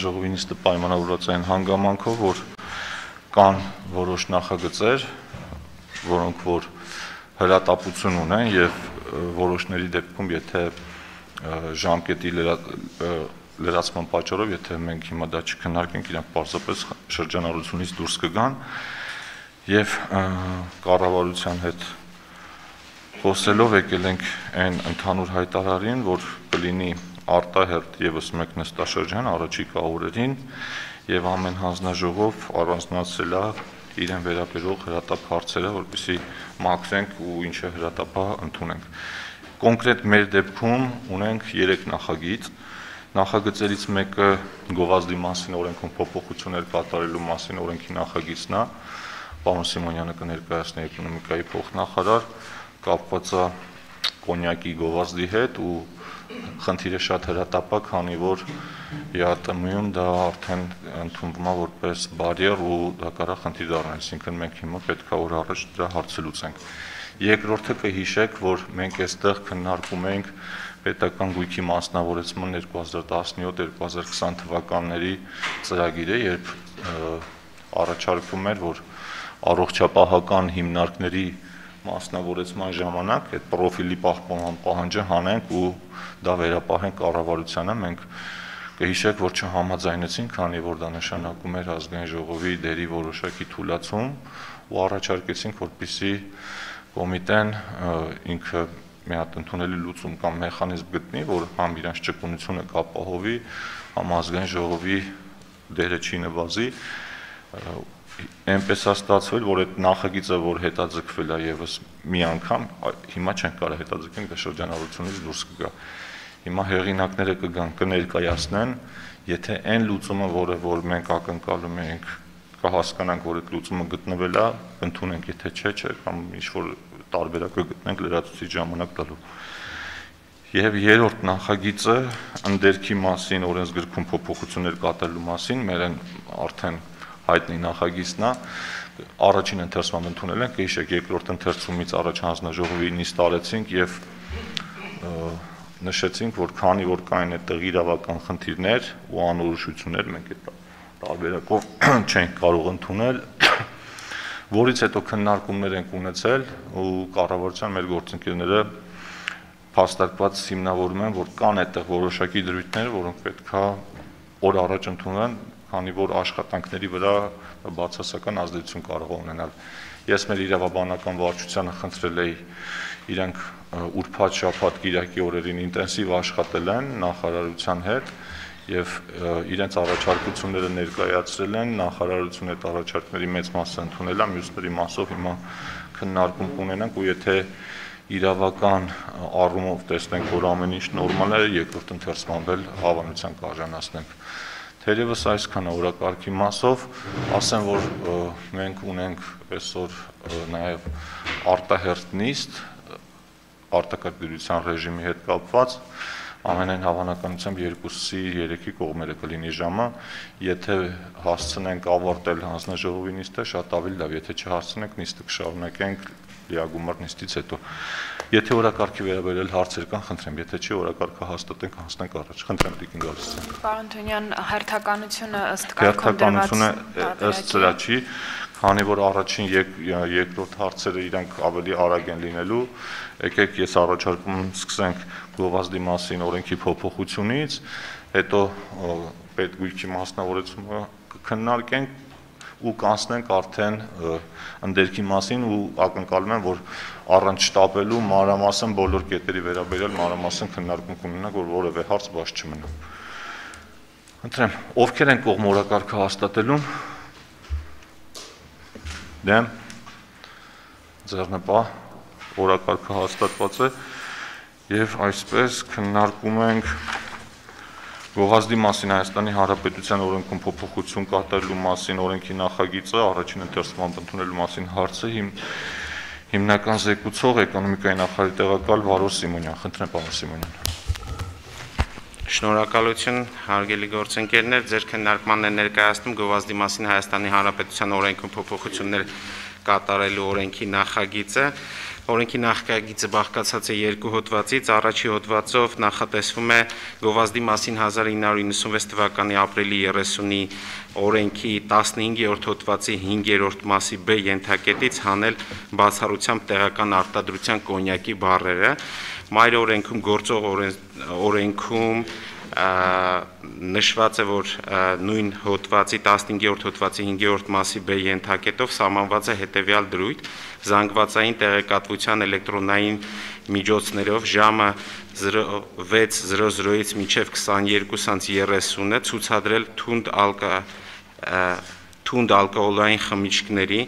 Ժողովի նիստը պայմանավորված այն հանգամանքով, որ կան որոշ նախագծեր, որոնք որ հրատապություն ունեն եւ որոշների դեպքում եթե ժամկետի լրացման պատճառով, եթե մենք հիմա դա չքննարկենք, իրանք պարզապես շրջանառությունից դուրս կգան եւ կառավարության հետ խոսելով եկել ենք այն ընդհանուր հայտարարին, որ կլինի արտահերտ եւս մեկ նստաշրջան առաջիկա օրերին եւ ամեն հանձնաժողով առանձնացրել է իրեն վերաբերող հրատապ հարցերը, որպեսզի մաքրենք ու ինչը հրատապա ընդունենք։ Կոնկրետ մեր դեպքում ունենք 3 նախագիծ, Նախագծերից մեկը գովազդի մասին օրենքում փոփոխություններ կատարելու մասին օրենքի նախագիծն է։ Պարոն Սիմոնյանը կներկայացնի էկոնոմիկայի փոխնախարար, կապված է կոնյակի գովազդի հետ ու խնդիրը շատ հրատապա, քանի որ ԵԱՏՄ-ում դա արդեն ընդունվում է որպես բարիեր ու դա կարա խնդիր դառնալ, այսինքն մենք հիմա պետք է օր առաջ դրա հարցը լուծենք։ Երկրորդը կհիշեք, որ մենք այստեղ քննարկում ենք պետական գույքի մասնավորեցման 2017-2020 թվականների ծրագիրը, երբ առաջարկվում էր, որ առողջապահական հիմնարկների մասնավորեցման ժամանակ այդ պրոֆիլի պահպանման պահանջը հանենք ու դա վերապահենք կառավարությանը մենք կհիշեք, որ չհամաձայնեցին, քանի որ դա նշանակում էր ազգային ժողովի դերի որոշակի թույլատում ու առաջարկեցինք, որպիսի կոմիտեն ինքը մի հատ ընդունելի լուծում կամ մեխանիզմ գտնի, որ համ իրանց ճկունությունը կապահովի, համ ազգային ժողովի դերը չի նվազի, այնպես է ստացվել, որ այդ նախագիծը, որ հետաձգվել է եւս մի անգամ, հիմա չեն կարող հետաձգենք, դա շրջանառությունից դուրս կգա։ Հիմա հեղինակները կգան, կներկայացնեն, եթե այն լուծումը, որը որ մենք ակնկալում ենք, կհասկանանք, որ այդ լուծումը գտնվել է, ընդունենք, եթե չէ, չէ, կամ ինչ որ տարբերակը գտնենք լրացուցիչ ժամանակ տալու։ Եվ երրորդ նախագիծը ընդերքի մասին օրենսգրքում փոփոխություններ կատարելու մասին մեր են արդեն հայտնի նախագիծն է առաջին ընթերցումը ընդունել ենք, հիշեք, երկրորդ ընթերցումից առաջ հանձնաժողովի նիստ արեցինք եւ նշեցինք, որ քանի որ կային այդտեղ իրավական խնդիրներ ու անորոշություններ, մենք այդ տարբերակով չենք կարող ընդունել, որից հետո քննարկումներ ենք ունեցել ու կառավարության մեր գործընկերները փաստարկված հիմնավորում են, որ կան այդտեղ որոշակի դրույթներ, որոնք պետքա օր առաջ ընդունեն, քանի որ աշխատանքների վրա բացասական ազդեցություն կարող ունենալ։ Ես մեր իրավաբանական վարչությանը խնդրել էի իրանք ուրբաթ շաբաթ Կիրակի օրերին ինտենսիվ աշխատել են նախարարության հետ եւ իրենց առաջարկությունները ներկայացրել են նախարարությունը այդ առաջարկների մեծ մասը ընդունել է մյուսների մասով հիմա քննարկում կունենանք ու եթե իրավական առումով տեսնենք որ ամեն ինչ նորմալ է երկրորդ ընթերցման վել հավանության կարժանացնենք Թերևս այսքանը օրակարգի մասով, ասեմ, որ մենք ունենք այսօր նաև արտահերտ նիստ արտակարգության ռեժիմի հետ կապված, ամենայն հավանականությամբ 2-ի 3-ի կողմերը կլինի ժամը, եթե հասցնենք ավարտել հանձնաժողովի նիստը, շատ ավելի լավ, եթե չհասցնենք նիստը կշարունակենք լիագումար նիստից հետո։ Եթե օրակարգի վերաբերել հարցեր կան, խնդրեմ, եթե չի օրակարգը հաստատենք, հասնենք առաջ։ Խնդրեմ Տիկին Գալստյան։ Պարոն Թունյան, հերթականությունը ըստ կարգում դրված հերթականությունը ըստ սրա չի, քանի որ առաջին երկրորդ հարցերը իրանք ավելի արագ են լինելու, եկեք ես առաջարկում սկսենք գովազդի մասին օրենքի փոփոխությունից, հետո պետգույքի մասնավորեցումը կքննարկենք ու կանցնենք արդեն ընդերքի մասին ու ակնկալում եմ, որ առանց շտապելու մանրամասն բոլոր կետերի վերաբերյալ մանրամասն քննարկում կունենանք, որ որևէ հարց բաց չմնա։ Ընտրեմ, ովքեր են կողմ օրակարգը հաստատելուն։ Դեմ ձեռնպահ օրակարգը հաստատված է եւ այսպես քննարկում ենք Գողազդի մասին Հայաստանի Հանրապետության օրենքում փոփոխություն կատարելու մասին օրենքի նախագիծը առաջին ընթերցման ընդունելու մասին հարցը հիմ հիմնական զեկուցող էկոնոմիկայի նախարարի տեղակալ Վարոր Սիմոնյան։ Խնդրեմ, պարոն Սիմոնյան։ Շնորհակալություն, հարգելի գործընկերներ, ձեր քննարկմանն է ներկայացնում գովազդի մասին Հայաստանի Հանրապետության օրենքում փոփոխություններ կատարելու օրենքի նախագիծը Օրենքի նախագիծը բաղկացած է երկու հոդվածից։ Առաջի հոդվածով նախատեսվում է գովազդի մասին 1996 թվականի ապրիլի 30-ի օրենքի 15-րդ հոդվածի 5-րդ մասի B ենթակետից հանել բացառությամբ տեղական արտադրության կոնյակի բառերը։ Մայր օրենքում գործող օրենքում նշված է, որ նույն հոդվածի 15-րդ հոդվածի 5-րդ մասի B ենթակետով սահմանված է հետևյալ դրույթ. զանգվածային տեղեկատվության էլեկտրոնային միջոցներով ժամը 06:00-ից մինչև 22:30-ը ցուցադրել թունդ ալկա թունդ ալկոհոլային խմիչքների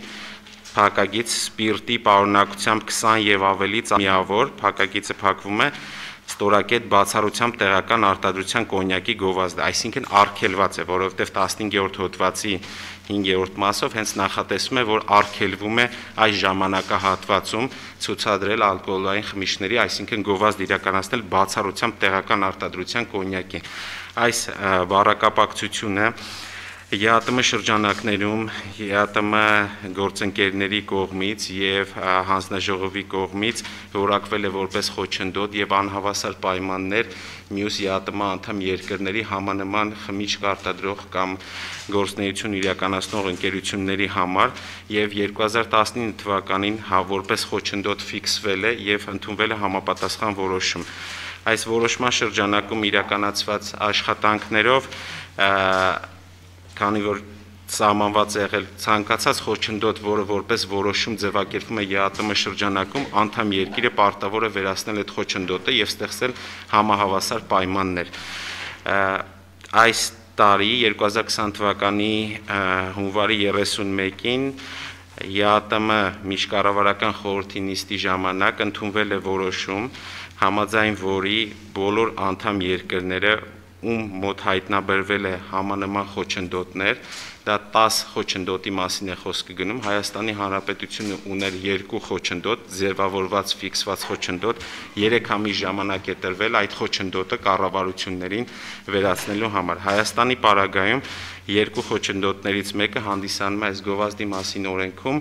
փակագից սպիրտի պարունակությամբ 20 եւ ավելի ծամիավոր փակագիծը փակվում է ստորակետ բացառությամբ տեղական արտադրության կոնյակի գովազդը, այսինքն արգելված է, որովհետև 15-րդ հոդվածի 5-րդ մասով հենց նախատեսվում է, որ արգելվում է այս ժամանակահատվածում ցուցադրել ալկոհոլային խմիչքների, այսինքն գովազդ իրականացնել բացառությամբ տեղական արտադրության կոնյակի։ Այս բառակապակցությունը ԵԱՏՄ շրջանակներում ԵԱՏՄ գործընկերների կողմից եւ հանձնաժողովի կողմից որակվել է որպես խոչընդոտ եւ անհավասար պայմաններ մյուս ԵԱՏՄ անդամ երկրների համանման խմիչք արտադրող կամ գործնեություն իրականացնող ընկերությունների համար եւ 2019 թվականին հա որպես խոչընդոտ ֆիքսվել է եւ ընդունվել է համապատասխան որոշում այս որոշման շրջանակում իրականացված աշխատանքներով քանի որ սահմանված եղել ցանկացած խոչընդոտ, որը որպես որոշում ձևակերպվում է ԵԱՏՄ շրջանակում, անդամ երկիրը պարտավոր է վերացնել այդ խոչընդոտը եւ ստեղծել համահավասար պայմաններ։ Այս տարի 2020 թվականի հունվարի 31-ին ԵԱՏՄ միջկառավարական խորհրդի նիստի ժամանակ ընդունվել է որոշում, համաձայն որի բոլոր անդամ երկրները ում մոտ հայտնաբերվել է համանման խոչընդոտներ, դա 10 խոչընդոտի մասին է խոսքը գնում։ Հայաստանի Հանրապետությունը ուներ երկու խոչընդոտ, ձևավորված ֆիքսված խոչընդոտ, 3 ամիս ժամանակ է տրվել այդ խոչընդոտը կառավարություններին վերացնելու համար։ Հայաստանի պարագայում երկու խոչընդոտներից մեկը հանդիսանում է այս գովազդի մասին օրենքում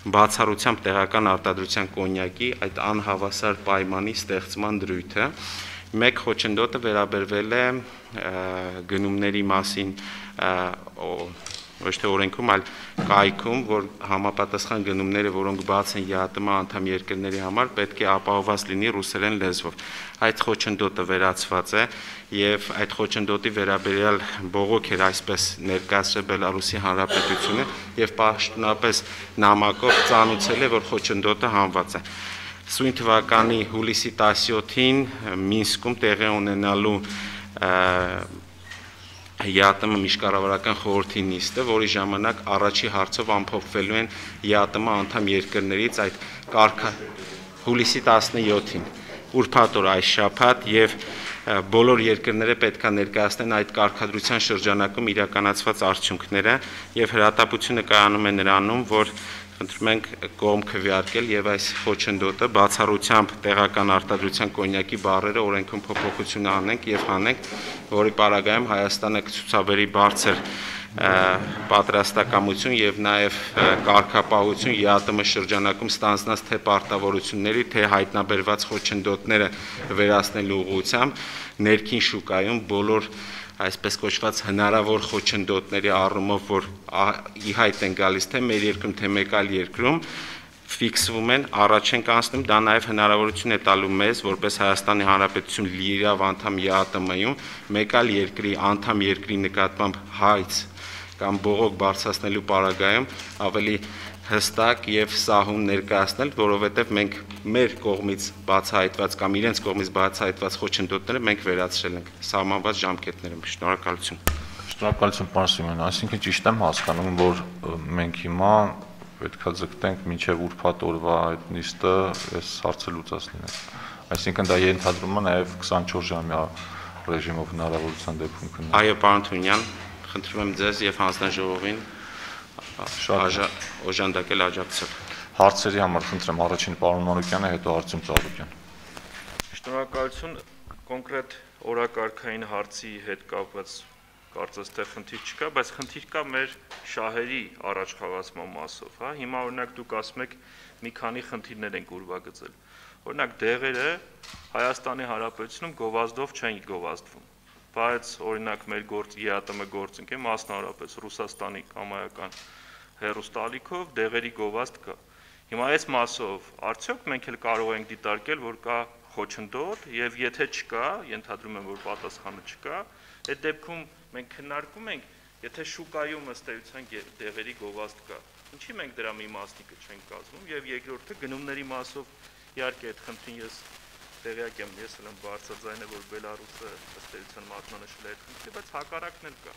բացառությամբ տեղական արտադրության կոնյակի այդ անհավասար պայմանի ստեղծման դրույթը մեկ խոչընդոտը վերաբերվել է գնումների մասին ոչ թե օրենքում, այլ կայքում, որ համապատասխան գնումները, որոնք բաց են ԵԱՏՄ անդամ երկրների համար, պետք է ապահովված լինի ռուսերեն լեզվով։ Այդ խոչընդոտը վերացված է եւ այդ խոչընդոտի վերաբերյալ բողոք էր այսպես ներկայացրել Բելարուսի Հանրապետությունը եւ պաշտոնապես նամակով ծանուցել է, որ խոչընդոտը հանված է սույն թվականի հուլիսի 17-ին Մինսկում տեղի ունենալու ԵԱՏՄ միջկառավարական խորհրդի նիստը, որի ժամանակ առաջի հարցով ամփոփվելու են ԵԱՏՄ անդամ երկրներից այդ կարգը հուլիսի 17-ին ուրբաթ օր այս շաբաթ եւ բոլոր երկրները պետքա ներկայացնեն այդ կարգադրության շրջանակում իրականացված արդյունքները եւ հրատապությունը կայանում է նրանում, որ խնդրում ենք կողմ քվեարկել եւ այս խոչընդոտը բացառությամբ տեղական արտադրության կոնյակի բարերը օրենքում փոփոխություն անենք եւ հանենք, որի պարագայում Հայաստանը կցուցաբերի բարձր պատրաստակամություն եւ նաեւ կարգապահություն ԵԱՏՄ շրջանակում ստանձնած թե պարտավորությունների, թե հայտնաբերված խոչընդոտները վերացնելու ուղղությամբ ներքին շուկայում բոլոր այսպես կոչված հնարավոր խոչընդոտների առումով, որ ի հայտ են գալիս թե մեր երկրում, թե մեկ այլ երկրում, ֆիքսվում են, առաջ են կանցնում, դա նաև հնարավորություն է տալու մեզ, որպես Հայաստանի Հանրապետություն լիիրավ անդամ ԵԱՏՄ-ում, մեկ այլ երկրի անդամ երկրի նկատմամբ հայց կամ բողոք բարձրացնելու պարագայում ավելի հստակ եւ սահուն ներկայացնել, որովհետեւ մենք մեր կողմից բացահայտված կամ իրենց կողմից բացահայտված խոչընդոտները մենք վերացրել ենք սահմանված ժամկետներում։ Շնորհակալություն։ Շնորհակալություն, պարոն Սիմոն։ Այսինքն ճիշտ եմ հասկանում, որ մենք հիմա պետքա ձգտենք մինչև ուրբաթ օրվա այդ նիստը այս հարցը լուծած լինել։ Այսինքն դա ենթադրում է նաև 24 ժամյա ռեժիմով հնարավորության դեպքում քննարկել։ Այո, պարոն Թունյան, խնդրում եմ ձեզ եւ հանձնաժողովին օժանդակել աջակցել։ Հարցերի համար խնդրեմ առաջին պարոն Մանուկյանը, հետո Արտյոմ Ծառուկյան։ Շնորհակալություն կոնկրետ օրակարգային հարցի հետ կապված կարծես թե խնդիր չկա, բայց խնդիր կա մեր շահերի առաջխաղացման մասով, հա։ Հիմա օրինակ դուք ասում եք մի քանի խնդիրներ են ուրվագծել։ Օրինակ դեղերը Հայաստանի Հանրապետությունում գովազդով չեն գովազդվում բայց օրինակ մեր գործ ԵԱՏՄ գործընկեր մասնավորապես Ռուսաստանի կամայական հերոստալիքով դեղերի գովազդ կա։ Հիմա այս մասով արդյոք մենք էլ կարող ենք դիտարկել, որ կա խոչընդոտ եւ եթե չկա, ենթադրում եմ, որ պատասխանը չկա, այդ դեպքում մենք քննարկում ենք, եթե շուկայում ըստ էության դեղերի գովազդ կա, ինչի մենք դրա մի մասնիկը չենք կազմում եւ երկրորդը գնումների մասով իհարկե այդ խնդրին ես տեղյակ եմ, ես էլ եմ բարձրաձայնը, որ Բելարուսը ըստ էության մատնանշել է այդ խնդիրը, բայց հակառակն էլ կա։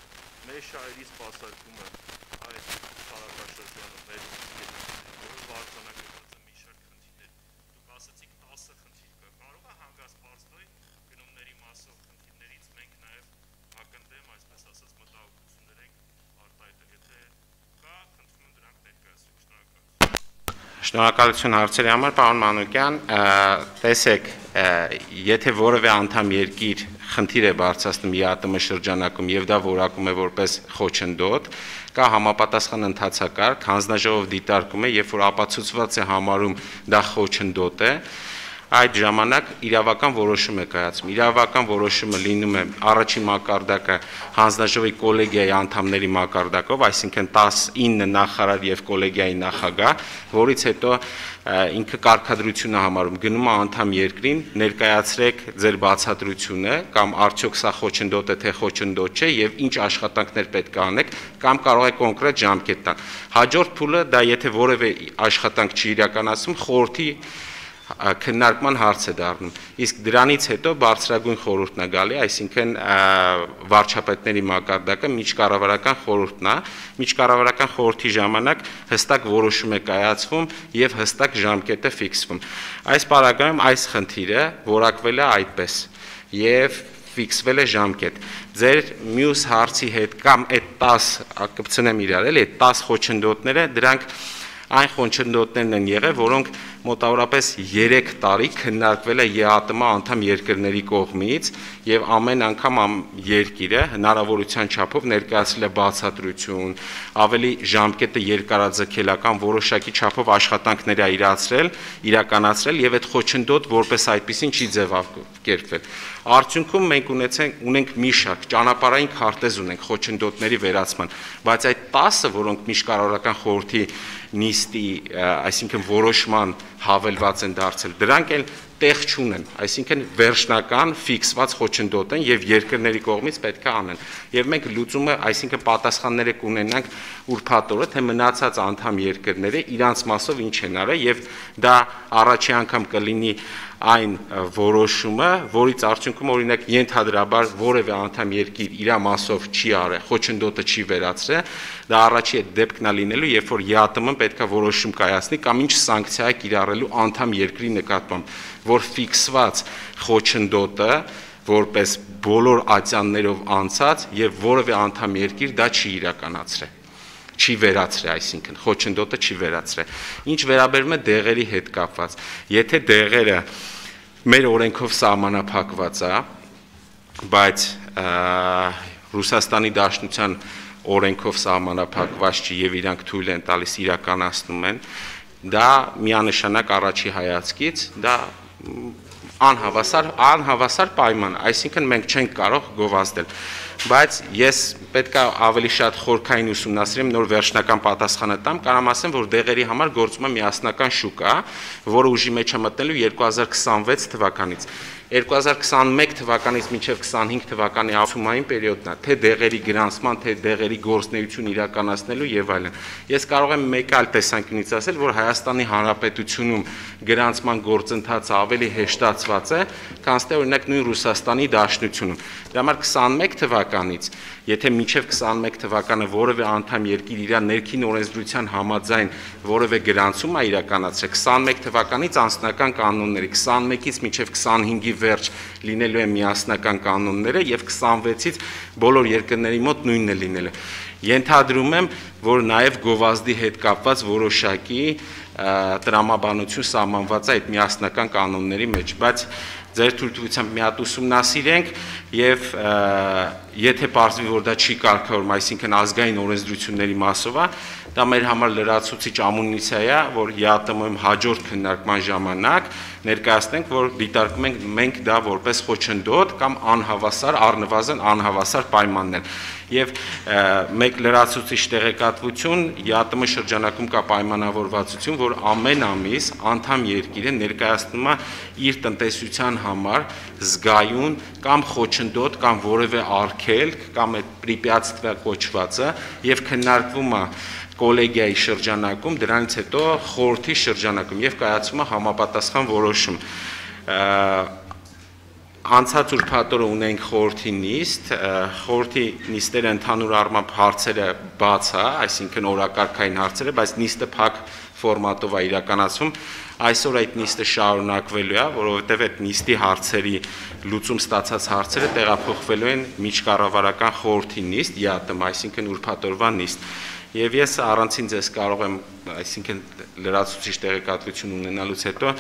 Մեր շահերի սպասարկումը այդ տարածաշրջանում մեր որ բարձրանալու է մի շարք խնդիրներ։ Դուք ասացիք 10 խնդիր կա։ Կարող է հանգած բարձրոյ գնումների մասով խնդիրներից մենք նաև ակնդեմ, այսպես ասած, մտահոգություններ ենք արտահայտել։ Եթե կա, խնդրում եմ դրանք ներկայացրեք։ Շնորհակալություն։ Շնորհակալություն հարցերի համար, պարոն Մանուկյան, տեսեք, եթե որևէ անդամ երկիր խնդիր է բարձրացնում ԵԱՏՄ շրջանակում եւ դա որակում է որպես խոչընդոտ, կա համապատասխան ընթացակարգ, հանձնաժողով դիտարկում է, երբ որ ապացուցված է համարում դա խոչընդոտ է, այդ ժամանակ իրավական որոշում է կայացում։ Իրավական որոշումը լինում է առաջին մակարդակը հանձնաժողովի կոլեգիայի անդամների մակարդակով, այսինքն 19 նախարար եւ կոլեգիայի նախագահ, որից հետո ինքը կարգադրությունը համարում գնում է անդամ երկրին ներկայացրեք ձեր բացատրությունը կամ արդյոք սա խոչընդոտ է թե խոչընդոտ չէ եւ ինչ աշխատանքներ պետք է անեք կամ կարող է կոնկրետ ժամկետ տան հաջորդ փուլը դա եթե որևէ աշխատանք չի իրականացում խորհրդի քննարկման հարց է դառնում։ Իսկ դրանից հետո բարձրագույն խորհուրդն է գալի, այսինքն վարչապետների մակարդակը միջկառավարական խորհուրդն է։ Միջկառավարական խորհրդի ժամանակ հստակ որոշում է կայացվում եւ հստակ ժամկետ է ֆիքսվում։ Այս պարագայում այս խնդիրը որակվել է այդպես եւ ֆիքսվել է ժամկետ։ Ձեր մյուս հարցի հետ կամ այդ 10 կպցնեմ իրար, էլի 10 խոչընդոտները դրանք այն խոչընդոտներն են եղել, որոնք մոտավորապես 3 տարի քննարկվել է ԵԱՏՄ անդամ երկրների կողմից եւ ամեն անգամ երկիրը հնարավորության չափով ներկայացրել է բացատրություն, ավելի ժամկետը երկարաձգելական որոշակի չափով աշխատանքներ է իրացրել, իրականացրել եւ այդ խոչընդոտ որպես այդպեսին չի ձևակերպվել։ Արդյունքում մենք ունեցենք ունենք մի շարք ճանապարհային քարտեզ ունենք խոչընդոտների վերացման, բայց այդ 10-ը, որոնք միջկառավարական խորհրդի նիստի, այսինքն որոշման հավելված են դարձել, դրանք էլ տեղ չունեն, այսինքն վերջնական ֆիքսված խոչընդոտ են եւ երկրների կողմից պետք է անեն։ Եվ մենք լուծումը, այսինքն պատասխանները կունենանք ուրփաթորը, թե մնացած անդամ երկրները իրանց մասով ինչ են արել եւ դա առաջի անգամ կլինի այն որոշումը, որից արդյունքում օրինակ ենթադրաբար որևէ անդամ երկիր իր մասով չի արել, խոչընդոտը չի վերացրել, դա առաջի է դեպքն է լինելու, երբ որ ԵԱՏՄ-ն պետքա որոշում կայացնի կամ ինչ սանկցիա է կիրառելու անդամ երկրի նկատմամբ, որ ֆիքսված խոչընդոտը որպես բոլոր ատյաններով անցած եւ որևէ անդամ երկիր դա չի իրականացրել չի վերացրել, այսինքն խոչընդոտը չի վերացրել։ Ինչ վերաբերում է դեղերի հետ կապված, եթե դեղերը մեր օրենքով սահմանափակված է, բայց Ռուսաստանի Դաշնության օրենքով սահմանափակված չի եւ իրանք թույլ են տալիս իրականացնում են, դա միանշանակ առաջի հայացքից դա անհավասար անհավասար պայման, այսինքն մենք չենք կարող գովազդել բայց ես պետք է ավելի շատ խորքային ուսումնասիրեմ նոր վերջնական պատասխանը տամ, կարամ ասեմ, որ դեղերի համար գործում է միասնական շուկա, որը ուժի մեջ է մտնելու 2026 թվականից։ 2021 թվականից մինչև 25 թվականի ապրումային պերիոդն է, թե դեղերի գրանցման, թե դեղերի գործնեություն իրականացնելու եւ այլն։ Ես կարող եմ մեկ այլ տեսանկյունից ասել, որ Հայաստանի Հանրապետությունում գրանցման գործընթացը ավելի հեշտացված է, քան թե օրինակ նույն Ռուսաստանի Դաշնությունում։ Դրա համար 21 թվականից Եթե մինչև 21 թվականը որևէ անդամ երկիր իր ներքին օրենսդրության համաձայն որևէ գրանցում է իրականացրել 21 թվականից անձնական կանոնների 21-ից մինչև 25-ի վերջ լինելու է միասնական կանոնները եւ 26-ից բոլոր երկրների մոտ նույնն է լինելու։ Ենթադրում եմ, որ նաև գովազդի հետ կապված որոշակի տրամաբանություն սահմանված է այդ միասնական կանոնների մեջ, բայց ձեր թույլտվությամբ մի հատ ուսումնասիրենք եւ եթե բարձվի որ դա չի կարգավորում, այսինքն ազգային օրենսդրությունների մասով է, դա մեր համար լրացուցիչ ամունիցիա է, որ ԵԱՏՄ-ում հաջորդ քննարկման ժամանակ ներկայացնենք, որ դիտարկում ենք մենք դա որպես խոչընդոտ կամ անհավասար, առնվազն անհավասար պայմաններ եւ մեկ լրացուցիչ տեղեկատվություն ԵԱՏՄ շրջանակում կա պայմանավորվածություն, որ ամեն ամիս անդամ երկիրը ներկայացնում է իր տնտեսության համար զգայուն կամ խոչընդոտ կամ որևէ արգելք կամ այդ պրիպյատստվա կոչվածը եւ քննարկվում է կոլեգիայի շրջանակում, դրանից հետո խորհրդի շրջանակում եւ կայացում է համապատասխան որոշում անցած ուրբաթօրը ունենք խորհրդի նիստ, խորհրդի նիստերը ընդհանուր առմամբ հարցերը բաց է, այսինքն օրակարգային հարցերը, բայց նիստը փակ ֆորմատով է իրականացում։ Այսօր այդ նիստը շարունակվելու է, որովհետև այդ նիստի հարցերի լուծում ստացած հարցերը տեղափոխվելու են միջկառավարական խորհրդի նիստ, ԵԱՏՄ, այսինքն ուրբաթօրվա նիստ։ Եվ ես առանցին ձեզ կարող եմ, այսինքն լրացուցիչ տեղեկատվություն ունենալուց հետո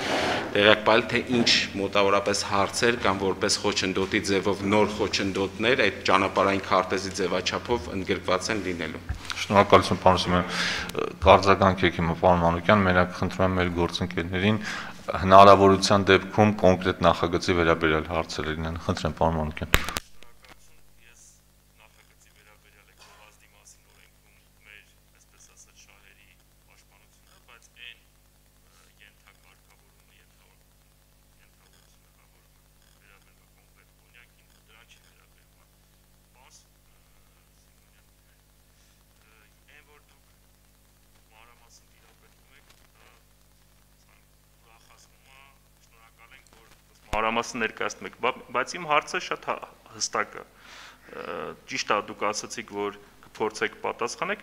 տեղյակ պայել թե ինչ մոտավորապես հարցեր կամ որպես խոչընդոտի ձևով նոր խոչընդոտներ այդ ճանապարհային քարտեզի ձևաչափով ընդգրկված են լինելու։ Շնորհակալություն պարոն Սիմոն։ Կարձագանք եք հիմա պարոն Մանուկյան, մենակ խնդրում եմ մեր գործընկերներին հնարավորության դեպքում կոնկրետ նախագծի վերաբերյալ հարցեր լինեն։ Խնդրեմ պարոն Մանուկյան։ մանրամասն ներկայացնում եք, բայց իմ հարցը շատ հստակ է։ Ճիշտ է դուք ասացիք, որ կփորձեք պատասխանեք,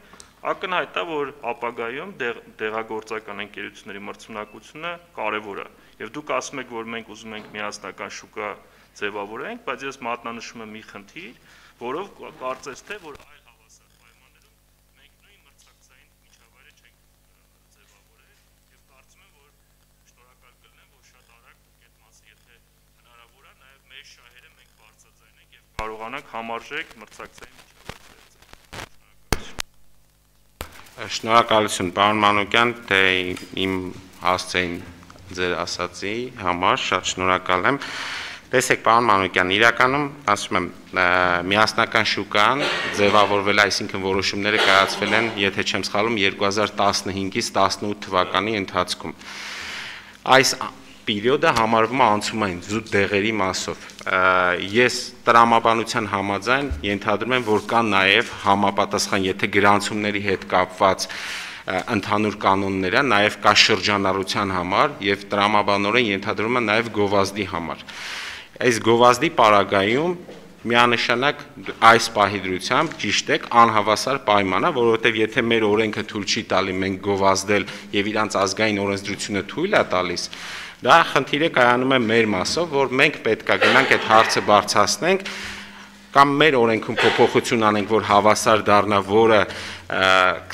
ակնհայտ է, որ ապագայում դեղագործական ընկերությունների մրցունակությունը կարևոր է։ Եվ դուք ասում եք, որ մենք ուզում ենք միասնական շուկա ձևավորենք, բայց ես մատնանշում եմ մի խնդիր, որով կարծես թե որ այլ կարողանանք համարժեք մրցակցային Շնորհակալություն, պարոն Մանուկյան, թե իմ հասցեին ձեր ասացի համար շատ շնորհակալ եմ։ Տեսեք, պարոն Մանուկյան, իրականում ասում եմ, միասնական շուկան ձևավորվել, այսինքն որոշումները կայացվել են, եթե չեմ սխալվում, 2015-ից 18 թվականի ընթացքում։ Այս պերիոդը համարվում է անցումային զուտ դեղերի մասով։ Ես տրամաբանության համաձայն ենթադրում եմ, որ կան նաև համապատասխան, եթե գրանցումների հետ կապված ընդհանուր կանոնները, նաև կա շրջանառության համար եւ տրամաբանորեն ենթադրում է նաև գովազդի համար։ Այս գովազդի պարագայում միանշանակ այս պահի դրությամբ ճիշտ եք անհավասար պայմանա, որովհետև եթե մեր օրենքը թույլ չի տալի մենք գովազդել եւ իրանց ազգային օրենսդրությունը թույլ է տալիս, Դա խնդիրը կայանում է մեր մասով, որ մենք պետքա գնանք այդ հարցը բարձրացնենք կամ մեր օրենքում փոփոխություն անենք, որ հավասար դառնա, որը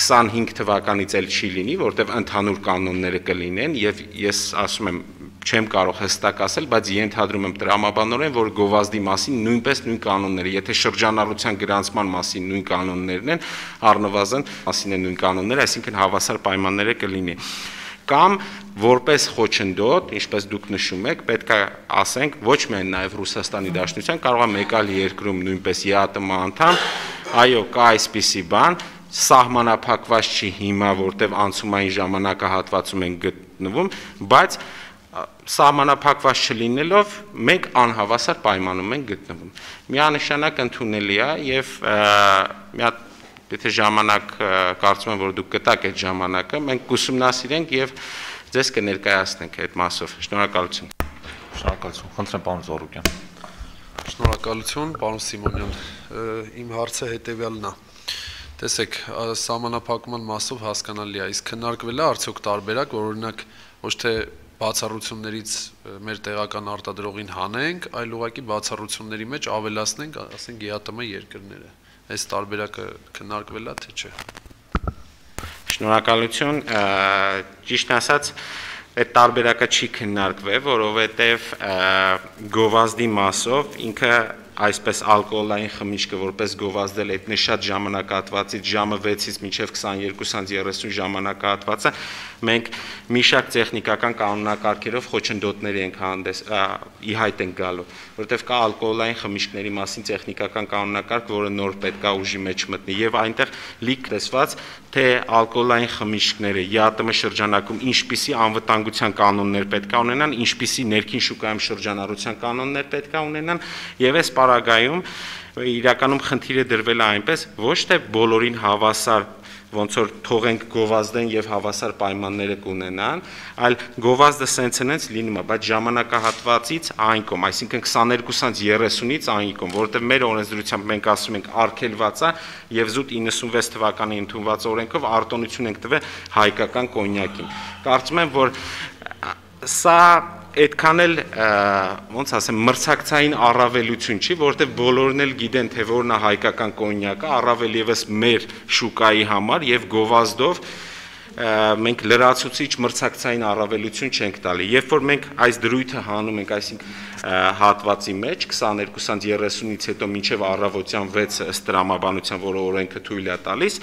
25 թվականից էլ չի լինի, որտեղ ընդհանուր կանոնները կլինեն եւ ես ասում եմ չեմ կարող հստակ ասել, բայց ենթադրում եմ տրամաբանորեն, որ գովազդի մասին նույնպես նույն կանոնները, եթե շրջանառության գրանցման մասին նույն կանոններն են, առնվազն մասին են նույն կանոնները, այսինքն հավասար պայմանները կլինի կամ որպես խոչընդոտ, ինչպես դուք նշում եք, պետքա ասենք ոչ միայն նաև Ռուսաստանի Դաշնության, կարող է մեկ այլ երկրում նույնպես ԵԱՏՄ անդամ, այո, կա այսպիսի բան, սահմանափակված չի հիմա, որտեվ անցումային ժամանակահատվածում են գտնվում, բայց սահմանափակված չլինելով մենք անհավասար պայմանում ենք գտնվում։ Միանշանակ ընդունելի է եւ մի հատ եթե ժամանակ կարծում եմ որ դուք կտակ այդ ժամանակը, մենք կուսումնասիրենք եւ ձեզ կներկայացնենք այդ մասով։ Շնորհակալություն։ Շնորհակալություն։ Խնդրեմ պարոն Զորուկյան։ Շնորհակալություն, պարոն Սիմոնյան։ Իմ հարցը հետեւյալն է։ Տեսեք, սահմանափակման մասով հասկանալի է, իսկ քննարկվել է արդյոք տարբերակ, որ օրինակ ոչ թե բացառություններից մեր տեղական արտադրողին հանենք, այլ ուղղակի բացառությունների մեջ ավելացնենք, ասենք ԵԱՏՄ երկրները այս տարբերակը քննարկվել է թե չէ։ Շնորհակալություն, ճիշտ ասած, այդ տարբերակը չի քննարկվել, որովհետև գովազդի մասով ինքը այսպես ալկոհոլային խմիչքը որպես գովազդել այդ նշած ժամանակահատվածից ժամը 6-ից մինչև 22-30 ժամանակահատվածը մենք մի շարք տեխնիկական կանոնակարգերով խոչընդոտներ ենք հանդես ի հայտ ենք գալու, որովհետև կա ալկոհոլային խմիչքների մասին տեխնիկական կանոնակարգ, որը նոր պետք է ուժի մեջ մտնի եւ այնտեղ լիք տեսված թե ալկոհոլային խմիչքները ԵԱՏՄ շրջանակում ինչպիսի անվտանգության կանոններ պետք է ունենան, ինչպիսի ներքին շուկայում շրջանառության կանոններ պետք է ունենան եւ այս պարագայում իրականում խնդիրը դրվել է այնպես ոչ թե բոլորին հավասար ոնց որ թողենք գովազդեն եւ հավասար պայմանները կունենան, այլ գովազդը սենց-նենց լինում է, բայց ժամանակահատվածից այն կողմ, այսինքն 22-ից 30-ից այն կողմ, որովհետեւ մեր օրենսդրությամբ մենք ասում ենք արգելված է եւ զուտ 96 թվականի ընդունված օրենքով արտոնություն ենք տվել հայկական կոնյակին։ Կարծում եմ, որ սա այդքան էլ ոնց ասեմ մրցակցային առավելություն չի, որովհետև բոլորն էլ գիտեն, թե որն է հայկական կոնյակը, առավել եւս մեր շուկայի համար եւ գովազդով մենք լրացուցիչ մրցակցային առավելություն չենք տալի։ Երբ որ մենք այս դրույթը հանում ենք, այսինքն հատվածի մեջ 22-ից 30-ից հետո մինչև առավոտյան 6-ը ըստ դրամաբանության, որը օրենքը թույլ է տալիս,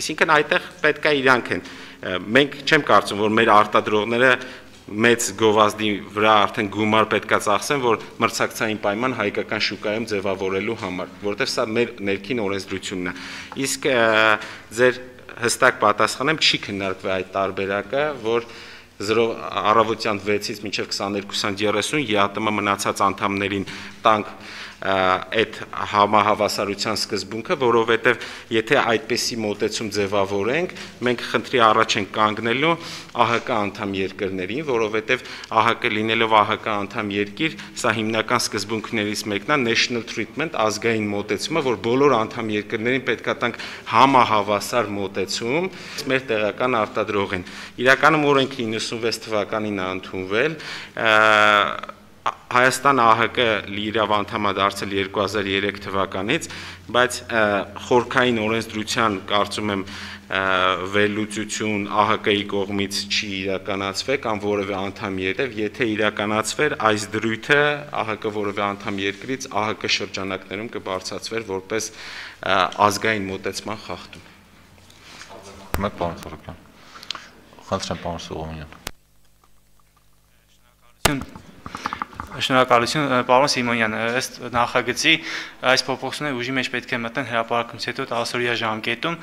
այսինքն այդտեղ պետք է իրանք են մենք չեմ կարծում որ մեր արտադրողները մեծ գովազդի վրա արդեն գումար պետքա ծախսեն, որ մրցակցային պայման հայկական շուկայում ձևավորելու համար, որովհետև սա մեր ներքին օրենսդրությունն է։ Իսկ ձեր հստակ պատասխանեմ չի քննարկվել այդ տարբերակը, որ 0 առավոտյան 6-ից մինչև 22-30 ԵԱՏՄ մնացած անդամներին տանք այդ համահավասարության սկզբունքը, որովհետև եթե այդպեսի մոտեցում ձևավորենք, մենք խնդրի առաջ ենք կանգնելու ԱՀԿ անդամ երկրներին, որովհետև ԱՀԿ լինելով ԱՀԿ անդամ երկիր, սա հիմնական սկզբունքներից մեկն է national treatment, ազգային մոտեցումը, որ բոլոր անդամ երկրներին պետքա տանք համահավասար մոտեցում, մեր տեղական արտադրողին։ Իրականում օրենքը 96 թվականին է ընդունվել, Հայաստան ԱՀԿ լիիրավ անդամ է դարձել 2003 թվականից, բայց խորքային օրենսդրության կարծում եմ վերլուծություն ԱՀԿ-ի կողմից չի իրականացվել կամ որևէ անդամ երկրով, եթե իրականացվեր այս դրույթը ԱՀԿ որևէ անդամ երկրից ԱՀԿ շրջանակներում կբարձրացվեր որպես ազգային մոտեցման խախտում։ Մեկ բան Սորոկյան։ Խնդրեմ պարոն Սողոմոնյան։ Շնորհակալություն Շնորհակալություն պարոն Սիմոնյան, ըստ նախագծի այս փոփոխությունները ուժի մեջ պետք է մտնեն հրապարակումից հետո 10-օրյա ժամկետում,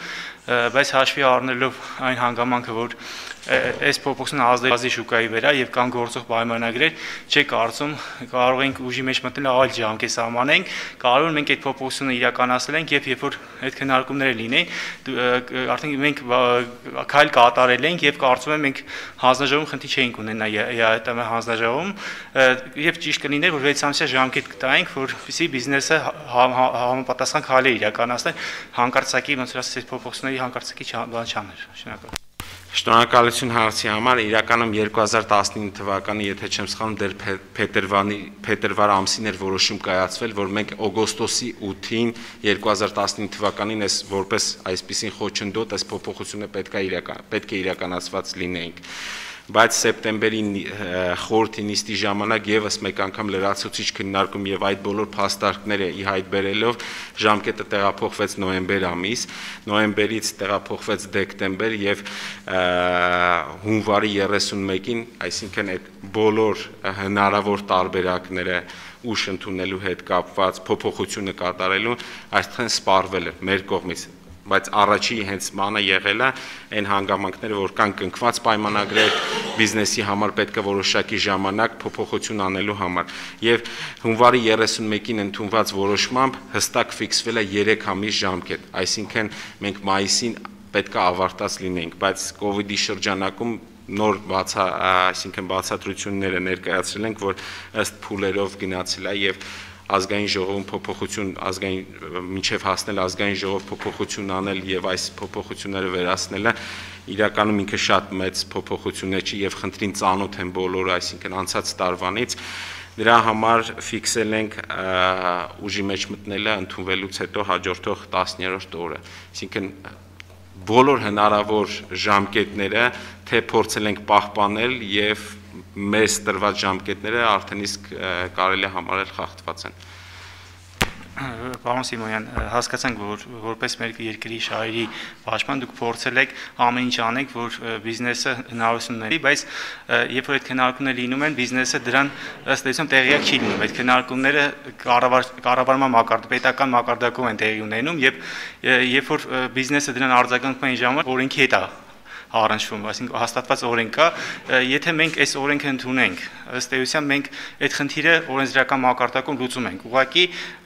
բայց հաշվի առնելով այն հանգամանքը, որ այս փոփոխությունը ազդեցի շուկայի վրա եւ կան գործող պայմանագրեր, չէ կարծում կարող ենք ուժի մեջ մտնել այլ ժամկետ սահմանենք, կարող ենք այդ փոփոխությունը իրականացնել ենք եւ երբ որ այդ քննարկումները լինեն, արդեն մենք քայլ կատարել ենք եւ կարծում եմ մենք հանձնաժողովում խնդիր չէինք ունենա ԵԱՏՄ հանձնաժողովում եւ ճիշտ կլիներ որ 6 ամսյա ժամկետ կտայինք, որպեսզի բիզնեսը համապատասխան քայլեր իրականացնել հանկարծակի ոնց որ ասես փոփոխությունների հանկարծակի բան չաներ։ Շնորհակալ Շնորհակալություն հարցի համար։ Իրականում 2019 թվականի, եթե չեմ սխալվում, դեռ փետրվարի փետրվար ամսին էր որոշում կայացվել, որ մենք օգոստոսի 8-ին 2019 թվականին այս որպես այսպեսին խոչընդոտ, այս փոփոխությունը պետք է իրական պետք է իրականացված լինեինք բայց սեպտեմբերի խորհրդի նիստի ժամանակ եւս մեկ անգամ լրացուցիչ քննարկում եւ այդ բոլոր փաստարկները ի հայտ բերելով ժամկետը տեղափոխվեց նոեմբեր ամիս, նոեմբերից տեղափոխվեց դեկտեմբեր եւ հունվարի 31-ին, այսինքն այդ բոլոր հնարավոր տարբերակները ուշ ընդունելու հետ կապված փոփոխությունը կատարելու այստեղ սպառվել է մեր կողմից բայց առաջի հենց բանը եղել է այն հանգամանքները, որ կան կնքված պայմանագրեր բիզնեսի համար պետք է որոշակի ժամանակ փոփոխություն անելու համար։ Եվ հունվարի 31-ին ընդունված որոշմամբ հստակ ֆիքսվել է 3 ամիս ժամկետ, այսինքն մենք մայիսին պետք է ավարտած լինենք, բայց իդի շրջանակում նոր բացա, այսինքն բացատրությունները ներկայացրել ենք, որ ըստ փուլերով գնացել է եւ ազգային ժողովում փոփոխություն ազգային միջև հասնել ազգային ժողով փոփոխություն անել եւ այս փոփոխությունները վերացնելը իրականում ինքը շատ մեծ փոփոխություն է չի եւ խնդրին ծանոթ են բոլորը, այսինքն անցած տարվանից դրա համար ֆիքսել ենք ուժի մեջ մտնելը ընդունվելուց հետո հաջորդող 10-րդ օրը։ Այսինքն բոլոր հնարավոր ժամկետները թե փորձել ենք պահպանել եւ մեզ տրված ժամկետները արդեն իսկ կարելի համարել խախտված են պարոն Սիմոնյան, հասկացանք, որ որպես մեր երկրի շահերի պաշտպան դուք փորձել եք ամեն ինչ անեք, որ բիզնեսը հնարավորություն ունենա, բայց երբ որ այդ քննարկումները լինում են, բիզնեսը դրան ըստ էության տեղյակ չի լինում։ Այդ քննարկումները կառավար կառավարման մակարդ պետական մակարդակով են տեղի ունենում, եւ երբ որ բիզնեսը դրան արձագանքում են ժամանակ, օրենքի հետ է առնչվում, այսինքն հաստատված օրենք կա, եթե մենք այս օրենքը ընդունենք, ըստ էության մենք այդ խնդիրը օրենսդրական մակարդակում լուծում ենք։ Ուղղակի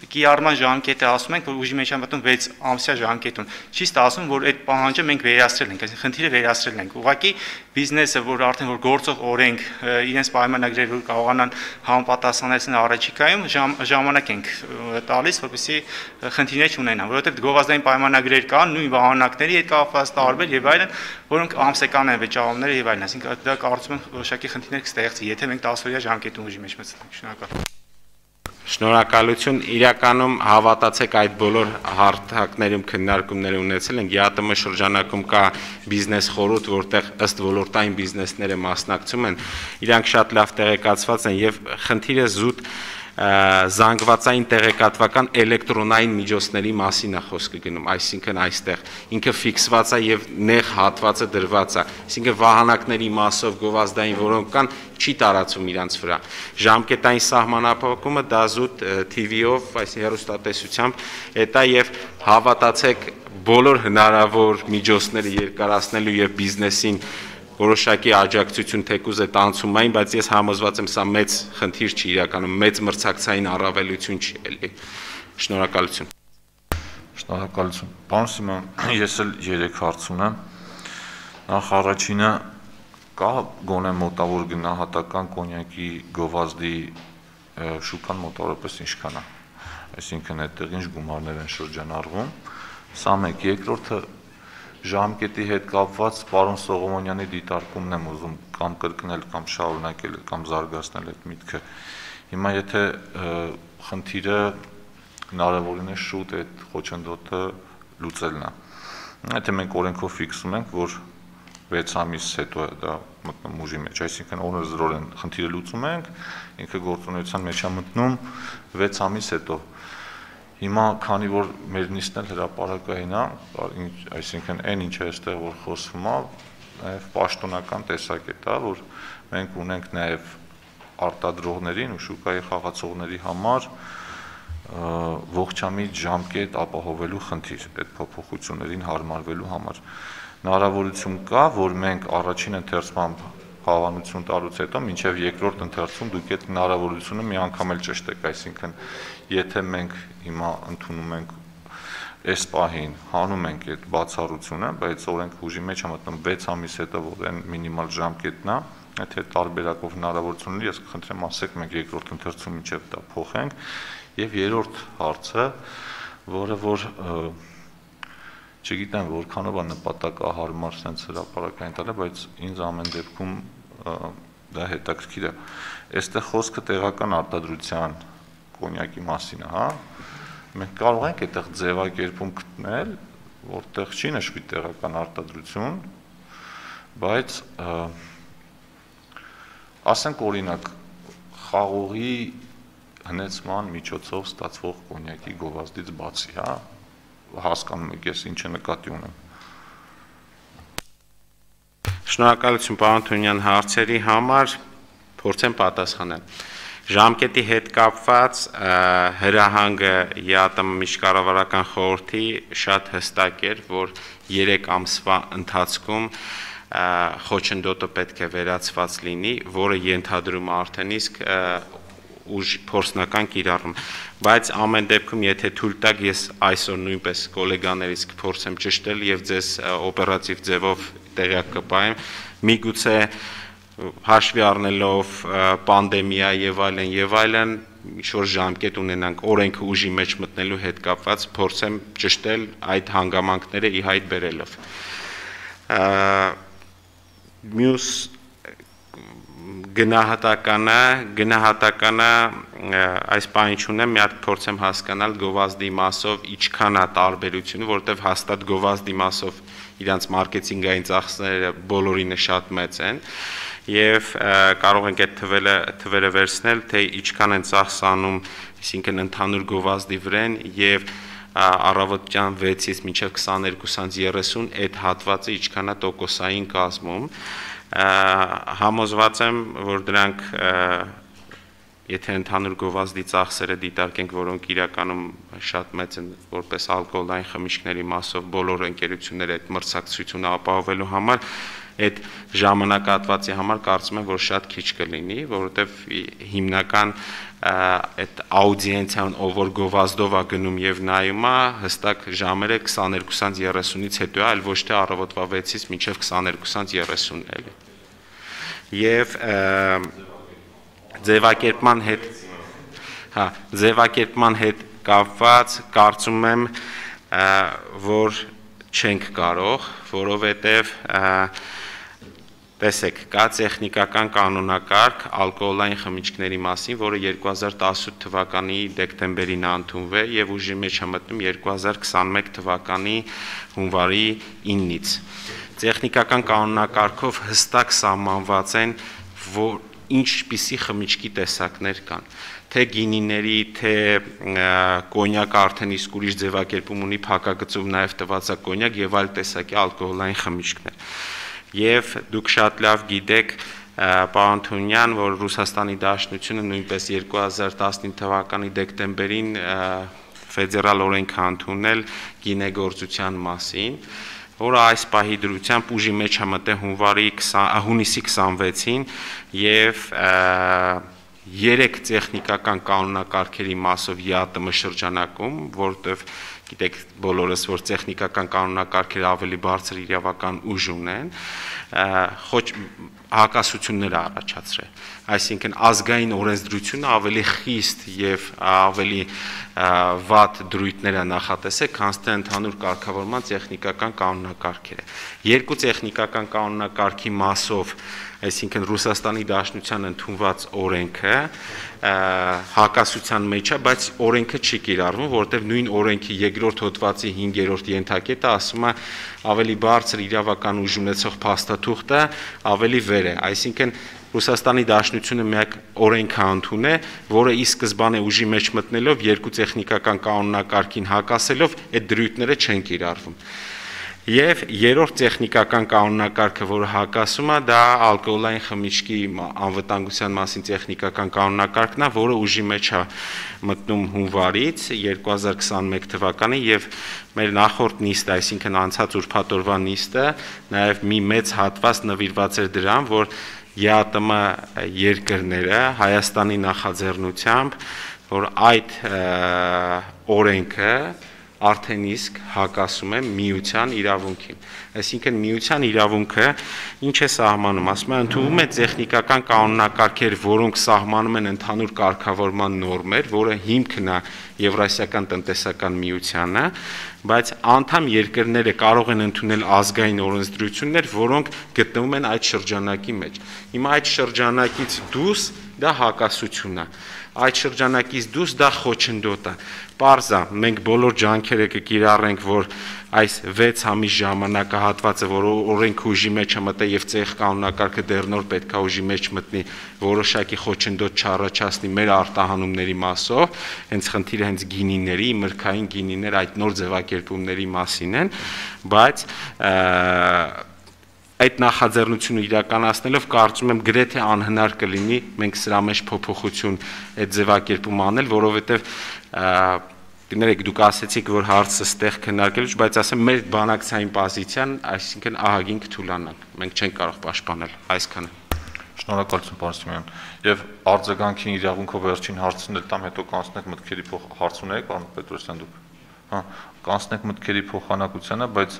կիարման ժամկետը ասում ենք, որ ուժի մեջ է մտնում 6 ամսյա ժամկետում։ Չի ստացվում, որ այդ պահանջը մենք վերացրել ենք, այսինքն խնդիրը վերացրել ենք։ Ուղղակի բիզնեսը, որ արդեն որ գործող օրենք իրենց պայմանագրեր որ կարողանան համապատասխանեցնել առաջիկայում ժամանակ ենք տալիս, որպեսզի խնդիրներ չունենան, որովհետև գովազդային պայմանագրեր կան նույն վահանակների հետ կապված տարբեր եւ այլն, որոնք ամսական են վճարումները եւ այլն, այսինքն դա կարծում եմ որոշակի խնդիրներ կստեղծի, եթե մենք 10-օրյա ժամկետում ուժի մեջ մտցնենք։ Շնորհակալ։ Շնորհակալություն։ Իրականում հավատացեք այդ բոլոր հարթակներում քննարկումներ ունեցել ենք։ ԵԱՏՄ շրջանակում կա բիզնես խորհուրդ, որտեղ ըստ ոլորտային բիզնեսները մասնակցում են։ Իրանք շատ լավ տեղեկացված են եւ խնդիրը զուտ զանգվածային տեղեկատվական էլեկտրոնային միջոցների մասին է խոսքը գնում, այսինքն այստեղ ինքը ֆիքսված է եւ նեղ հատվածը դրված է, այսինքն վահանակների մասով գովազդային որոնք կան չի տարածում իրանց վրա։ Ժամկետային սահմանափակումը դա զուտ TV-ով, այսինքն հեռուստատեսությամբ, դա եւ հավատացեք բոլոր հնարավոր միջոցները երկարացնելու եւ բիզնեսին որոշակի աջակցություն թեկուզ է տանցումային, բայց ես համոզված եմ սա մեծ խնդիր չի իրականում, մեծ մրցակցային առավելություն չի էլի։ Շնորհակալություն։ Շնորհակալություն։ Պարոն Սիմոն, ես էլ 3 հարց ունեմ։ Նախ առաջինը կա գոնե մոտավոր գնահատական կոնյակի գովազդի շուկան մոտավորապես ինչքան է։ Այսինքն այդտեղ ինչ գումարներ են շրջանառվում։ Սա մեկ, երկրորդը ժամկետի հետ կապված պարոն Սողոմոնյանի դիտարկումն եմ ուզում կամ կրկնել կամ շարունակել կամ զարգացնել այդ միտքը։ Հիմա եթե խնդիրը հնարավորին է շուտ այդ խոչընդոտը լուծելն է։ Եթե մենք օրենքով ֆիքսում ենք, որ 6 ամիս հետո դա մտնում ուժի մեջ, այսինքն օրենսդրորեն խնդիրը լուծում ենք, ինքը գործունեության մեջ է մտնում 6 ամիս հետո Հիմա քանի որ մեր նիստն էլ հրաապարակային է, այսինքն այն ինչը այստեղ որ խոսվում է, նաև պաշտոնական տեսակետ է, որ մենք ունենք նաև արտադրողներին ու շուկայի խաղացողների համար ողջամիտ ժամկետ ապահովելու խնդիր այդ փոփոխություններին հարմարվելու համար։ Հնարավորություն կա, որ մենք առաջին ընթերցման հավանություն տալուց հետո մինչև երկրորդ ընթերցում դուք այդ հնարավորությունը մի անգամ էլ ճշտեք, այսինքն եթե մենք հիմա ընդունում ենք այս պահին հանում ենք այդ բացառությունը, բայց օրենք ուժի մեջ է մտնում 6 ամիս հետո որ այն մինիմալ ժամկետն է, եթե տարբերակով հնարավորություն ունի, ես կխնդրեմ ասեք մենք երկրորդ ընթերցում միջև դա փոխենք եւ երրորդ հարցը, որը որ չգիտեմ որքանով է նպատակահարմար sense հրաապարակային տալը, բայց ինձ ամեն դեպքում դա հետաքրքիր է։ Այստեղ խոսքը տեղական արտադրության կոնյակի մասին է, հա։ Մենք կարող ենք այդտեղ ձևակերպում գտնել, որտեղ չի նշվի տեղական արտադրություն, բայց ասենք օրինակ խաղողի հնեցման միջոցով ստացվող կոնյակի գովազդից բացի, հա, հասկանում եք ես ինչը նկատի ունեմ։ Շնորհակալություն պարոն Թունյան հարցերի համար, փորձեմ պատասխանել։ Ժամկետի հետ կապված հրահանգը ԵԱՏՄ միջկառավարական խորհրդի շատ հստակ էր, որ 3 ամսվա ընթացքում խոչընդոտը պետք է վերացված լինի, որը ենթադրում արդեն իսկ ուժ փորձնական կիրառում բայց ամեն դեպքում եթե թույլ տաք ես այսօր նույնպես գոլեգաներից կփորձեմ ճշտել եւ ձեզ օպերատիվ ձևով տեղյակ կպայեմ միգուցե հաշվի առնելով պանդեմիա եւ այլն եւ այլն ինչ-որ ժամկետ ունենանք օրենքը ուժի մեջ մտնելու հետ կապված փորձեմ ճշտել այդ հանգամանքները ի հայտ բերելով մյուս գնահատականը գնահատականը այս բանը չունեմ, մի հատ փորձեմ հասկանալ գովազդի մասով ինչքան է տարբերությունը, որովհետև հաստատ գովազդի մասով իրանց մարքեթինգային ծախսերը բոլորինը շատ մեծ են եւ կարող ենք այդ թվերը թվերը վերցնել, թե ինչքան են ծախսանում, այսինքն ընդհանուր գովազդի վրան եւ առավոտյան 6-ից մինչև 22-30 այդ հատվածը ինչքան է տոկոսային կազմում համոզված եմ, որ դրանք եթե ընդհանուր գովազդի ծախսերը դիտարկենք, որոնք իրականում շատ մեծ են որպես ալկոհոլային խմիչքների մասով բոլոր ընկերությունները այդ մրցակցությունը ապահովելու համար, այդ ժամանակահատվածի համար կարծում եմ, որ շատ քիչ կլինի, որովհետև հիմնական այդ աուդիենցիան, ով որ գովազդով է գնում եւ նայում է, հստակ ժամերը 22-ից 30-ից հետո է, այլ ոչ թե առավոտվա 6-ից մինչև 22-ից 30-ն էլի։ Եվ ձևակերպման հետ հա, ձևակերպման հետ կապված կարծում եմ, որ չենք կարող, որովհետև Տեսեք, կա տեխնիկական կանոնակարգ ալկոհոլային խմիչքների մասին, որը 2018 թվականի դեկտեմբերին ընդունվել եւ ուժի մեջ է մտնում 2021 թվականի հունվարի 9-ից։ Տեխնիկական կանոնակարգով հստակ սահմանված են, որ ինչպիսի խմիչքի տեսակներ կան թե գինիների, թե կոնյակը արդեն իսկ ուրիշ ձևակերպում ունի փակագծով նաև տված է կոնյակ եւ այլ տեսակի ալկոհոլային խմիչքներ եւ դուք շատ լավ գիտեք պարոն Թունյան, որ Ռուսաստանի Դաշնությունը նույնպես 2015 թվականի դեկտեմբերին ֆեդերալ օրենք ընդունել գինեգործության մասին, որը այս պահի դրությամբ ուժի մեջ մտել հունվարի 20 հունիսի 26-ին եւ երեք տեխնիկական կանոնակարգերի մասով ԵԱՏՄ շրջանակում, որտեղ գիտեք բոլորս, որ տեխնիկական կանոնակարգերը ավելի բարձր իրավական ուժ ունեն, խոչ հակասություններ առաջացրել։ Այսինքն ազգային օրենսդրությունը ավելի խիստ եւ ավելի վատ դրույթներ է նախատեսել, քան թե ընդհանուր կարգավորման տեխնիկական կանոնակարգերը։ Երկու տեխնիկական կանոնակարգի մասով այսինքն Ռուսաստանի Դաշնության ընդունված օրենքը հակասության մեջ է, բայց օրենքը չի կիրառվում, որովհետև նույն օրենքի երկրորդ հոդվածի 5-րդ ենթակետը ասում է ավելի բարձր իրավական ուժ ունեցող փաստաթուղթը ավելի վեր է, այսինքն Ռուսաստանի Դաշնությունը միակ օրենքը ընդունե, որը ի սկզբանե ուժի մեջ մտնելով երկու տեխնիկական կանոնակարգին հակասելով այդ դրույթները չեն կիրառվում։ Եվ երրորդ տեխնիկական կանոնակարգը, որը հակասում է, դա ալկոհոլային խմիչքի անվտանգության մասին տեխնիկական կանոնակարգն է, որը ուժի մեջ է մտնում հունվարից 2021 թվականի եւ մեր նախորդ նիստը, այսինքն անցած ուրբաթօրվա նիստը, նաեւ մի մեծ հատված նվիրված էր դրան, որ ԵԱՏՄ երկրները Հայաստանի նախաձեռնությամբ որ այդ օրենքը արդեն իսկ հակասում է միության իրավունքին։ Այսինքն միության իրավունքը ինչ է սահմանում, ասում է ընդունում է տեխնիկական կանոնակարգեր, որոնք սահմանում են ընդհանուր կարգավորման նորմեր, որը հիմքն է Եվրասիական տնտեսական միությանը, բայց անդամ երկրները կարող են ընդունել ազգային օրենսդրություններ, որոնք գտնվում են այդ շրջանակի մեջ։ Հիմա այդ շրջանակից դուրս դա հակասություն է այդ շրջանակից դուրս դա խոչընդոտ է Պարզա, մենք բոլոր ջանքերը կկիրառենք, որ այս 6 ամիս ժամանակահատվածը, որ օրենք ուժի մեջ մտել եւ ցեղ կանոնակարգը դեռ նոր պետքա ուժի մեջ մտնի, որոշակի խոչընդոտ չառաջացնի մեր արտահանումների մասով, հենց խնդիրը հենց գինիների, մրգային գինիներ այդ նոր ձևակերպումների մասին են, բայց այդ նախաձեռնությունը իրականացնելով կարծում եմ գրեթե անհնար կլինի մենք սրա մեջ փոփոխություն այդ ձևակերպում անել, որովհետև Կներեք, դուք ասացիք, որ հարցը ստեղ քննարկելուց, բայց ասեմ մեր բանակցային պոզիցիան, այսինքն ահագին կթուլանանք։ Մենք չենք կարող պաշտպանել այսքանը։ Շնորհակալություն, պարոն Սիմոյան։ Եվ արձագանքի իրավունքով վերջին հարցն էլ տամ, հետո կանցնենք մտքերի փոխ հարց ունեք, պարոն Պետրոսյան դուք։ Հա, կանցնենք մտքերի փոխանակությանը, բայց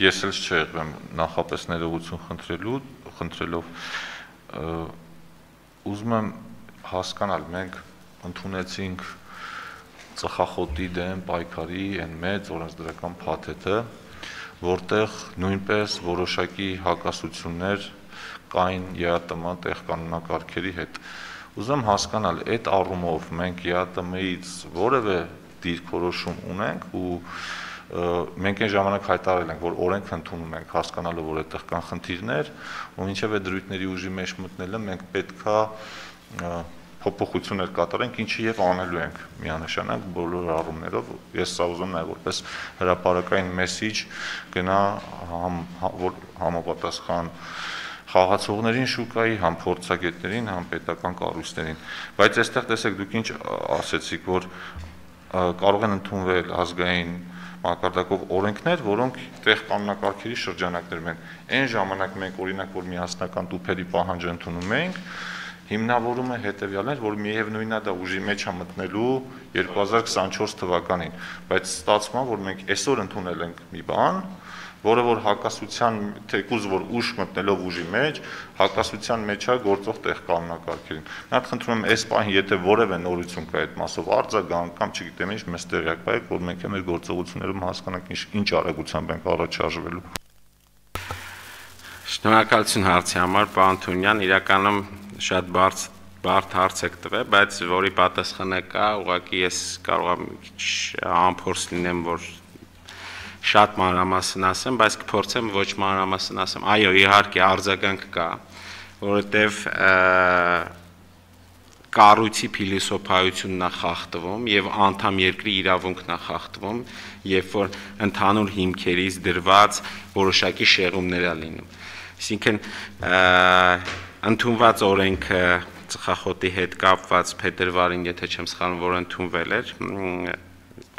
ես էլ չեղվեմ նախապես ներողություն խնդրելու, խնդրելով ուզում եմ հասկանալ, մենք ընդունեցինք ծխախոտի դեմ պայքարի այն մեծ օրենսդրական փաթեթը, որտեղ նույնպես որոշակի հակասություններ կային ԵԱՏՄ տեղ կանոնակարգերի հետ։ Ուզում հասկանալ, այդ առումով մենք ԵԱՏՄ-ից որևէ դիրքորոշում ունենք ու մենք այն ժամանակ հայտարարել ենք, որ օրենք ընդունում ենք, հասկանալով, որ այդտեղ կան խնդիրներ, ու ինչև է դրույթների ուժի մեջ մտնելը մենք պետքա փոփոխություններ կատարենք, ինչը եւ անելու ենք միանշանակ բոլոր առումներով։ Ես սա ուզում եմ որպես հրաապարական մեսիջ գնա համ որ համապատասխան խաղացողներին շուկայի, համ փորձագետներին, համ պետական կառույցներին։ Բայց այստեղ տեսեք դուք ինչ ասեցիք, որ կարող են ընդունվել ազգային մակարդակով օրենքներ, որոնք տեղ կանոնակարգերի շրջանակներում են։ Այն ժամանակ մենք օրինակ որ միասնական տուփերի պահանջը ընդունում ենք, հիմնավորումը հետեւյալն էր, որ միևնույնն է դա ուժի մեջ է մտնելու 2024 թվականին, բայց ստացվում է, որ մենք այսօր ընդունել ենք մի բան, որը որ հակասության թեկուզ որ ուժ մտնելով ուժի մեջ, հակասության մեջ է գործող տեղ կանոնակարգերին։ Նախ խնդրում եմ այս պահին, եթե որևէ նորություն կա այդ մասով արձագանք կամ չգիտեմ ինչ, մեզ տեղյակ բայեք, որ մենք մեր գործողություններում հասկանանք ինչ ինչ արագությամբ ենք առաջարժվելու։ Շնորհակալություն հարցի համար, պարոն Թունյան, իրականում շատ բարձ բարդ հարց եք տվել, բայց որի պատասխանը կա, ուղղակի ես կարող եմ քիչ ամփորձ լինեմ, որ շատ մանրամասն ասեմ, բայց կփորձեմ ոչ մանրամասն ասեմ։ Այո, իհարկե արձագանք կա, որովհետև կառույցի փիլիսոփայությունն է խախտվում եւ անդամ երկրի իրավունքն է խախտվում, երբ որ ընդհանուր հիմքերից դրված որոշակի շեղումներ է լինում։ Այսինքն ընդունված օրենքը ծխախոտի հետ կապված փետրվարին, եթե չեմ սխալվում, որ ընդունվել էր,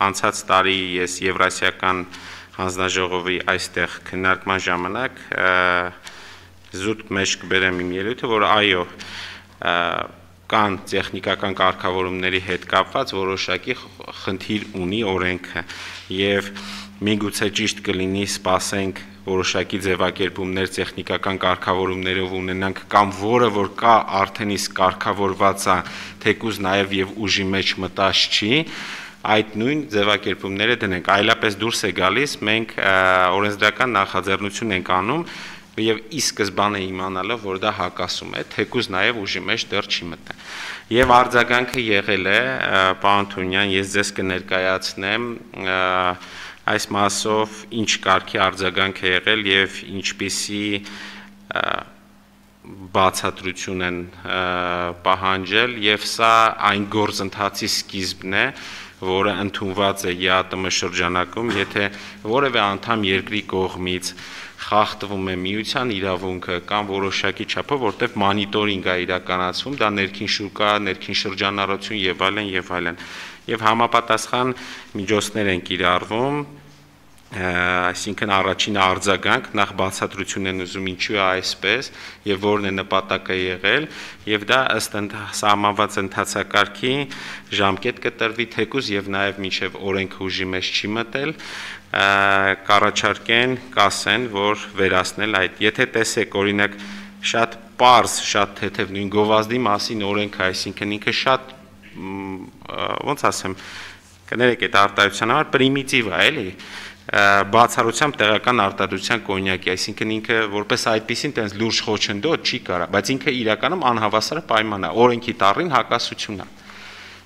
անցած տարի ես Եվրասիական հանձնաժողովի այստեղ քննարկման ժամանակ զուտ մեջ կբերեմ իմ ելույթը, որ այո, կան տեխնիկական կարգավորումների հետ կապված որոշակի խնդիր ունի օրենքը եւ միգուցե ճիշտ կլինի սпасենք որոշակի ձևակերպումներ տեխնիկական կարգավորումներով ունենանք կամ որը որ կա արդեն իսկ կարգավորված է թեկուզ նաև եւ ուժի մեջ մտած չի այդ նույն ձևակերպումները դնենք այլապես դուրս է գալիս մենք օրենսդրական նախաձեռնություն ենք անում եւ ի սկզբանե իմանալով որ դա հակասում է թեկուզ նաեւ ուժի մեջ դեռ չի մտա եւ արձագանքը եղել է պարոն Թունյան ես ձեզ կներկայացնեմ և, այս մասով ինչ կարգի արձագանք է եղել եւ ինչպիսի բացատրություն են պահանջել եւ սա այն գործընթացի սկիզբն է որը ընդունված է ԵԱՏՄ շրջանակում, եթե որևէ անդամ երկրի կողմից խախտվում է միության իրավունքը կամ որոշակի չափով, որտեղ մոնիտորինգ է իրականացվում, դա ներքին շուկա, ներքին շրջանառություն եւ այլն եւ այլն։ Եվ համապատասխան միջոցներ են կիրառվում, այսինքն առաջին արձագանք նախ բացատրություն են ուզում ինչու է այսպես եւ որն է նպատակը եղել եւ դա ըստ սահմանված ընթացակարգի ժամկետ կտրվի թեկուզ եւ նաեւ միջև օրենքը ուժի մեջ չի մտել կառաջարկեն կասեն որ վերացնել այդ եթե տեսեք օրինակ շատ པարզ շատ թեթև նույն գովազդի մասին օրենքը այսինքն ինքը շատ ոնց ասեմ կներեք այդ արտահայտության համար պրիմիտիվ է էլի բացառությամբ տեղական արտադրության կոնյակի, այսինքն ինքը որպես այդպեսին տենց լուրջ խոչընդոտ չի կարա, բայց ինքը իրականում անհավասար պայման է, օրենքի տառին հակասություն է։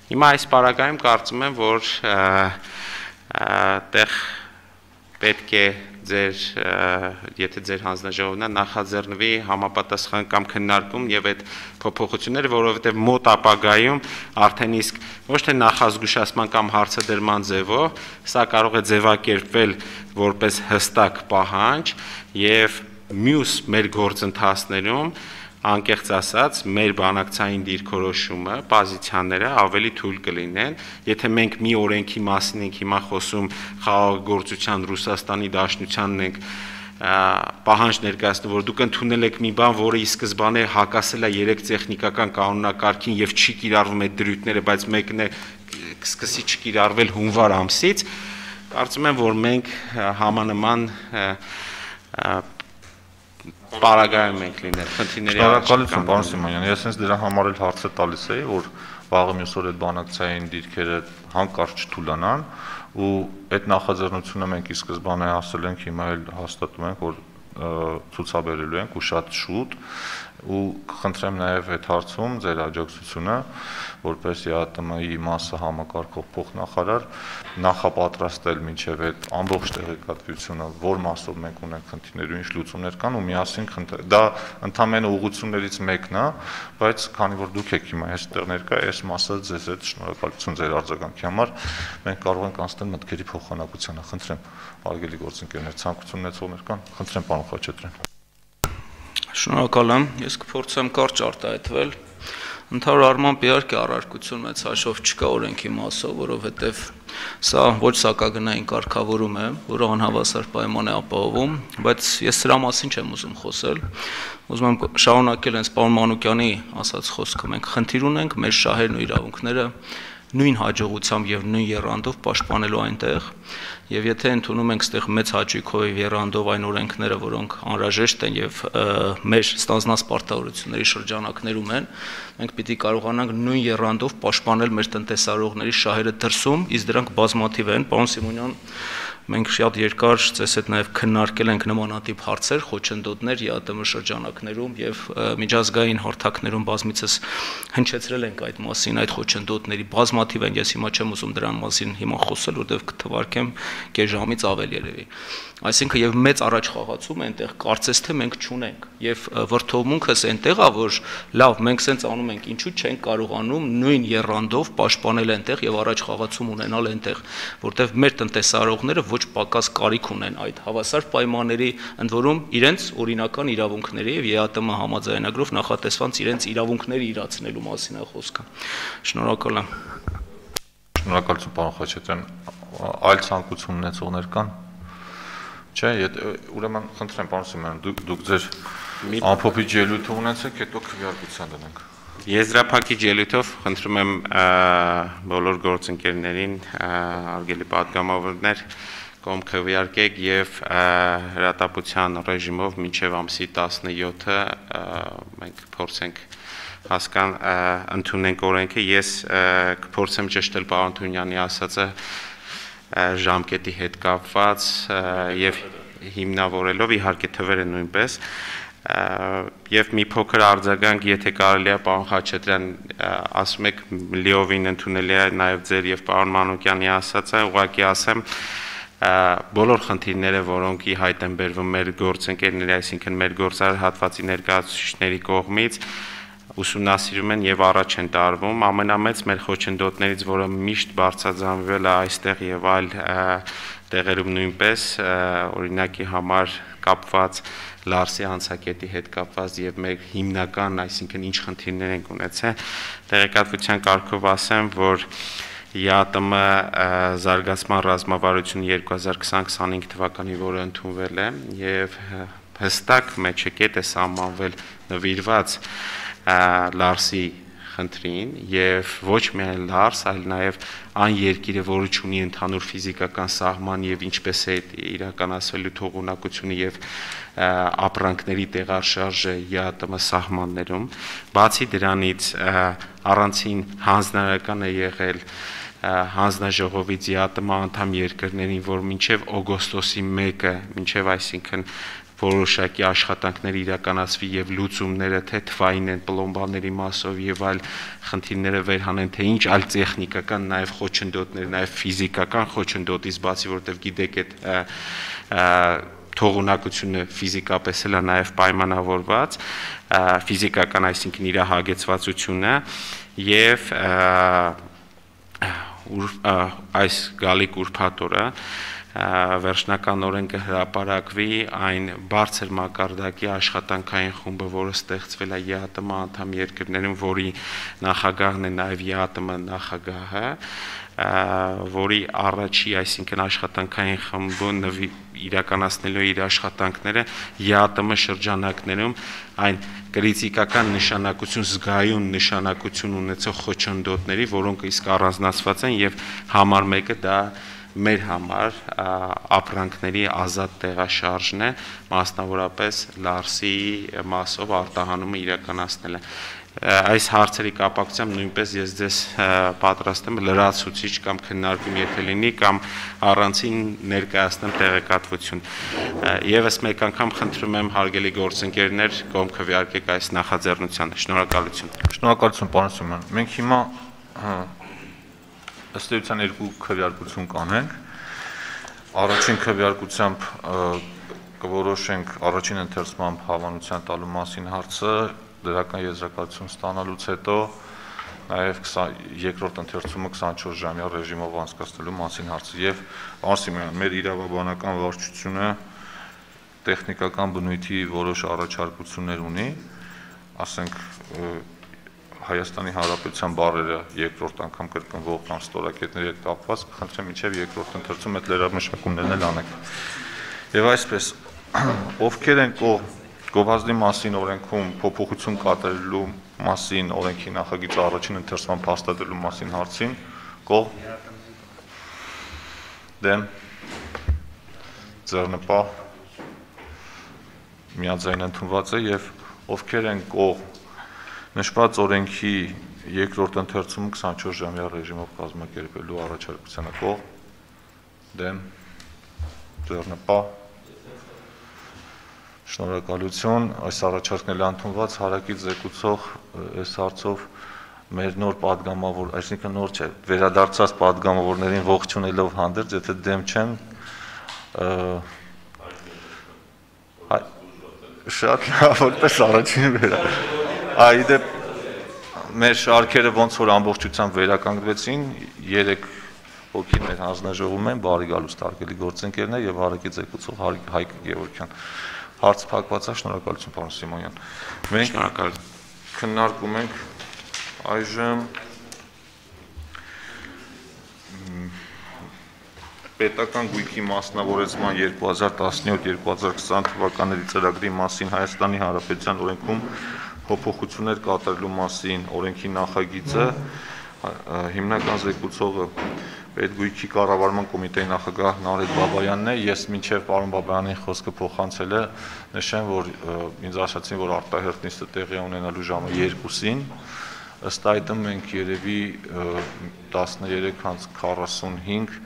Հիմա այս պարագայում կարծում եմ, որ տեղ պետք է ձեր եթե ձեր հանձնաժողովն է նախաձեռնվի համապատասխան կամ քննարկում եւ այդ փոփոխությունները, որովհետեւ մոտ ապագայում արդեն իսկ ոչ թե նախազգուշացման կամ հարցադրման ձևով, սա կարող է ձևակերպվել որպես հստակ պահանջ եւ մյուս մեր գործընթացներում անկեղծ ասած մեր բանակցային դիրքորոշումը, պոզիցիաները ավելի թույլ կլինեն, եթե մենք մի օրենքի մասին ենք հիմա խոսում խաղաղագործության Ռուսաստանի Դաշնությանն ենք պահանջ ներկայացնում, որ դուք ընդունել եք մի բան, որը ի սկզբանե հակասել է երեք տեխնիկական կանոնակարգին եւ չի կիրառվում այդ դրույթները, բայց մեկն է սկսի չկիրառվել հունվար ամսից, կարծում եմ, որ մենք համանման պարագայում ենք լինել խնդիրների Շնորհակալություն, պարոն Սիմոնյան։ Ես հենց դրա համար էլ հարցը տալիս էի, որ վաղը մյուս օր այդ բանակցային դիրքերը հանկարծ չթուլանան ու այդ նախաձեռնությունը մենք ի սկզբանե ասել ենք, հիմա էլ հաստատում ենք, որ ցուցաբերելու ենք ու շատ շուտ ու կխնդրեմ նաև այդ հարցում ձեր աջակցությունը, որպես ԵԱՏՄ-ի մասը համակարգող փոխնախարար նախապատրաստել մինչև այդ ամբողջ տեղեկատվությունը, որ մասով մենք ունենք խնդիրներ ու ինչ լուծումներ կան ու միասին խնդր դա ընդհանրապես ուղղություններից մեկն է, բայց քանի որ դուք եք հիմա այստեղ ներկա, այս մասը ձեզ հետ շնորհակալություն ձեր արձագանքի համար, մենք կարող ենք անցնել մտքերի փոխանակությանը։ Խնդրեմ, արգելի գործընկերներ, ցանկություն ունեցողներ կան, խնդրեմ պարոն Խաչատրյան։ Շնորհակալ եմ։ Ես կփորձեմ կարճ արտահայտվել։ Ընդհանուր առմամբ իհարկե առարկություն մեծ հաշվով չկա օրենքի մասով, որովհետև սա ոչ սակագնային կարգավորում է, որը անհավասար պայման է ապահովում, բայց ես սրա մասին չեմ ուզում խոսել։ Ուզում եմ շարունակել հենց պարոն Մանուկյանի ասած խոսքը։ Մենք խնդիր ունենք մեր շահերն ու իրավունքները նույն հաջողությամբ եւ նույն երանդով պաշտպանելու այնտեղ եւ եթե ընդունում ենք այդտեղ մեծ հաճույքով երանդով այն օրենքները, որոնք անհրաժեշտ են եւ մեր ստանձնած պարտավորությունների շրջանակներում են, մենք պիտի կարողանանք նույն երանդով պաշտպանել մեր տնտեսարողների շահերը դրսում, իսկ դրանք բազմաթիվ են, պարոն Սիմոնյան Մենք շատ երկար ցես հետ նաև քննարկել ենք նմանատիպ հարցեր, խոչընդոտներ ԵԱՏՄ շրջանակներում եւ միջազգային հարթակներում բազմիցս հնչեցրել ենք այդ մասին, այդ խոչընդոտների բազմաթիվ են, ես հիմա չեմ ուզում դրան մասին հիմա խոսել, որտեղ կթվարկեմ կես ժամից ավել երևի։ Այսինքն եւ մեծ առաջ խաղացում այնտեղ կարծես թե մենք չունենք եւ վրթովմունքս այնտեղ է որ լավ մենք սենց անում ենք ինչու չենք կարողանում նույն երանդով պաշտպանել այնտեղ եւ առաջ խաղացում ունենալ այնտեղ որտեղ մեր տնտեսարողները ոչ պակաս կարիք ունեն այդ հավասար պայմանների, ընդ որում իրենց օրինական իրավունքների եւ ԵԱՏՄ համաձայնագրով նախատեսված իրենց իրավունքները իրացնելու մասին է խոսքը։ Շնորհակալ եմ։ Շնորհակալություն պարոն Խաչատրյան։ Այլ ցանկություն ունեցողներ կան։ Չէ, ուրեմն խնդրեմ պարոն Սիմյան, դուք դուք ձեր ամփոփիչ ելույթը ունեցեք, հետո քվեարկության դնենք։ Եզրափակիչ ելույթով խնդրում եմ բոլոր գործընկերներին, արգելի պատգամավորներ, կողմ քվեարկեք եւ հրատապության ռեժիմով մինչեւ ամսի 17-ը մենք փորձենք հասկան ընդունենք օրենքը ես կփորձեմ ճշտել պարոն Թունյանի ասածը ժամկետի հետ կապված եւ հիմնավորելով իհարկե թվերը նույնպես եւ մի փոքր արձագանք, եթե կարելի է պարոն Խաչատրյան ասում եք լիովին ընդունելի է նաեւ ձեր եւ պարոն Մանուկյանի ասածը, ուղղակի ասեմ բոլոր խնդիրները, որոնք ի հայտ են բերվում մեր գործընկերների, այսինքն մեր գործարար հատվածի ներկայացուցիչների կողմից, ուսումնասիրում են եւ առաջ են տարվում ամենամեծ մեր խոչընդոտներից, որը միշտ բարձրաձանվել է այստեղ եւ այլ տեղերում նույնպես օրինակի համար կապված Լարսի անցակետի հետ կապված եւ մեր հիմնական, այսինքն ինչ խնդիրներ ենք ունեցել, տեղեկատվության կարգով ասեմ, որ ԵԱՏՄ զարգացման ռազմավարություն 2020-25 թվականի, որը ընդունվել է եւ հստակ մեջեկետ է սահմանվել նվիրված Լարսի խնդրին եւ ոչ միայն Լարս, այլ նաեւ այն երկիրը, որը ունի ընդհանուր ֆիզիկական սահման եւ ինչպես է իրականացվելու թողունակությունը եւ ապրանքների տեղաշարժը ԵԱՏՄ սահմաններում։ Բացի դրանից առանցին հանձնարարական է եղել հանձնաժողովից ԵԱՏՄ անդամ երկրներին, որ մինչև օգոստոսի 1-ը, մինչև այսինքն որոշակի աշխատանքներ իրականացվի եւ լուծումները թե թվային են պլոմբաների մասով եւ այլ խնդիրները վերհանեն թե ինչ այլ տեխնիկական նաեւ խոչընդոտներ նաեւ ֆիզիկական խոչընդոտից բացի որտեվ գիտեք այդ թողունակությունը ֆիզիկապես էլ է նաև պայմանավորված ֆիզիկական այսինքն իր հագեցվածությունը եւ այս գալիք ուրփաթորը վերջնականորեն կհրապարակվի այն բարձր մակարդակի աշխատանքային խումբը, որը ստեղծվել է ԵԱՏՄ անդամ երկրներում, որի նախագահն է նաև ԵԱՏՄ նախագահը, որի առաջի, այսինքն աշխատանքային խմբը իրականացնելու իր աշխատանքները ԵԱՏՄ շրջանակներում այն կրիտիկական նշանակություն զգայուն նշանակություն ունեցող խոչընդոտների, որոնք իսկ առանձնացված են եւ համար մեկը դա մեր համար ապրանքների ազատ տեղաշարժն է, մասնավորապես Լարսի մասով արտահանումը իրականացնելը։ այս հարցերի կապակցությամբ նույնպես ես ձեզ պատրաստ եմ լրացուցիչ կամ քննարկում եթե լինի կամ առանցին ներկայացնեմ տեղեկատվություն։ Եվս մեկ անգամ խնդրում եմ հարգելի գործընկերներ կողմ քվեարկեք այս նախաձեռնությանը։ Շնորհակալություն։ Շնորհակալություն, պարոն Սիմոն։ Մենք հիմա ըստ էության երկու քվեարկություն կանենք։ Առաջին քվեարկությամբ կորոշենք առաջին ընթերցման հավանության տալու մասին հարցը դրական եզրակացություն ստանալուց հետո նաև 20 երկրորդ ընթերցումը 24 ժամյա ռեժիմով անցկացնելու մասին հարցը եւ Արսիմյան մեր իրավաբանական վարչությունը տեխնիկական բնույթի որոշ առաջարկություններ ունի ասենք Հայաստանի Հանրապետության բարերը երկրորդ անգամ կրկնվող կամ ստորակետների հետ կապված կխնդրեմ մինչև երկրորդ ընթերցում այդ լրամշակումներն էլ անեք։ Եվ այսպես ովքեր են կողմ գովազդի մասին օրենքում փոփոխություն կատարելու մասին օրենքի նախագիծը առաջին ընթերցման փաստադրելու մասին հարցին կող դեմ ձեռնպահ միաձայն ընդունված է եւ ովքեր են կող նշված օրենքի երկրորդ ընթերցումը 24 ժամյա ռեժիմով կազմակերպելու առաջարկությանը կող դեմ ձեռնպահ Շնորհակալություն, այս առաջարկն էլ ընդունված հարակից զեկուցող այս հարցով մեր նոր падգամավոր, այսինքն նոր չէ, վերադարձած падգամավորներին ողջունելով հանդերձ, եթե դեմ չեն, շատ լավ, որպես առաջին վերա։ Այ դե մեր շարքերը ոնց որ ամբողջությամբ վերականգնվեցին, 3 հոգի մեր հանձնաժողում են բարի գալուս տարգելի գործընկերներ եւ հարակից եկուցող Հայկ Գևորքյան հարց փակված է, շնորհակալություն պարոն Սիմոնյան։ Մենք շնորհակալ քննարկում ենք այժմ պետական գույքի մասնավորեցման 2017-2020 թվականների ծրագրի մասին Հայաստանի Հանրապետության օրենքում փոփոխություններ կատարելու մասին օրենքի նախագիծը հիմնական զեկուցողը Պետգույքի կառավարման կոմիտեի նախագահ Նարեկ Բաբայանն է, ես մինչև պարոն Բաբայանի խոսքը փոխանցել է, նշեմ, որ ինձ ասացին, որ արտահերտ նիստը տեղի ունենալու ժամը 2-ին, ըստ այդմ մենք երևի 13:45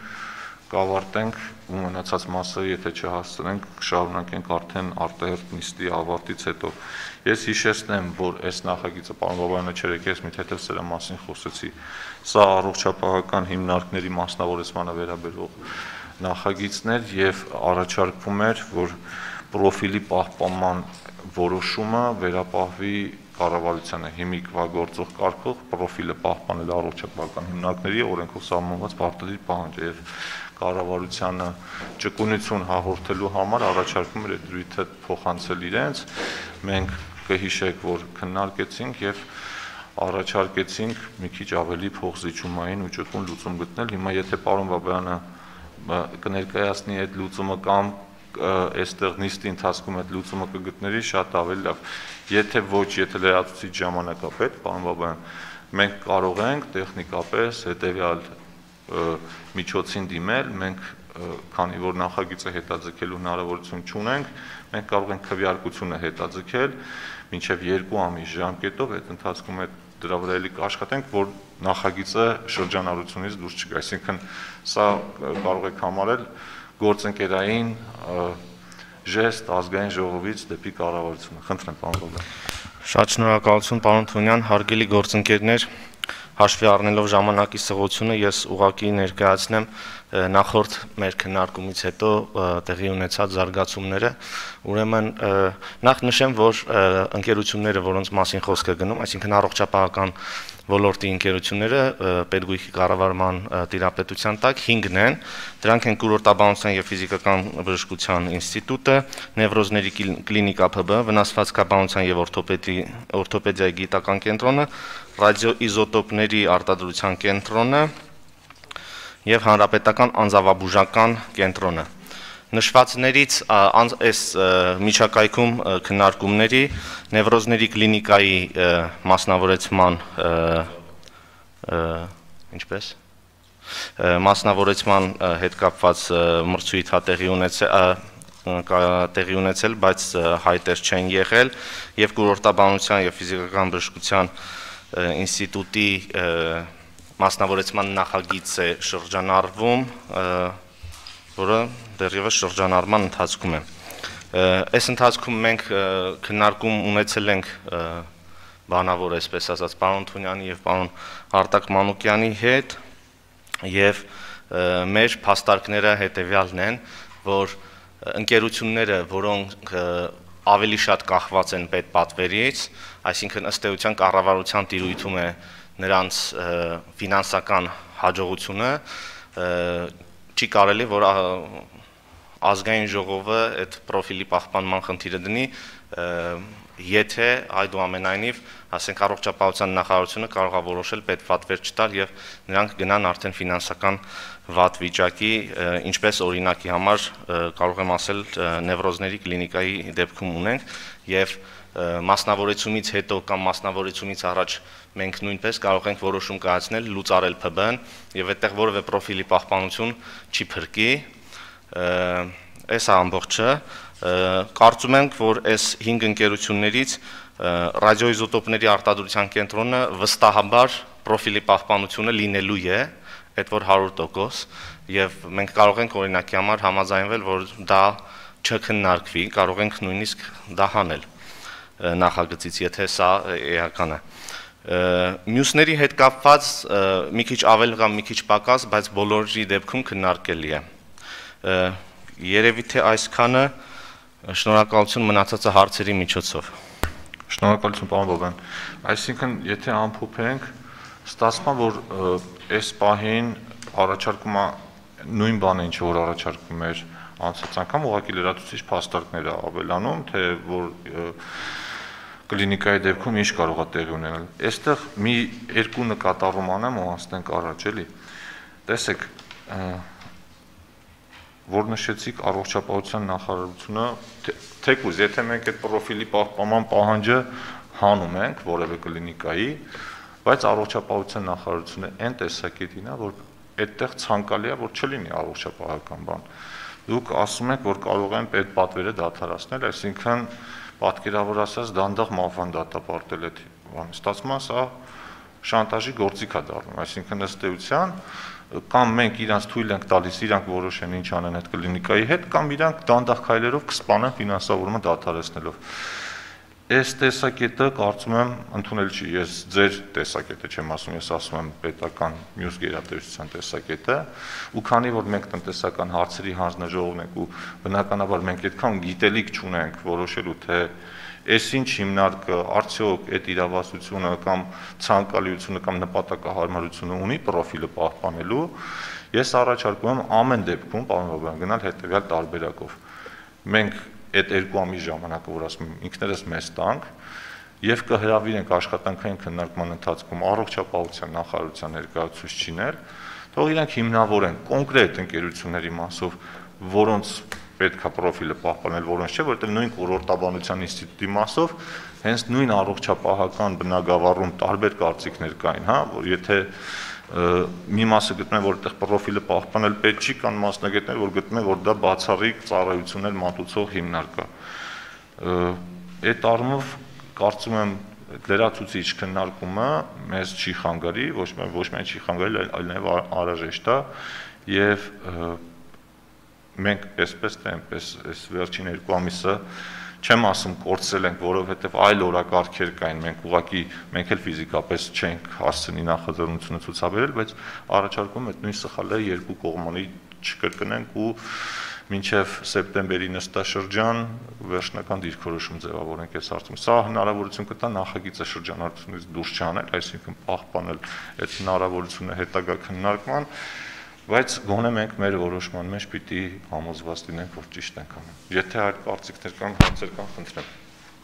կավարտենք ու մնացած մասը, եթե չհասցնենք, կշարունակենք արդեն արտահերտ նիստի ավարտից հետո։ Ես հիշեցնեմ, որ այս նախագիծը պարոն Բաբայանը չերեկես մի թեթև սրա մասին խոսեցի։ Սա առողջապահական հիմնարկների մասնավորեցմանը վերաբերող նախագիծներ եւ առաջարկվում էր, որ պրոֆիլի պահպանման որոշումը վերապահվի կառավարությանը հիմիկվա գործող կարգով պրոֆիլը պահպանել առողջապահական հիմնարկների օրենքով սահմանված պարտադիր պահանջ եւ կառավարությանը ճկունություն հաղորդելու համար առաջարկում էր այդ դրույթը փոխանցել իրենց մենք կհիշեք որ քննարկեցինք եւ առաջարկեցինք մի քիչ ավելի փոխզիջումային ու ճկուն լուծում գտնել հիմա եթե պարոն Բաբայանը կներկայացնի այդ լուծումը կամ այստեղ նիստի ընթացքում այդ լուծումը կգտնվի շատ ավելի լավ եթե ոչ եթե լրացուցիչ ժամանակ է պետք պարոն Բաբայան մենք կարող ենք տեխնիկապես հետեւյալ միջոցին դիմել, մենք քանի որ նախագիծը հետաձգելու հնարավորություն չունենք, մենք կարող ենք քվեարկությունը հետաձգել մինչև 2 ամիս ժամկետով այդ ընթացքում այդ դրա վրա էլի կաշխատենք, որ նախագիծը շրջանառությունից դուրս չգա։ Այսինքն սա կարող եք համարել գործընկերային ժեստ ազգային ժողովից դեպի կառավարությունը։ Խնդրեմ, պարոն Ռոբերտ։ Շատ շնորհակալություն, պարոն Թունյան, հարգելի գործընկերներ, հաշվի առնելով ժամանակի սղությունը ես ուղակի ներկայացնեմ նախորդ մեր քննարկումից հետո տեղի ունեցած զարգացումները ուրեմն նախ նշեմ որ ընկերությունները որոնց մասին խոսքը գնում այսինքն առողջապահական ոլորտի ընկերությունները Պետգույքի կառավարման տիրապետության տակ 5-ն են։ Դրանք են կուրորտաբանության եւ ֆիզիկական բժշկության ինստիտուտը, նևրոզների կլինիկա ՓԲ, վնասվածքաբանության եւ օրթոպեդի օրթոպեդիայի գիտական կենտրոնը, ռադիոիզոտոպների արտադրության կենտրոնը եւ հանրապետական անձավաբուժական կենտրոնը նշվածներից այս միջակայքում քննարկումների նևրոզների կլինիկայի մասնավորեցման ինչպես մասնավորեցման հետ կապված մրցույթ հատեղի ունեցել տեղի ունեցել, բայց հայտեր չեն եղել եւ կուրորտաբանության եւ ֆիզիկական բժշկության ինստիտուտի մասնավորեցման նախագիծ է շրջանառվում, որը դեռևս շրջանառման ընթացքում է։ Այս ընթացքում մենք քննարկում ունեցել ենք բանավոր, այսպես ասած, պարոն Թունյանի եւ պարոն Արտակ Մանուկյանի հետ եւ մեր փաստարկները հետեւյալն են, որ ընկերությունները, որոնք ավելի շատ կախված են պետ պատվերից, այսինքն ըստ էության կառավարության տիրույթում է նրանց ֆինանսական հաջողությունը, չի կարելի որ ազգային ժողովը այդ պրոֆիլի պահպանման խնդիրը դնի, եթե այդուամենայնիվ, ասենք առողջապահության նախարարությունը կարող է որոշել պետպատվեր չտալ եւ նրանք գնան արդեն ֆինանսական վատ վիճակի, ինչպես օրինակի համար կարող եմ ասել նևրոզների կլինիկայի դեպքում ունենք եւ մասնավորեցումից հետո կամ մասնավորեցումից առաջ մենք նույնպես կարող ենք որոշում կայացնել լուծարել ՓԲ-ն եւ այդտեղ որևէ պրոֆիլի պահպանություն չի փրկի, այս ամբողջը կարծում ենք որ այս 5 ընկերություններից ռադիոիզոտոպների արտադրության կենտրոնը վստահաբար պրոֆիլի պահպանությունը լինելու է այդ որ 100% եւ մենք կարող ենք օրինակի համար համաձայնվել որ դա չքննարկվի կարող ենք նույնիսկ դա հանել նախագծից եթե սա էական է մյուսների հետ կապված մի քիչ ավել կամ մի քիչ պակաս բայց բոլորի դեպքում քննարկելի է Երևի թե այսքանը շնորհակալություն մնացածը հարցերի միջոցով։ Շնորհակալություն պարոն Բոբյան։ Այսինքն, եթե ամփոփենք, ստացվում որ այս պահին առաջարկում է նույն բանը, ինչ որ առաջարկում էր անցած անգամ, ուղղակի լրացուցիչ փաստարկները ավելանում, թե որ կլինիկայի դեպքում ինչ կարող է տեղի ունենալ։ Այստեղ մի երկու նկատառում անեմ ու անցնենք առաջ, էլի։ Տեսեք, որ նշեցիք առողջապահության նախարարությունը թեկուզ եթե մենք այդ պրոֆիլի պահպանման պահանջը հանում ենք որևէ կլինիկայի, բայց առողջապահության նախարարությունը այն տեսակետին է, որ այդտեղ ցանկալի է, որ չլինի առողջապահական բան։ Դուք ասում եք, որ կարող են պետ պատվերը դադարացնել, այսինքն պատկերավոր ասած դանդաղ մահվան դատապարտել այդ բանը։ է սա շանտաժի գործիք է դառնում, այսինքն ըստ էության կամ մենք իրանց թույլ ենք տալիս իրանք որոշեն ինչ անեն այդ կլինիկայի հետ կամ իրանք դանդաղ քայլերով կսպանեն ֆինանսավորումը դադարեցնելով այս տեսակետը կարծում եմ ընդունել չի ես ձեր տեսակետը չեմ ասում ես ասում եմ պետական մյուս գերատեսչության տեսակետը ու քանի որ մենք տնտեսական հարցերի հանձնաժողովն ենք ու բնականաբար մենք այդքան գիտելիք չունենք որոշելու թե Էսինչ հիմնարկը արդյոք այդ իրավասությունը կամ ցանկալիությունը կամ նպատակահարմարությունը ունի պրոֆիլը պահպանելու, ես առաջարկում եմ ամեն դեպքում, պարոն Ռոբյան, գնալ հետեւյալ տարբերակով։ Մենք այդ երկու ամի ժամանակը, որ ասում եմ, ինքներս մեզ տանք, եւ կհրավիրենք աշխատանքային քննարկման ընթացքում առողջապահության նախարարության ներկայացուցիչներ, թող իրանք հիմնավորեն կոնկրետ ընկերությունների մասով, որոնց պետքա պրոֆիլը պահպանել, որոնց չէ, որովհետև նույն կուրորտաբանության ինստիտուտի մասով հենց նույն առողջապահական բնագավառում տարբեր կարծիքներ կային, հա, որ եթե մի մասը գտնում են որ այդտեղ պրոֆիլը պահպանել պետք չի, կան մասնագետներ, որ գտնում են որ դա բացառիկ ծառայություններ մատուցող հիմնարկ է։ Այդ առումով կարծում եմ լրացուցիչ քննարկումը մեզ չի խանգարի, ոչ միայն ոչ միայն չի խանգարի, այլ նաև անհրաժեշտ է եւ մենք այսպես թե այնպես այս վերջին երկու ամիսը չեմ ասում կորցրել ենք, որովհետև այլ օրակարգեր կային, մենք ուղակի մենք էլ ֆիզիկապես չենք հասցնի նախաձեռնությունը ցուցաբերել, բայց առաջարկում այդ նույն սխալը երկու կողմանի չկրկնենք ու մինչև սեպտեմբերի նստաշրջան վերջնական դիրքորոշում ձևավորենք այս հարցում։ Սա հնարավորություն կտա նախագիծը շրջանառությունից դուրս չանել, այսինքն պահպանել այդ հնարավորությունը հետագա քննարկման բայց գոնե մենք մեր որոշման մեջ պիտի համոզված լինենք, որ ճիշտ ենք անում։ Եթե այլ կարծիքներ կան, հարցեր կան, խնդրեմ։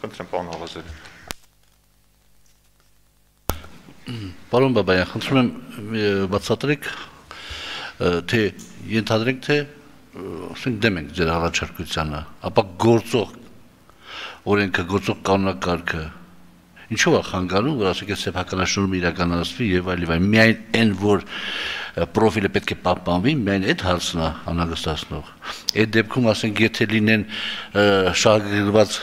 Խնդրեմ պարոն Աղազարյան։ Պարոն Բաբայան, խնդրում եմ բացատրեք, թե ենթադրենք, թե ասենք դեմ ենք ձեր առաջարկությանը, ապա գործող օրենքը, գործող կանոնակարգը ինչով է խանգարում, որ ասենք սեփականաշնորհումը իրականացվի եւ այլ եւ այլ։ Միայն այն որ պրոֆիլը պետք է պահպանվի, միայն այդ հարցն է անհանգստացնող։ Այդ դեպքում ասենք եթե լինեն շահագրգռված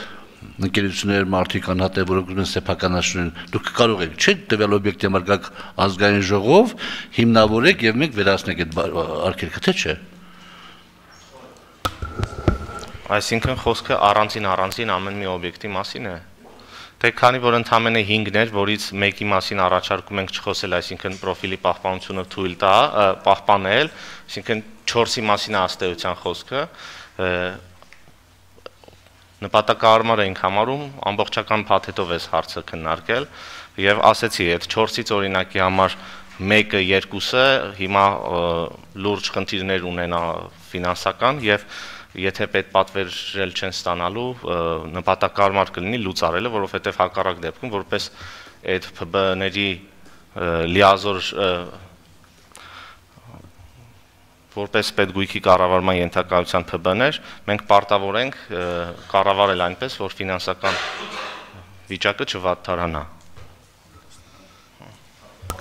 ընկերություններ, մարդիկ անհատներ, որոնք ուզում են սեփականացնել, դուք կարող եք, չէ՞, տվյալ օբյեկտի համար գաք ազգային ժողով, հիմնավորեք եւ մենք վերացնենք այդ արկելքը, թե չէ։ Այսինքն խոսքը առանցին առանցին ամեն մի օբյեկտի մասին է։ Թե քանի որ ընդամենը 5-ներ, որից մեկի մասին առաջարկում ենք չխոսել, այսինքն պրոֆիլի պահպանությունը թույլ տա, պահպանել, այսինքն 4-ի մասին է ըստեյության խոսքը, նպատակահարմար էինք համարում ամբողջական փաթեթով այս հարցը քննարկել եւ ասեցի այդ 4-ից օրինակի համար մեկը, երկուսը հիմա լուրջ խնդիրներ ունենա ֆինանսական եւ եթե պետ պատվերել չեն ստանալու նպատակահարմար կլինի լուծարելը, որովհետեւ հակառակ դեպքում որպես այդ ՓԲ-ների լիազոր որպես պետգույքի կառավարման ենթակայության ՓԲ-ներ, մենք պարտավոր ենք կառավարել այնպես, որ ֆինանսական վիճակը չվատթարանա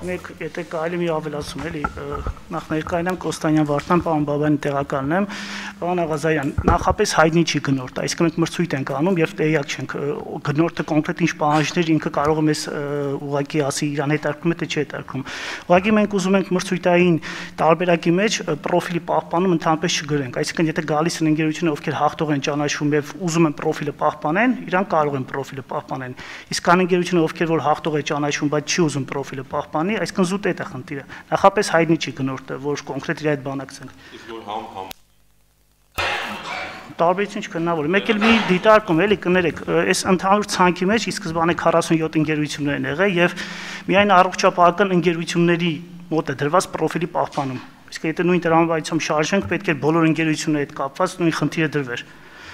մեկ եթե կարելի մի ավելացում էլի նախ ներկայինամ Կոստանյան Վարդան պարոն Բաբայանի տեղակալն եմ պարոն Աղազարյան նախապես հայտնի չի գնորդը այսինքն մենք մրցույթ ենք անում եւ տեղյակ չենք գնորդը կոնկրետ ինչ պահանջներ ինքը կարող է մեզ ուղակի ասի իրան հետարկում է թե չէ հետարկում ուղակի մենք ուզում ենք մրցույթային տարբերակի մեջ պրոֆիլի պահպանում ընդհանրապես չգրենք այսինքն եթե գալիս են ընկերությունը ովքեր հաղթող են ճանաչվում եւ ուզում են պրոֆիլը պահպանեն իրան կարող են պրոֆիլը պահպանեն իսկ կան ընկերությունը ովքեր որ հաղթող է ճանաչվում բայց չի ուզում պրոֆիլը պահպանի այսինքն զուտ է դա խնդիրը նախապես հայտնի չի գնորդը որ կոնկրետ իր այդ բանակցենք իսկ որ համ համ տարբերություն չքննավոր։ Մեկ էլ մի դիտարկում էլի կներեք, այս ընդհանուր ցանկի մեջ ի սկզբանե 47 ընկերություններ են եղել եւ միայն առողջապահական ընկերությունների մոտ է դրված պրոֆիլի պահպանում։ Իսկ եթե նույն տրամվայցում շարժենք, պետք է բոլոր ընկերությունների հետ կապված նույն խնդիրը դրվեր։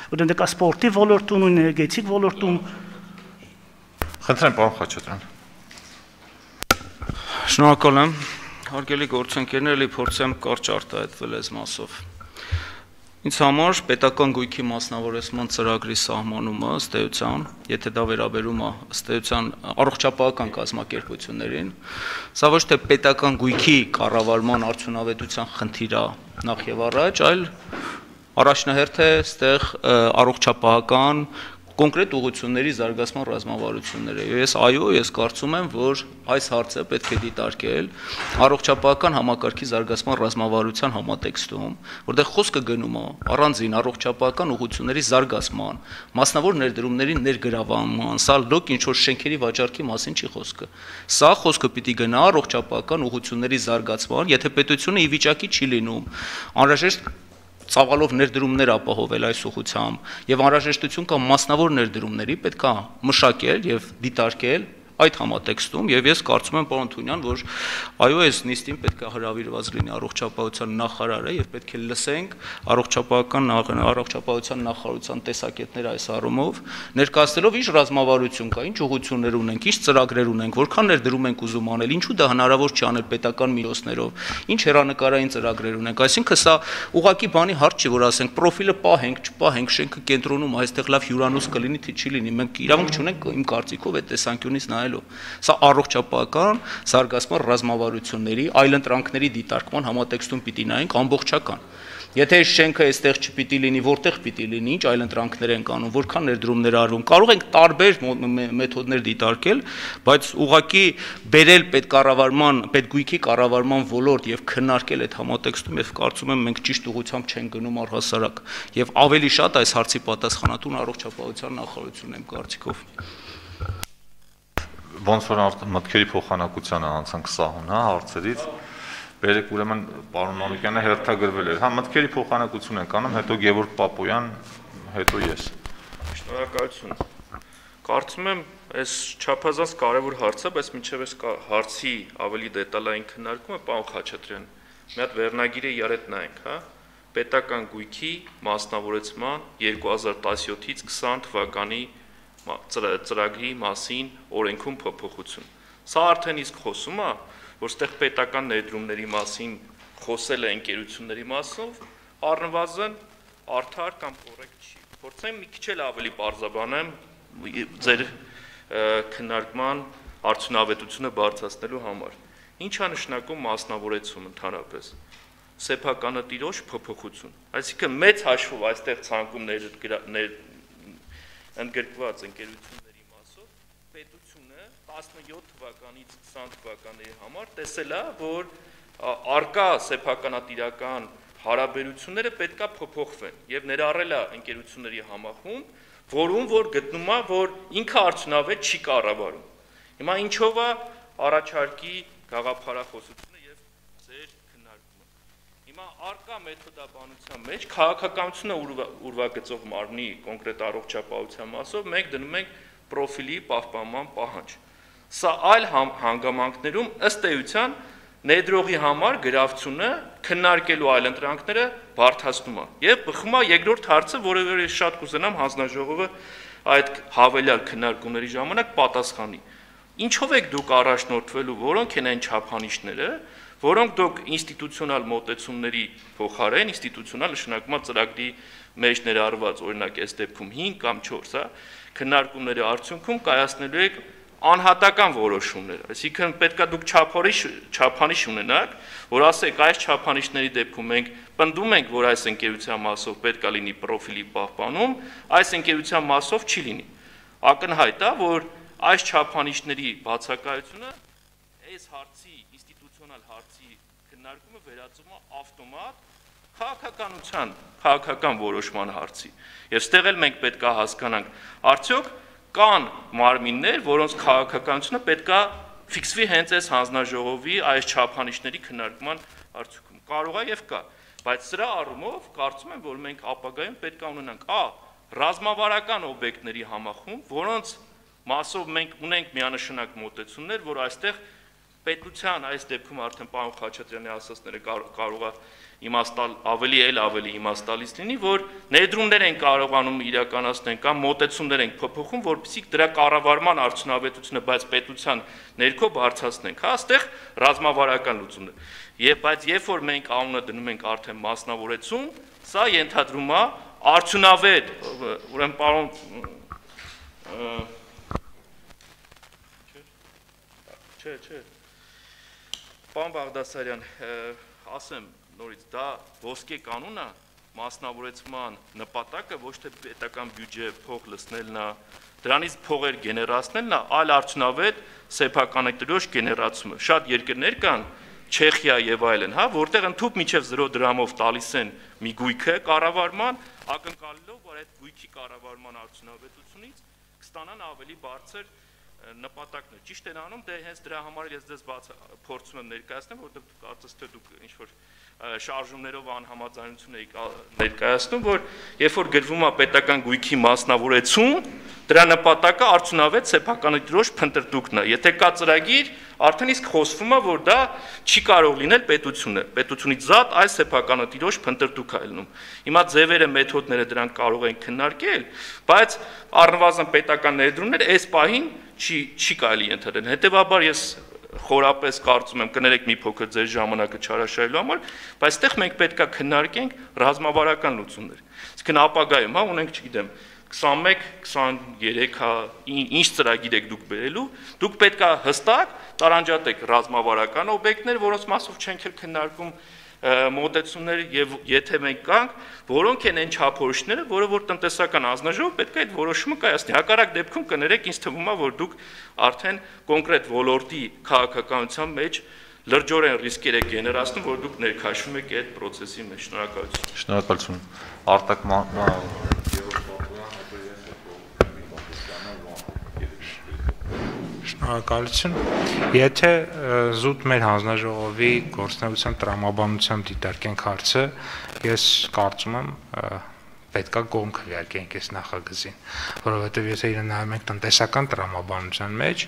Որտեղ կա սպորտի ոլորտում, նույն էներգետիկ ոլորտում։ Խնդրեմ, պարոն Խաչատրյան։ Շնորհակալ եմ։ Հարգելի գործընկերներ, ելի փորձեմ կարճ արտահայտվել այս մասով։ Ինձ համար պետական գույքի մասնավորեցման ծրագրի սահմանումը ըստ էության, եթե դա վերաբերում է ըստ էության առողջապահական կազմակերպություններին, սա ոչ թե պետական գույքի կառավարման արդյունավետության խնդիր է նախ եւ առաջ, այլ առաջնահերթ է ստեղ առողջապահական կոնկրետ ուղությունների զարգացման ռազմավարությունները։ Ես այո, ես կարծում եմ, որ այս հարցը պետք է դիտարկել առողջապահական համակարգի զարգացման ռազմավարության համատեքստում, որտեղ խոսքը գնում է առանձին առողջապահական ուղությունների զարգացման, մասնավոր ներդրումների ներգրավման, սա լոկ ինչ որ շենքերի վաճառքի մասին չի խոսքը։ Սա խոսքը պիտի գնա առողջապահական ուղությունների զարգացման, եթե պետությունը ի վիճակի չի լինում անհրաժեշտ ծավալով ներդրումներ ապահովել այս ուղությամբ եւ անհրաժեշտություն կա մասնավոր ներդրումների պետքա մշակել եւ դիտարկել այդ համատեքստում եւ ես կարծում եմ պարոն Թունյան, որ այո, այս նիստին պետք է հրավիրված լինի առողջապահության նախարարը եւ պետք է լսենք առողջապահական առողջապահության նախարարության տեսակետները այս առումով, ներկայացնելով ինչ ռազմավարություն կա, ինչ ուղություններ ունենք, ինչ ծրագրեր ունենք, որքան ներդրում ենք ուզում անել, ինչու դա հնարավոր չի անել պետական միջոցներով, ինչ հերանեկարային ծրագրեր ունենք, այսինքն սա ուղակի բանի հարց չի, որ ասենք պրոֆիլը պահենք, չպահենք, շենքը կենտրոնում այստեղ լավ հյուրանոց կլինի, թե չի լինի, մենք իրավունք չունենք իմ կարծիքով այդ տեսանկյունից նայել ունենալու։ Սա առողջապահական զարգացման ռազմավարությունների այլընտրանքների դիտարկման համատեքստում պիտի նայենք ամբողջական։ Եթե շենքը այստեղ չպիտի լինի, որտեղ պիտի լինի, ինչ այլ ընտրանքներ են կանում, որքան ներդրումներ արվում։ Կարող ենք տարբեր մեթոդներ դիտարկել, բայց ուղղակի բերել պետկառավարման, պետգույքի կառավարման ոլորտ եւ քննարկել այդ համատեքստում եւ կարծում եմ մենք ճիշտ ուղղությամբ չեն գնում առհասարակ եւ ավելի շատ այս հարցի պատասխանատուն առողջապահության նախարարությունն եմ կարծիքով ոնց որ մտքերի փոխանակությանը անցանք սահուն, հա, հարցերից Բերեք ուրեմն պարոն Մանուկյանը հերթագրվել էր։ Հա մտքերի փոխանակություն ենք անում, հետո Գևորգ Պապոյան, հետո ես։ Շնորհակալություն։ Կարծում եմ այս չափազանց կարևոր հարց է, բայց մինչև այս հարցի ավելի դետալային քննարկումը պարոն Խաչատրյան, մի հատ վերնագիր է իրար հետ նայենք, հա պետական գույքի մասնավորեցման 2017-ից 20 թվականի ծրագրի մասին օրենքում փոփոխություն։ Սա արդեն իսկ խոսում է, որ ստեղ պետական ներդրումների մասին խոսել է ընկերությունների մասով, առնվազն արդար կամ կոռեկտ չի։ Փորձեմ մի քիչ էլ ավելի բարձաբանեմ ձեր քննարկման արդյունավետությունը բարձրացնելու համար։ Ինչա նշանակում մասնավորեցում ընդհանրապես սեփականը տիրոջ փոփոխություն։ Այսինքն մեծ հաշվով այստեղ ցանկում ներ, ներ ընդգրկված ընկերությունների մասով պետությունը 17 թվականից 20 թվականների համար տեսել է, որ արկա սեփականատիրական հարաբերությունները պետքա փոփոխվեն եւ ներառել է ընկերությունների համախում, որում որ գտնում է, որ ինքը արդյունավետ չի կառավարում։ Հիմա ինչով է առաջարկի գաղափարախոսությունը Հիմա արկա մեթոդաբանության մեջ քաղաքականությունը ուրվագծող մարմնի կոնկրետ առողջապահության մասով մենք դնում ենք պրոֆիլի պահպանման պահանջ։ Սա այլ հանգամանքներում ըստ էության ներդրողի համար գրավությունը քննարկելու այլ ընտրանքները բարթացնում է եւ բխում է երկրորդ հարցը, որը որ ես շատ կուզենամ հանձնաժողովը այդ հավելյալ քննարկումների ժամանակ պատասխանի։ Ինչով եք դուք առաջնորդվելու, որոնք են այն չափանիշները, որոնք դուք ինստիտուցիոնալ մոտեցումների փոխարեն, ինստիտուցիոնալ նշանակում է ծրագրի մեջ ներառված, օրինակ, այս դեպքում 5 կամ 4, հա, քննարկումների արդյունքում կայացնելու եք անհատական որոշումներ, այսինքն պետքա դուք չափորիշ չափանիշ ունենաք, որ ասեք այս չափանիշների դեպքում մենք պնդում ենք, որ այս ընկերության մասով պետքա լինի պրոֆիլի պահպանում, այս ընկերության մասով չի լինի։ Ակնհայտ է, որ այս չափանիշների բացակայությունը այս հարցի է ավտոմատ քաղաքականության, քաղաքական որոշման հարցի։ Եվ ստեղ էլ մենք պետք է հասկանանք, արդյոք կան մարմիններ, որոնց քաղաքականությունը պետքա ֆիքսվի հենց այս հանձնաժողովի այս չափանիշների քննարկման արդյունքում։ Կարող է եւ կա, բայց սրա առումով կարծում եմ, որ մենք ապագայում պետք է ունենանք ա ռազմավարական օբյեկտների համախումբ, որոնց մասով մենք ունենք միանշանակ մոտեցումներ, որ այստեղ պետության այս դեպքում արդեն պարոն Խաչատրյանի ասածները կարող է իմաստալ ավելի էլ ավելի իմաստալից լինի, որ ներդրումներ են կարողանում իրականացնել կամ մոտեցումներ են փոփոխում, որպեսզի դրա կառավարման արդյունավետությունը բայց պետության ներքո բարձրացնենք։ Հա, այստեղ ռազմավարական լուծումներ։ Եվ բայց երբ որ մենք անունը դնում ենք արդեն մասնավորեցում, սա ենթադրում է արդյունավետ, ուրեմն պարոն Չէ, չէ։ Պարոն Բաղդասարյան, ասեմ, նորից դա ոսկե կանոնը մասնավորեցման նպատակը ոչ թե պետական բյուջե փող լցնելն է, դրանից փողեր գեներացնելն է, այլ արդյունավետ սեփականատիրոջ գեներացումը։ Շատ երկրներ կան, Չեխիա եւ այլն, հա, որտեղ ընդཐུպ միջև 0 դրամով տալիս են մի գույքը կառավարման, ակնկալելով, որ այդ գույքի կառավարման արդյունավետությունից կստանան ավելի բարձր նպատակներ։ Ճիշտ են անում, դե հենց դրա համար ես դες բաց փորձում եմ ներկայացնել, որովհետեւ կարծես թե դուք ինչ որ շարժումներով անհամաձայնություն էի ներկայացնում, որ երբ որ գրվում է պետական գույքի մասնավորեցում, դրա նպատակը արդյունավետ սեփականատիրոջ փնտրտուքն է։ Եթե կա ծրագիր, արդեն իսկ խոսվում է, որ դա չի կարող լինել պետությունը։ Պետությունից զատ այս սեփականատիրոջ փնտրտուք է լինում։ Հիմա ձևերը, մեթոդները դրանք կարող են քննարկել, բայց առնվազն պետական ներդրումներ այս պահին չի չի կարելի ընդհանրել։ Հետևաբար ես խորապես կարծում եմ կներեք մի փոքր ձեր ժամանակը չարաշահելու համար, բայց այդտեղ մենք պետքա քննարկենք ռազմավարական լուծումներ։ Իսկն ապագայում, հա, ունենք, չգիտեմ, 21, 23, հա, ինչ ծրագիր եք դուք բերելու, դուք պետքա հստակ տարանջատեք ռազմավարական օբյեկտներ, որոնց մասով չենք էլ քննարկում մոտեցումներ եւ եթե մենք կանք, որոնք են այն չափորոշները, որը որ տնտեսական ազնաժողով պետք է այդ որոշումը կայացնի։ Հակառակ դեպքում կներեք, ինձ թվում է, որ դուք արդեն կոնկրետ ոլորտի քաղաքականության մեջ լրջորեն ռիսկեր եք գեներացնում, որ դուք ներքաշվում եք այդ process-ի մեջ։ Շնորհակալություն։ Շնորհակալություն։ Արտակ Շնորհակալություն։ Եթե զուտ մեր հանձնաժողովի գործնեության տրամաբանությամբ դիտարկենք հարցը, ես կարծում եմ պետքա կողմ քվեարկենք այս նախագծին, որովհետև եթե իրեն նայում ենք տնտեսական տրամաբանության մեջ,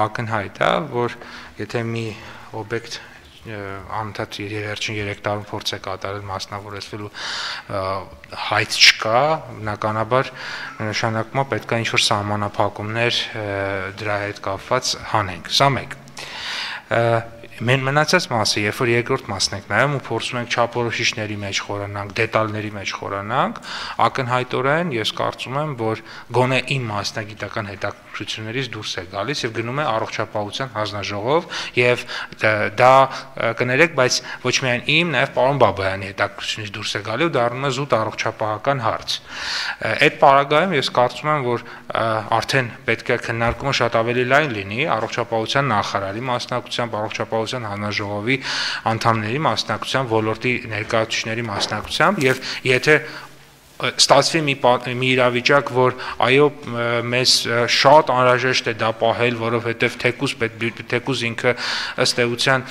ակնհայտ է, որ եթե մի օբյեկտ անդադ վերջին 3 տարում փորձ է կատարել մասնավորեցվելու հայց չկա, բնականաբար նշանակում է պետք է ինչ-որ սահմանափակումներ դրա հետ կապված հանենք։ Սա մեկ Մեն մնացած մասը, երբ որ երկրորդ մասն եք նայում ու փորձում ենք չափորոշիչների մեջ խորանանք, դետալների մեջ խորանանք, ակնհայտորեն ես կարծում եմ, որ գոնե իմ մասնագիտական հետաքրքրություններից դուրս է գալիս եւ գնում է առողջապահության հանձնաժողով եւ դա կներեք, բայց ոչ միայն իմ, նաեւ պարոն Բաբայանի հետաքրքրությունից դուրս է գալի ու դառնում է զուտ առողջապահական հարց։ Այդ պարագայում ես կարծում եմ, որ արդեն պետք է քննարկումը շատ ավելի լայն լինի առողջապահության նախարարի մասնակցությամբ, առողջապահության հանձնաժողովի անդամների մասնակցությամբ, ոլորտի ներկայացուցիչների մասնակցությամբ եւ եթե ստացվի մի մի իրավիճակ, որ այո, մեզ շատ անհրաժեշտ է դա պահել, որովհետև թեկուզ պետք թեկուզ ինքը ըստ էության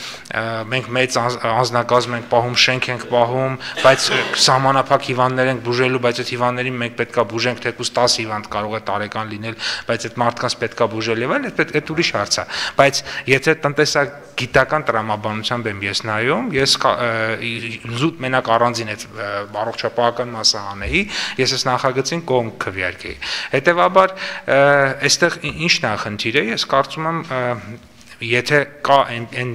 մենք մեծ անznակազմ ենք պահում, շենք ենք պահում, բայց սահմանափակ հիվանդներ ենք բուժելու, բայց այդ հիվանդներին մենք պետքա բուժենք թեկուզ 10 հիվանդ կարող է տարեկան լինել, բայց այդ մարդկանց պետքա բուժել եւ այլն, այդ այդ ուրիշ հարց է։ Բայց եթե տնտեսակ գիտական տրամաբանությամբ եմ ես նայում, ես զուտ մենակ առանձին այդ առողջապահական մասը անեի, կողմի, ես այս նախագծին կողմ քվեարկեի։ Հետևաբար, այստեղ ի՞նչն է խնդիրը, ես կարծում եմ եթե կա այն այն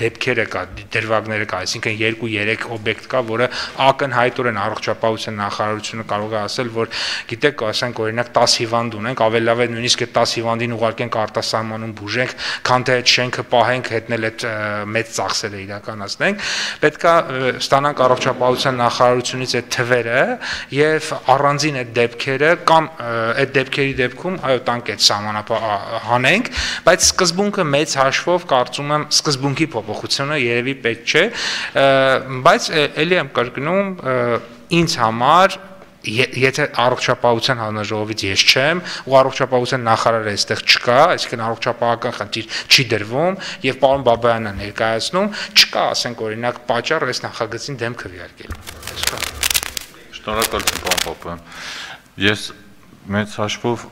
դեպքերը կա, դրվագները կա, այսինքն 2-3 օբյեկտ կա, որը ակնհայտորեն առողջապահության նախարարությունը կարող է ասել, որ գիտեք, ասենք օրինակ 10 հիվանդ ունենք, ավելի լավ է նույնիսկ այդ 10 հիվանդին ուղարկենք արտասահմանում բուժենք, քան թե այդ շենքը պահենք, հետնել այդ մեծ ծախսերը իրականացնենք։ Պետքա ստանանք առողջապահության նախարարությունից այդ թվերը եւ առանձին այդ դեպքերը կամ այդ դեպքերի դեպքում այո տանք այդ սահմանապահ հանենք, բայց սկզբունքը մեծ հաշվով կարծում եմ սկզբունքի փոփոխությունը երևի պետք չէ, բայց ելի եմ կրկնում ինձ համար եթե առողջապահության հանրաժողովից ես չեմ ու առողջապահության նախարարը այստեղ չկա, այսինքն առողջապահական խնդիր չի դրվում եւ պարոն Բաբայանը ներկայացնում, չկա, ասենք օրինակ, պատճառ այս նախագծին դեմ քվեարկելու։ Շնորհակալություն պարոն Բաբայան։ Ես մեծ հաշվով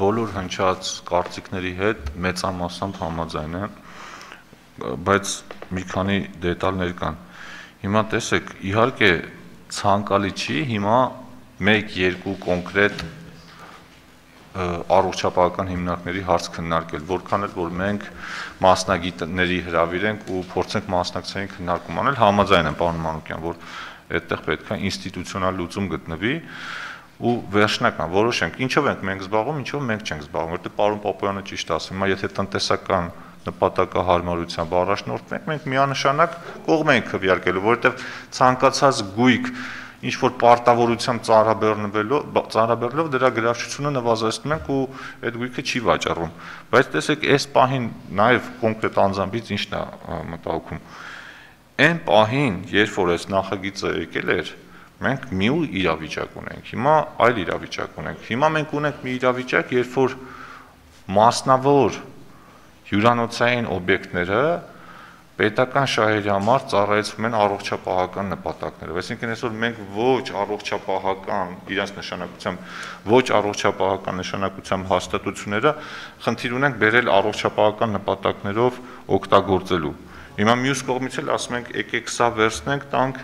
բոլոր հնչած կարծիքների հետ մեծամասամբ համաձայն եմ, բայց մի քանի դետալներ կան։ Հիմա տեսեք, իհարկե ցանկալի չի հիմա 1-2 կոնկրետ առողջապահական հիմնարկների հարց քննարկել, որքան էլ որ մենք մասնագետների հրավիրենք ու փորձենք մասնակցային քննարկում անել, համաձայն եմ պարոն Մանուկյան, որ այդտեղ պետք է ինստիտուցիոնալ լուծում գտնվի, ու վերջնական որոշենք ինչով ենք մենք զբաղվում, ինչով մենք չենք զբաղվում, որտեղ պարոն Պապոյանը ճիշտ ասում է, եթե տնտեսական նպատակահարմարությամբ առաջնորդվենք, մենք միանշանակ կողմ ենք քվեարկելու, որովհետև ցանկացած գույք ինչ որ պարտավորությամբ ծառաբեռնվելով ծառաբեռնելով դրա գրավչությունը նվազեցնում ենք ու այդ գույքը չի վաճառում բայց տեսեք այս պահին նաև կոնկրետ անձամբից ինչն է մտահոգում. Այն պահին երբ որ այս նախագիծը եկել էր մենք մի ու իրավիճակ ունենք։ Հիմա այլ իրավիճակ ունենք։ Հիմա մենք ունենք մի իրավիճակ, երբ որ մասնավոր հյուրանոցային օբյեկտները պետական շահերի համար ծառայեցվում են առողջապահական նպատակներով։ Այսինքն այսօր մենք ոչ առողջապահական իրենց նշանակությամբ ոչ առողջապահական նշանակությամբ հաստատությունները խնդիր ունենք բերել առողջապահական նպատակներով օգտագործելու։ Հիմա մյուս կողմից էլ ասում ենք եկեք սա վերցնենք, տանք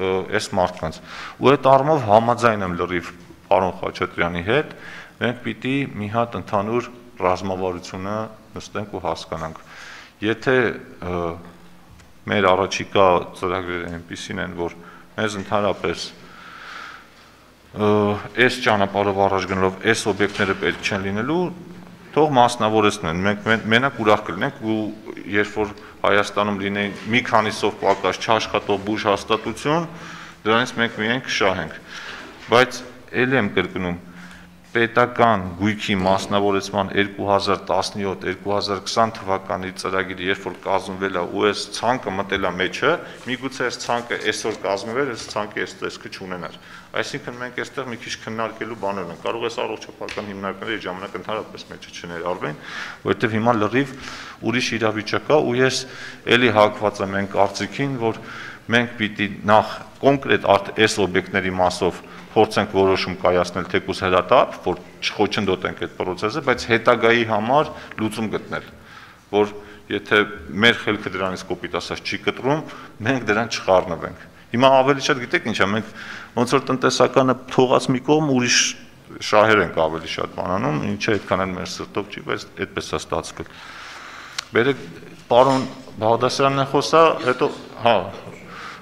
այս մարդկանց։ Ու այդ առումով համաձայն եմ լրիվ պարոն Խաչատրյանի հետ, մենք պիտի մի հատ ընդհանուր ռազմավարությունը նստենք ու հասկանանք։ Եթե մեր առաջիկա ծրագրերը այնպեսին են, որ մեզ ընդհանրապես այս ճանապարհով առաջ գնալով այս օբյեկտները պետք չեն լինելու, թող մասնավորեցնեն։ Մենք մենակ ուրախ կլինենք ու երբ որ Հայաստանում լինեին մի քանիսով պակաս չաշխատող բուժ հաստատություն, դրանից մենք միայն կշահենք։ Բայց ելի եմ կրկնում, պետական գույքի մասնավորեցման 2017-2020 թվականի ծրագիրը երբ որ կազմվել է ու այս ցանկը մտել է մեջը, միգուցե այս ցանկը այսօր կազմվել, այս ցանկը այս տեսքը չունենար։ Այսինքն մենք այստեղ մի քիչ քննարկելու բաներ ունենք։ Կարող է առողջապահական հիմնարկները այդ ժամանակ ընդհանրապես մեջը չներառվեն, որովհետև հիմա լրիվ ուրիշ իրավիճակ է ու ես ելի հակված եմ այն կարծիքին, որ մենք պիտի նախ կոնկրետ այս օբյեկտների մասով փորձենք որոշում կայացնել թեկուս հրատապ, որ չխոչընդոտենք այդ process-ը, բայց հետագայի համար լուծում գտնել, որ եթե մեր խելքը դրանից կոպիտ ասած չի կտրում, մենք դրան չխառնվենք։ Հիմա ավելի շատ գիտեք ինչա, մենք ոնց որ տնտեսականը թողած մի կողմ ուրիշ շահեր ենք ավելի շատ բանանում, ինչը այդքան էլ մեր սրտով չի, բայց այդպես է ստացվել։ Բերեք պարոն Բաղդասարյանն է խոսա, հետո հա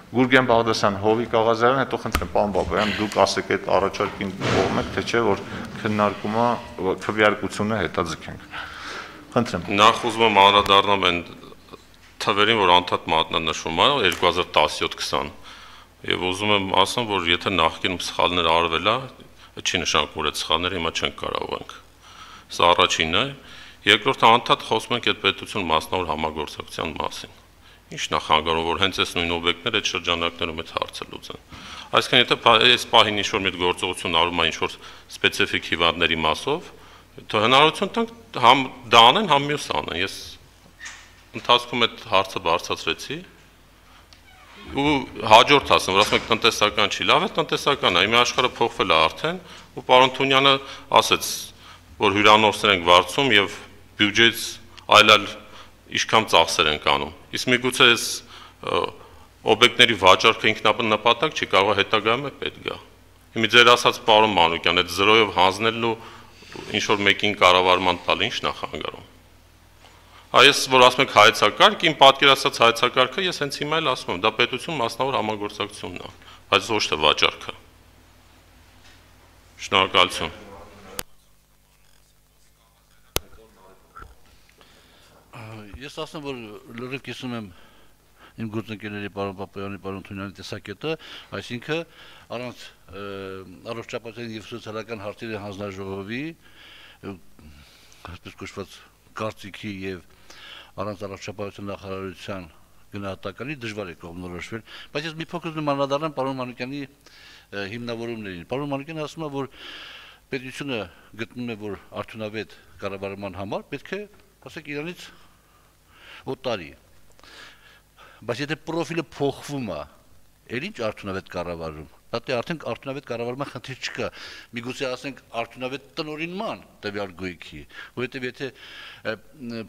Գուրգեն Բաղդասյան, Հովիկ Աղազարյան, հետո խնդրեմ պարոն Բաբայան, դուք ասեք այդ առաջարկին կողմ եք, թե չէ որ քննարկումը քվեարկությունը հետաձգենք։ Խնդրեմ։ Նախ ուզում եմ անդրադառնամ այն թվերին, որ անդադ մատնանշվում է 2017-20 եւ ուզում եմ ասեմ, որ եթե նախկինում սխալներ արվել է, չի նշանակում, որ այդ սխալները հիմա չեն կարողանք։ Սա առաջինն է։ Երկրորդը անդադ խոսում ենք այդ պետություն մասնավոր համագործակցության մասին Ինչ նախագարում որ հենց այս նույն օբյեկտները այդ շրջանակներում այդ հարցը լուծեն։ Այսինքն եթե այս պահին ինչ որ մի գործողություն արվում է ինչ որ սպეციფიկ հիվանդների մասով, թե հնարավորություն տանք համ դա անեն, համ մյուս անեն։ Ես ընթացքում այդ հարցը բարձրացրեցի ու հաջորդ ասեմ, որ ասում եք տնտեսական չի, լավ է տնտեսական է, իմի աշխարհը փոխվել է արդեն ու պարոն Թունյանը ասաց, որ հյուրանոցներ ենք վարձում եւ բյուջեից այլ այլ ինչքան ծախսեր են կանում։ Իսկ միգուցե այս օբյեկտների վաճառքը ինքնաբն նպատակ չի, կարող է հետագայում է պետք գա։ Հիմա ձեր ասած պարոն Մանուկյան, այդ 0-ով հանձնելն ու ինչ որ մեկին կառավարման տալ ինչ նախանգարում։ Այս որ ասում եք հայեցակարգ, իմ պատկերացած հայեցակարգը ես հենց հիմա էլ ասում եմ, դա պետություն մասնավոր համագործակցությունն է, բայց ոչ թե վաճառքը։ Շնորհակալություն։ Ես ասեմ, որ լրիվ կիսում եմ իմ գործընկերների պարոն Պապայանի, պարոն Թունյանի տեսակետը, այսինքն առանց առողջապահության եւ սոցիալական հարցերի հանձնաժողովի այսպես կոչված կարծիքի եւ առանց առողջապահության նախարարության գնահատականի դժվար է կողմնորոշվել, բայց ես մի փոքր նմանադառնամ պարոն Մանուկյանի հիմնավորումներին։ Պարոն Մանուկյանը ասում է, որ պետությունը գտնում է, որ արդյունավետ կառավարման համար պետք է, ասեք, իրանից օտարի։ Բայց եթե պրոֆիլը փոխվում է, ել ինչ արդյունավետ կառավարում։ Դա դե արդեն արդյունավետ կառավարման խնդիր չկա։ Միգուցե ասենք արդյունավետ տնորինման տվյալ գույքի, որովհետև եթե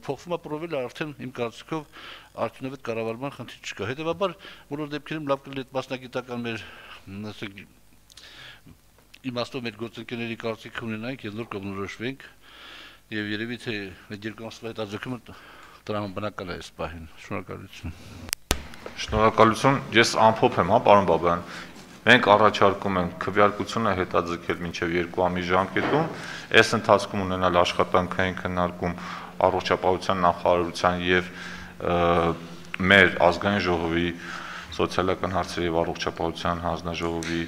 փոխվում է պրոֆիլը, արդեն իմ կարծիքով արդյունավետ կառավարման խնդիր չկա։ Հետևաբար բոլոր դեպքերում լավ կլինի այդ մասնագիտական մեր ասենք իմաստով մեր գործընկերների կարծիք ունենանք եւ նոր կողմնորոշվենք եւ երևի թե այդ երկու ամսվա հետաձգումը տրամաբանական է այս պահին։ Շնորհակալություն։ Շնորհակալություն։ Ես ամփոփ եմ, հա, պարոն Բաբայան։ Մենք առաջարկում ենք քվեարկությունը հետաձգել մինչև 2 ամիս ժամկետում, այս ընթացքում ունենալ աշխատանքային քննարկում առողջապահության նախարարության եւ մեր ազգային ժողովի սոցիալական հարցերի եւ առողջապահության հանձնաժողովի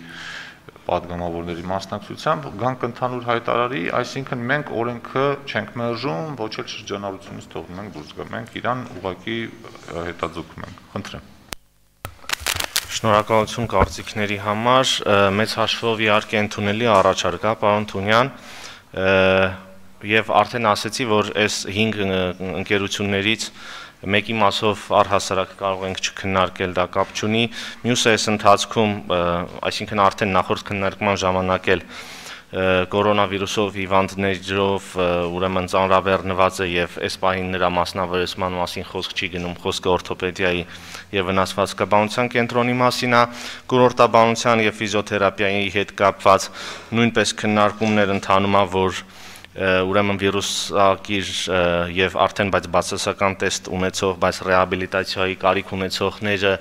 падգամավորների մասնակցությամբ գանք ընդհանուր հայտարարի, այսինքն մենք օրենքը չենք մերժում, ոչ էլ շրջանառությունից թողնում ենք դուրս գա։ Մենք իրան ուղակի հետաձգում ենք։ Խնդրեմ։ Շնորհակալություն կարծիքների համար։ Մեծ հաշվով իհարկե ընդունելի առաջարկա, պարոն Թունյան, եւ արդեն ասացի, որ այս 5 ընկերություններից մեկի մասով առհասարակ կարող ենք չքննարկել, դա կապ չունի։ Մյուսը այս ընթացքում, այսինքն արդեն նախորդ քննարկման ժամանակ էլ կորոնավիրուսով հիվանդներով ուրեմն ծանրաբեռնված է եւ այս պահին նրա մասնավորեցման մասին խոսք չի գնում, խոսքը օրթոպեդիայի եւ վնասվածքաբանության կենտրոնի մասին է, կուրորտաբանության եւ ֆիզիոթերապիայի հետ կապված նույնպես քննարկումներ ընթանում է, որ ուրեմն վիրուսակիր եւ արդեն բայց բացասական տեստ ունեցող, բայց ռեհաբիլիտացիայի կարիք ունեցողները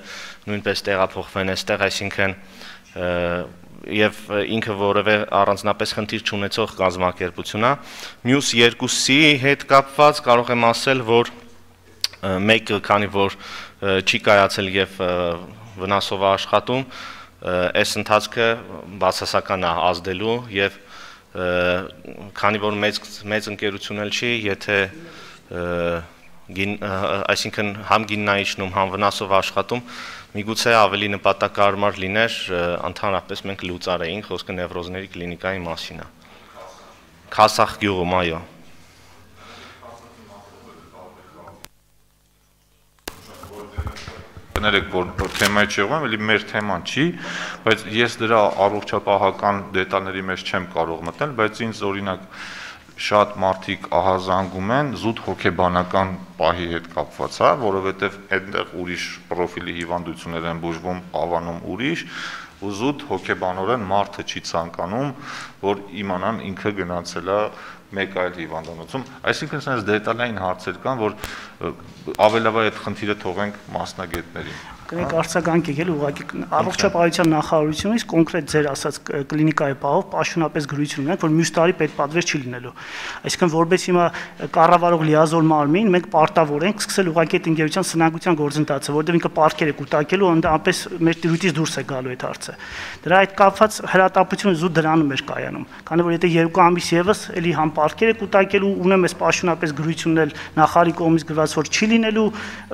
նույնպես տեղափոխվեն այստեղ, այսինքն եւ ինքը որևէ առանձնապես խնդիր չունեցող կազմակերպություն է։ Մյուս երկուսի հետ կապված կարող եմ ասել, որ մեկը քանի որ չի կայացել եւ վնասով աշխատում, այս ընթացքը բացասական է ազդելու եւ քանի որ մեծ մեծ ընկերություն էլ չի, եթե այսինքն համ գիննայիչնում, համ վնասով աշխատում, միգուցե ավելի նպատակարար լիներ, ընդհանրապես մենք լուծարեինք խոսքը նևրոզների կլինիկայի մասին է։ Քասախ գյուղում, այո։ կներեք, որ թեմայի չեղում, էլի մեր թեման չի, բայց ես դրա առողջապահական դետալների մեջ չեմ կարող մտնել, բայց ինձ օրինակ շատ մարդիկ ահազանգում են զուտ հոգեբանական պահի հետ կապված, հա, որովհետև այդտեղ ուրիշ պրոֆիլի հիվանդություններ են բուժվում, ավանում ուրիշ, ու զուտ հոգեբանորեն մարդը չի ցանկանում, որ իմանան ինքը գնացել է մեկ այլ հիվանդանոցում, այսինքն sense դետալային հարցեր կան, որ ավելավայ այդ խնդիրը թողենք մասնագետներին։ Կներեք արցականք եկել ուղղակի առողջապահության նախարարությունից կոնկրետ ձեր ասած կլինիկայի պահով պաշտոնապես գրություն ունենք, որ մյուս տարի պետպատվեր չի լինելու։ Այսինքն որպես հիմա կառավարող լիազոր մարմին մենք պարտավոր ենք սկսել ուղղակի այդ ընկերության սնանկության գործընթացը, որտեղ ինքը պարտքեր է կուտակելու, այնպես մեր տիրույթից դուրս է գալու այդ հարցը։ Դրա այդ կապված հրատապությունը զուտ դրանում էր կայանում։ Քանի որ եթե երկու ամիս եւս էլի համ պարտքեր է կուտակելու, ունեմ այս պաշտոնապես գրությունն էլ նախարարի կողմից գրված, որ չի լինելու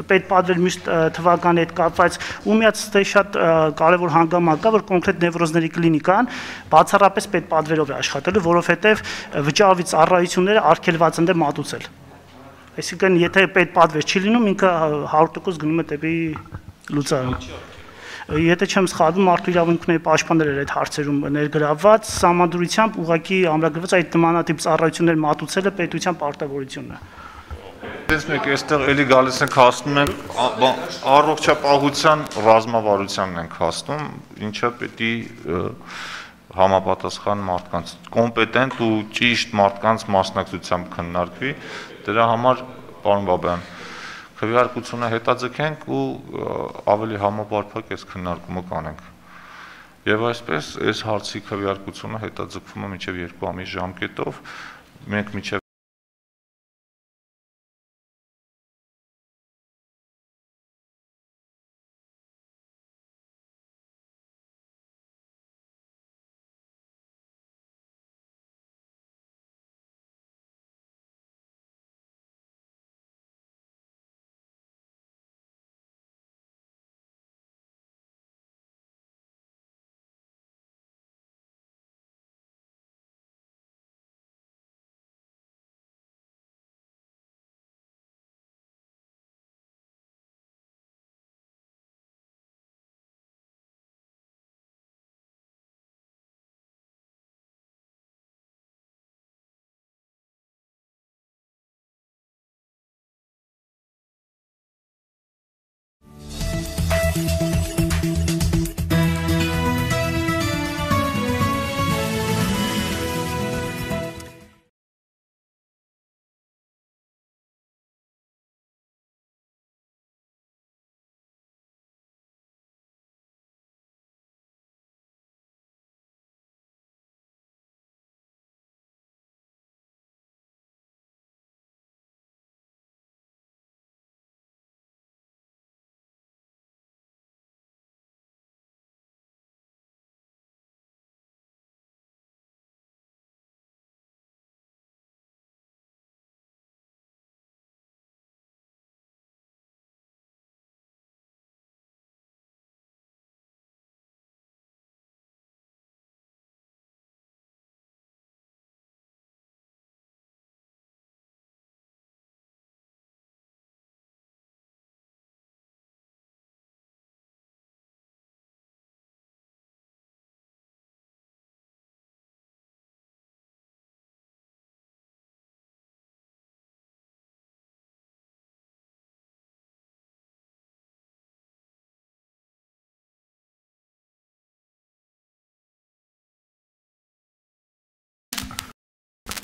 պետպատվեր մյուս թվականի հետ կապված բայց ու միած ստե շատ կարևոր հանգամանք կա, որ կոնկրետ նևրոզների կլինիկան բացառապես պետ պատվերով է աշխատելու, որովհետև վճարվի ծառայությունները արգելված են դե մատուցել։ Այսինքն եթե պետ պատվեր չի լինում, ինքը 100% գնում է դեպի լուծարան եթե չեմ սխալվում մարդու իրավունքների պաշտպաններ էր այդ հարցերում ներգրավված համադրությամբ ուղղակի ամրագրված այդ նմանատիպ ծառայություններ մատուցելը պետության պարտավորությունն է Տեսնեք, այստեղ էլի գալիս ենք հասնում ենք առողջապահության ռազմավարությանն ենք հասնում, ինչը պետք է համապատասխան մարդկանց կոմպետենտ ու ճիշտ մարդկանց մասնակցությամբ քննարկվի։ Դրա համար, պարոն Բաբյան, քվեարկությունը հետաձգենք ու ավելի համապարփակ այս քննարկումը կանենք։ Եվ այսպես այս հարցի քվեարկությունը հետաձգվում է մինչև 2 ամիս ժամկետով։ Մենք մինչև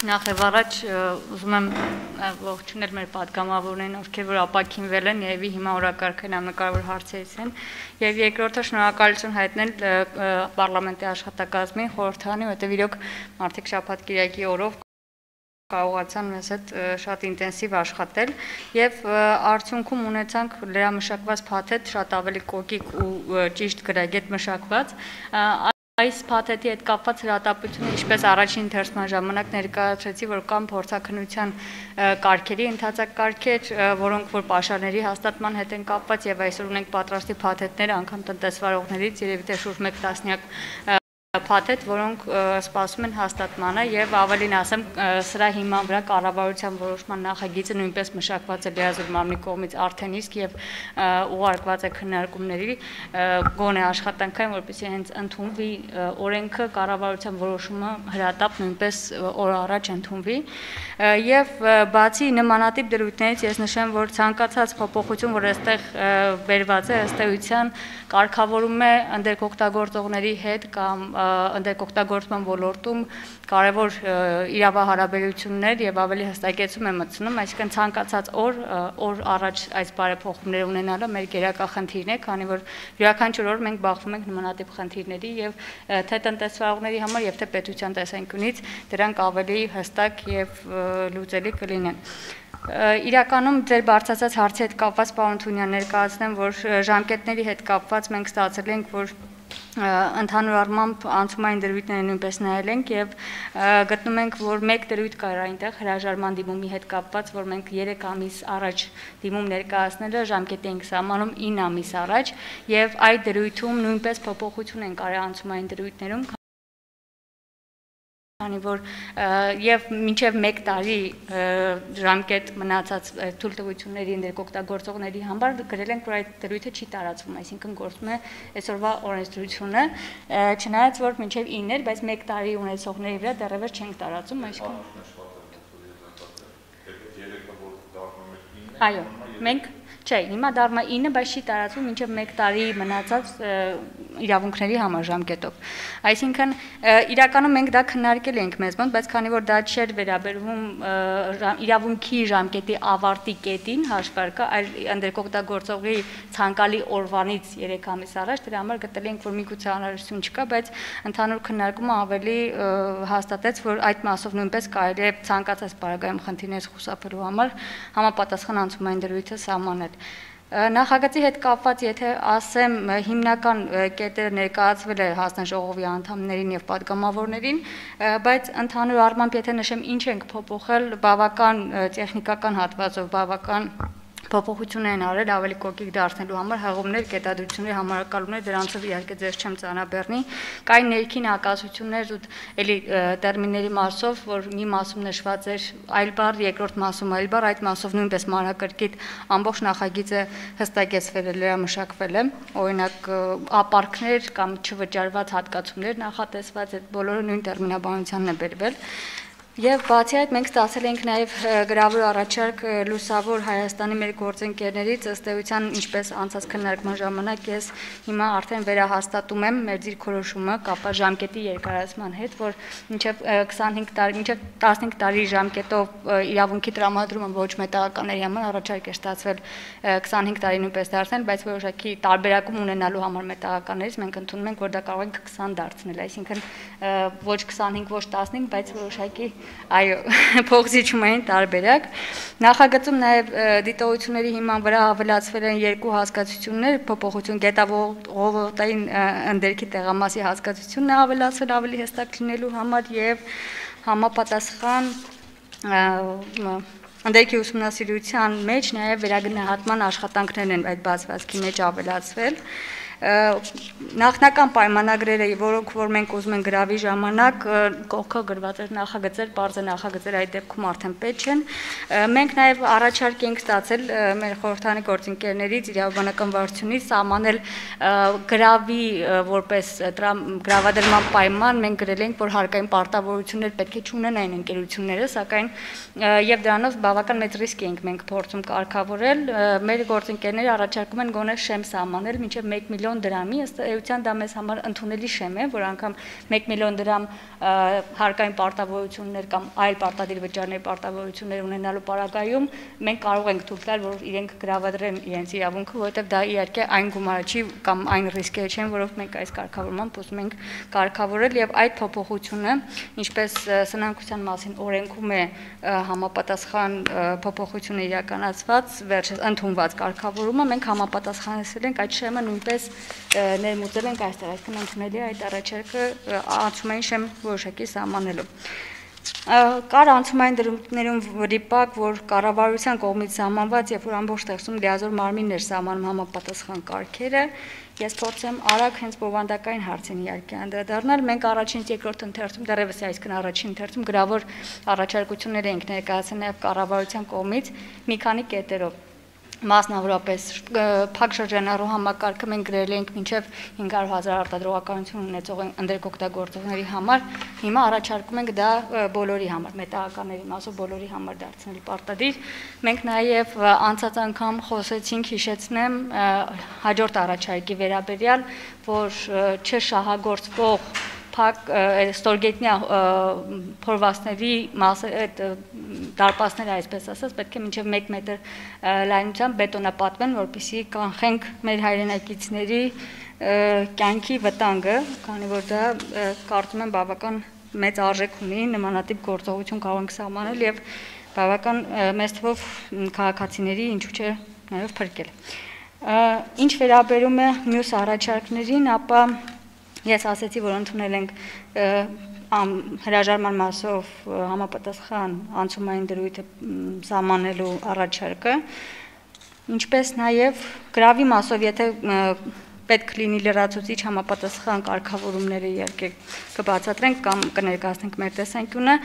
Նախ եւ առաջ ուզում եմ ողջունել մեր падգամավորներին, ովքեր որ ապակինվել են եւ հիմա օրակարգն ամենակարևոր հարցերից են։ Եվ երկրորդը շնորհակալություն հայտնել parlamenti աշխատակազմին, խորհրդանին, որտեղ իրոք մարդիկ շաբաթ կիրակի օրով կարողացան մեզ հետ շատ ինտենսիվ աշխատել եւ արդյունքում ունեցանք լրամշակված փաթեթ շատ ավելի կոկիկ ու ճիշտ գրագետ մշակված Այս փաթեթի հետ կապված հրատապությունը ինչպես առաջին թերթման ժամանակ ներկայացրեցի, որ կան փորձակնության կարգերի ընթացակարգեր, որոնք որ պաշարների հաստատման հետ են կապված եւ այսօր ունենք պատրաստի փաթեթներ անգամ տնտեսվարողներից, երևի թե շուրջ 1 տասնյակ փաթեթ, որոնք սպասում են հաստատմանը եւ ավելին ասեմ, սրա հիման վրա կառավարության որոշման նախագիծը նույնպես մշակված է լիազոր մամնի կողմից արդեն իսկ եւ ուղարկված է քննարկումների գոնե աշխատանքային, որպեսզի հենց ընդունվի օրենքը կառավարության որոշումը հրատապ նույնպես օր առաջ ընդունվի եւ բացի նմանատիպ դրույթներից ես նշեմ, որ ցանկացած փոփոխություն, որ այստեղ վերված է, ըստ էության կարգավորում է ընդերքօգտագործողների հետ կամ ընդերկօգտագործման ոլորտում կարևոր իրավահարաբերություններ եւ ավելի հստակեցում է մտցնում, այսինքն ցանկացած օր օր առաջ այս բարեփոխումները ունենալը մեր գերակա խնդիրն է, քանի որ յուրաքանչյուր օր մենք բախվում ենք նմանատիպ խնդիրների եւ թե տնտեսվարողների համար եւ թե պետության տեսանկյունից դրանք ավելի հստակ եւ լուծելի կլինեն իրականում ձեր բարձրացած հարցի հետ կապված պարոն Թունյան ներկայացնեմ, որ ժամկետների հետ կապված մենք ստացել ենք, որ ընդհանուր առմամբ անցումային դրույթները նույնպես նայել ենք եւ գտնում ենք, որ մեկ դրույթ կար այնտեղ հրաժարման դիմումի հետ կապված, որ մենք 3 ամիս առաջ դիմում ներկայացնելը ժամկետի ենք սահմանում 9 ամիս առաջ եւ այդ դրույթում նույնպես փոփոխություն են կարել անցումային դրույթներում քանի որ եւ մինչեւ 1 տարի ժամկետ մնացած թույլտվությունների ներկօգտագործողների համար գրել ենք, որ այդ դրույթը չի տարածվում, այսինքն գործում է այսօրվա օրենսդրությունը, չնայած որ մինչեւ 9 էր, բայց 1 տարի ունեցողների վրա դեռևս չենք տարածում, այսինքն Այո, մենք Չէ, հիմա դառնա 9, բայց չի տարածվում մինչև 1 տարի մնացած իրավունքների համար ժամկետով։ Այսինքն իրականում մենք դա քննարկել ենք մեզ մոտ, բայց քանի որ դա չէր վերաբերվում իրավունքի ժամկետի ավարտի կետին հաշվարկը, այլ ընդերկօգտագործողի ցանկալի օրվանից 3 ամիս առաջ դրա համար գտել ենք, որ միգուցե անհրաժեշտություն չկա, բայց ընդհանուր քննարկումը ավելի հաստատեց, որ այդ մասով նույնպես կարելի է ցանկացած բարակայում խնդիրներ խուսափելու համար համապատասխան անցումային դրույթը սահմանել։ Նախագծի հետ կապված, եթե ասեմ, հիմնական կետերը ներկայացվել է հանձնաժողովի անդամներին եւ падգամավորներին, բայց ընդհանուր առմամբ եթե նշեմ, ինչ ենք փոփոխել, բավական տեխնիկական հատվածով, բավական փոփոխություն են արել ավելի կոկիկ դարձնելու համար հաղումներ, կետադրություններ, համարակալումներ, դրանցով իհարկե ձեզ չեմ ծանաբեռնի, կային ներքին հակասություններ ու էլի տերմինների մասով, որ մի մասում նշված էր այլ բառ, երկրորդ մասում այլ բառ, այդ մասով նույնպես մանրակրկիտ ամբողջ նախագիծը հստակեցվել է, լրամշակվել է, օրինակ ապարքներ կամ չվճարված հատկացումներ նախատեսված, այդ բոլորը նույն տերմինաբանությանն է բերվել Եվ բացի այդ մենք ստացել ենք նաև գրավոր առաջարկ լուսավոր Հայաստանի մեր գործընկերներից ըստ էության ինչպես անցած քննարկման ժամանակ ես հիմա արդեն վերահաստատում եմ մեր դիրքորոշումը կապված ժամկետի երկարացման հետ, որ մինչև 25 տարի, մինչև 15 տարի ժամկետով իրավունքի տրամադրումը ոչ մետաղականների համար առաջարկ է ստացվել 25 տարի նույնպես դարձնել, բայց որոշակի տարբերակում ունենալու համար մետաղականներից մենք ընդունում ենք, որ դա կարող ենք 20 դարձնել, այսինքն ոչ 25, ոչ 15, բայց որոշակի այո, փողզիչումային տարբերակ։ Նախագծում նաև դիտողությունների հիման վրա ավելացվել են երկու հասկացություններ, փոփոխություն գետավորողային ընդերքի տեղամասի հասկացությունն է ավելացվել ավելի հստակ լինելու համար եւ համապատասխան Անդերքի ուսումնասիրության մեջ նաև վերագնահատման աշխատանքներն են այդ բացվածքի մեջ ավելացվել նախնական պայմանագրերը, որոնք որ մենք ուզում ենք գրավի ժամանակ կողքը գրված էր նախագծեր, բարձր նախագծեր այդ դեպքում արդեն պետք չեն։ Մենք նաև առաջարկ ենք ստացել մեր խորհրդանի գործընկերներից, իրավաբանական վարչությունից սահմանել գրավի որպես գրավադրման պայման մենք գրել ենք, որ հարկային պարտավորություններ պետք է չունենային ընկերությունները, սակայն եւ դրանով բավական մեծ ռիսկ ենք մենք փորձում կարգավորել։ Մեր գործընկերները առաջարկում են գոնե շեմ սահմանել մինչև 1 միլիոն միլիոն դրամի, ըստ էության դա մեզ համար ընդունելի շեմ է, որ անգամ 1 միլիոն դրամ հարկային պարտավորություններ կամ այլ պարտադիր վճարների պարտավորություններ ունենալու պարագայում մենք կարող ենք թույլ տալ, որ իրենք գրավադրեն իրենց իրավունքը, որովհետև դա իհարկե այն գումարը չի կամ այն ռիսկերը չեն, որով մենք այս կարգավորմամբ ուզում ենք կարգավորել եւ այդ փոփոխությունը, ինչպես սնանկության մասին օրենքում է համապատասխան փոփոխությունը իրականացված, վերջերս ընդունված կարգավորումը, մենք համապատասխանեցրել ենք այդ շեմը նույնպես ներմուծել ենք այստեղ, այսինքն ընդունելի է այդ առաջարկը անցումային շեմ որոշակի սահմանելու կար անցումային դրումներում վրիպակ, որ կառավարության կողմից սահմանված, երբ որ ամբողջ տեղում լիազոր մարմիններ սահմանում համապատասխան կարգերը, ես փորձեմ արագ հենց բովանդակային հարցին իհարկե անդրադառնալ։ Մենք առաջին երկրորդ ընթերցում դեռևս այսքան առաջին ընթերցում գրավոր առաջարկություններ ենք ներկայացնել նաև կառավարության կողմից մի քանի կետերով մասնավորապես փակ շրջանառու համակարգը մենք գրել ենք մինչև 500.000 արտադրողականություն ունեցող ընդերկօգտագործողների համար, հիմա առաջարկում ենք դա բոլորի համար, մետաղականների մասով բոլորի համար դարձնել պարտադիր։ Մենք նաև անցած անգամ խոսեցինք, հիշեցնեմ, հաջորդ առաջարկի վերաբերյալ, որ չշահագործվող փակ ստորգետնյա փորվածների մասը այդ դարպասները այսպես ասած պետք է մինչև 1 մետր լայնությամբ բետոնապատվեն, որպեսզի կանխենք մեր հայրենակիցների կյանքի վտանգը, քանի որ դա կարծում եմ բավական մեծ արժեք ունի, նմանատիպ գործողություն կարող ենք սահմանել եւ բավական մեծ թվով քաղաքացիների ինչու՞ չէ նաեւ փրկել։ Ինչ վերաբերում է մյուս առաջարկներին, ապա ես ասացի, որ ընդունել ենք հրաժարման մասով համապատասխան անցումային դրույթը սահմանելու առաջարկը, ինչպես նաև գրավի մասով, եթե պետք լինի լրացուցիչ համապատասխան կարգավորումները իհարկե կբացատրենք կամ կներկայացնենք մեր տեսանկյունը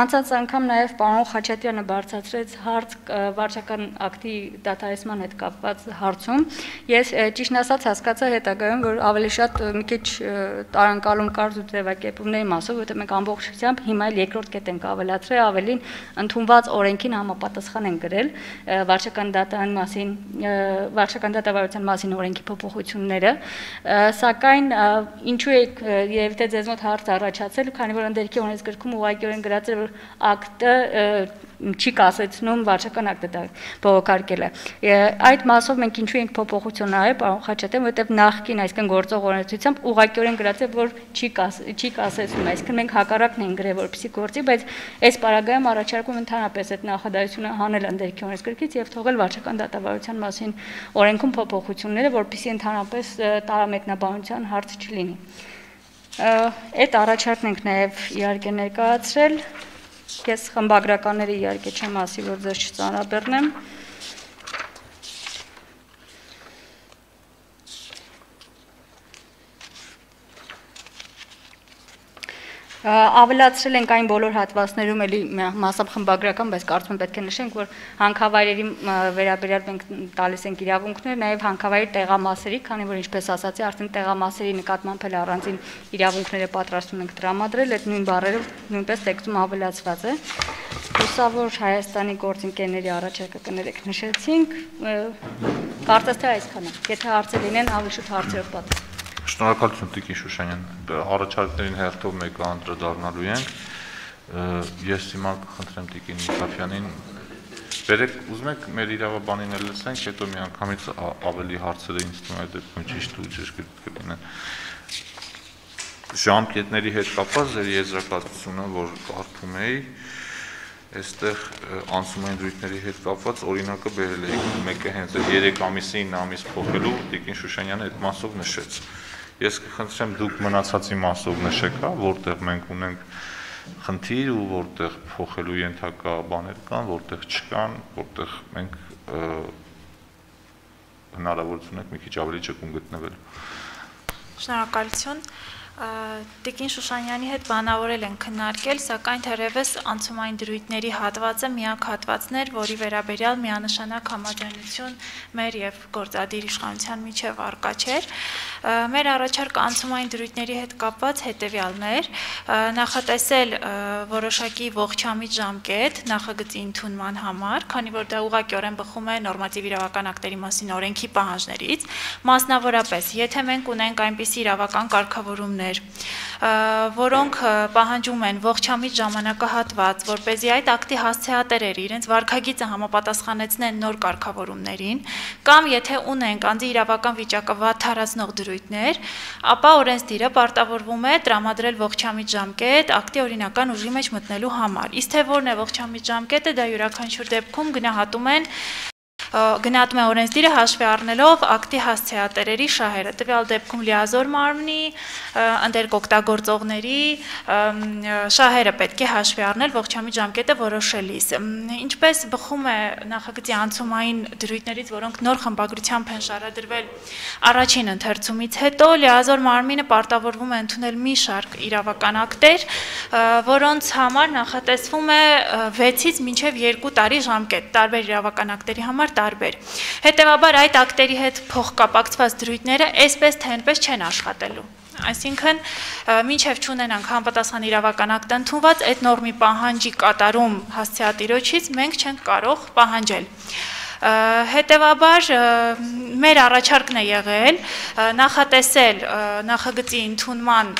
անցած անգամ նաև պարոն Խաչատրյանը բարձրացրեց հարց վարչական ակտի դատարեցման հետ կապված հարցում ես ճիշտ ասած հասկացա հետագայում որ ավելի շատ մի քիչ տարանկալում կար ու ձևակերպումների մասով որտեղ մենք ամբողջությամբ հիմա էլ երկրորդ կետ ենք ավելացրել ավելին ընդունված օրենքին համապատասխան են գրել վարչական դատարան մասին վարչական դատավարության մասին օրենքի փոփոխություն պայմանները, սակայն ինչու է երևի թե ձեզ մոտ հարց առաջացել, քանի որ ընդերքի օրենսգրքում ուղղակիորեն գրած է որ ակտը չի կասեցնում վարչական ակտը բողոքարկելը։ Այդ մասով մենք ինչու ենք փոփոխություն արել, պարոն Խաչատյան, որովհետև նախքին, այսինքն գործող օրենսությամբ ուղղակիորեն գրած է, որ չի կաս, չի կասեցնում, այսինքն մենք հակառակն ենք գրել, որպեսի գործի, բայց այս պարագայում առաջարկում ընդհանրապես այդ նախադասությունը հանել ընդերքի օրենսգրքից եւ թողել վարչական դատավարության մասին օրենքում փոփոխությունները, որպեսի ընդհանրապես տարամեկնաբանության հարց չլինի։ Այդ առաջարկն ենք նաև իհարկե ներկայացրել Ես խմբագրականները իհարկե չեմ ասի, որ ձեզ չծանրաբեռնեմ։ ավելացրել ենք այն բոլոր հատվածներում էլի մասամբ խմբագրական, բայց կարծում եմ պետք է նշենք, որ հանքավայրերի վերաբերյալ մենք տալիս ենք իրավունքներ, նաև հանքավայրի տեղամասերի, քանի որ ինչպես ասացի, արդեն տեղամասերի նկատմամբ էլ առանձին իրավունքները պատրաստում ենք տրամադրել, այդ նույն բառերը նույնպես տեքստում ավելացված է։ Լուսավոր Հայաստանի գործընկերների առաջարկը կներեք նշեցինք, կարծես թե այսքանը։ Եթե հարցեր լինեն, ավելի շուտ հարցերով պատասխան Շնորհակալություն Տիկին Շուշանյան։ Առաջարկներին հերթով մեկը անդրադառնալու ենք։ Ես հիմա կխնդրեմ Տիկին Մուսաֆյանին Բերեք, ուզում եք մեր իրավաբանին էլ լսենք, հետո միանգամից ավելի հարցերը ինձ թվում է դեպքում ճիշտ ու ճշգրիտ կլինեն։ Ժամկետների հետ կապված ձեր եզրակացությունը, որ կարդում էի, այստեղ անցումային դրույթների հետ կապված օրինակը բերել էի, մեկը հենց այդ 3 ամիսի 9 ամիս փոխելու Տիկին Շուշանյանը այդ մասով նշեց։ Ես կխնդրեմ դուք մնացածի մասով նշեք, հա, որտեղ մենք ունենք խնդիր ու որտեղ փոխելու ենթակա բաներ կան, որտեղ չկան, որտեղ մենք հնարավորություն ունենք մի քիչ ավելի ճկուն գտնվել։ Շնորհակալություն։ Տիկին Շուշանյանի հետ բանավորել են քննարկել, սակայն թերևս անցումային դրույթների հատվածը միակ հատվածն էր, որի վերաբերյալ միանշանակ համաձայնություն մեր եւ գործադիր իշխանության միջև արկա չէր։ Մեր առաջարկը անցումային դրույթների հետ կապված հետեւյալն էր՝ նախատեսել որոշակի ողջամիտ ժամկետ նախագծի ընդունման համար, քանի որ դա ուղղակիորեն բխում է նորմատիվ իրավական ակտերի մասին օրենքի պահանջներից, մասնավորապես, եթե մենք ունենք այնպիսի իրավական կարգավորումներ, պայմաններ, որոնք պահանջում են ողջամիտ ժամանակահատված, որ เป զի այդ ակտի հասցեատերերը իրենց վարկագիծը համապատասխանեցնեն նոր կարգավորումներին, կամ եթե ունենք անձի իրավական վիճակը վատթարացնող դրույթներ, ապա օրենսդիրը պարտավորվում է տրամադրել ողջամիտ ժամկետ ակտի օրինական ուժի մեջ մտնելու համար։ Իսկ թե որն է ողջամիտ ժամկետը, դա յուրաքանչյուր դեպքում գնահատում են գնահատում է օրենսդիրը հաշվի առնելով ակտի հասցեատերերի շահերը։ Տվյալ դեպքում լիազոր մարմնի, ընդերկօգտագործողների շահերը պետք է հաշվի առնել ողջամիտ ժամկետը որոշելիս։ Ինչպես բխում է նախագծի անցումային դրույթներից, որոնք նոր խմբագրությամբ են շարադրվել առաջին ընթերցումից հետո, լիազոր մարմինը պարտավորվում է ընդունել մի շարք իրավական ակտեր, որոնց համար նախատեսվում է 6-ից մինչև 2 տարի ժամկետ տարբեր իրավական ակտերի համար տարբեր։ Հետևաբար այդ ակտերի հետ փոխկապակցված դրույթները այսպես թե այնպես չեն աշխատելու։ Այսինքն, մինչև չունենանք համապատասխան իրավական ակտ ընդունված, այդ նորմի պահանջի կատարում հասցեատիրոջից մենք չենք կարող պահանջել հետևաբար մեր առաջարկն է եղել նախատեսել նախագծի ընդունման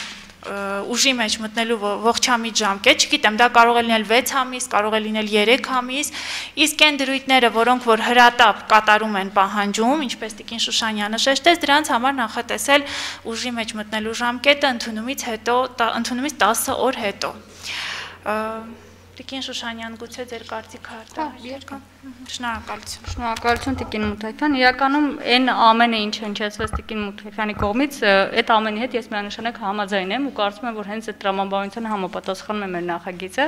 ուժի մեջ մտնելու ողջամիտ ժամկետ, չգիտեմ, դա կարող է լինել 6 ամիս, կարող է լինել 3 ամիս, իսկ այն դրույթները, որոնք որ հրատապ կատարում են պահանջում, ինչպես Տիկին Շուշանյանը շեշտեց, դրանց համար նախատեսել ուժի մեջ մտնելու ժամկետը ընդունումից հետո, ընդունումից 10 օր հետո։ Տիկին Շուշանյան, գուցե ձեր կարծիքը արտահայտեք։ Շնորհակալություն։ Շնորհակալություն Տիկին Մութեֆյան։ Իրականում այն ամենը ինչ հնչեցվեց Տիկին Մութեֆյանի կողմից, այդ ամենի հետ ես միանշանակ համաձայն եմ ու կարծում եմ, որ հենց այդ տրամաբանությանը համապատասխանում է մեր նախագիծը։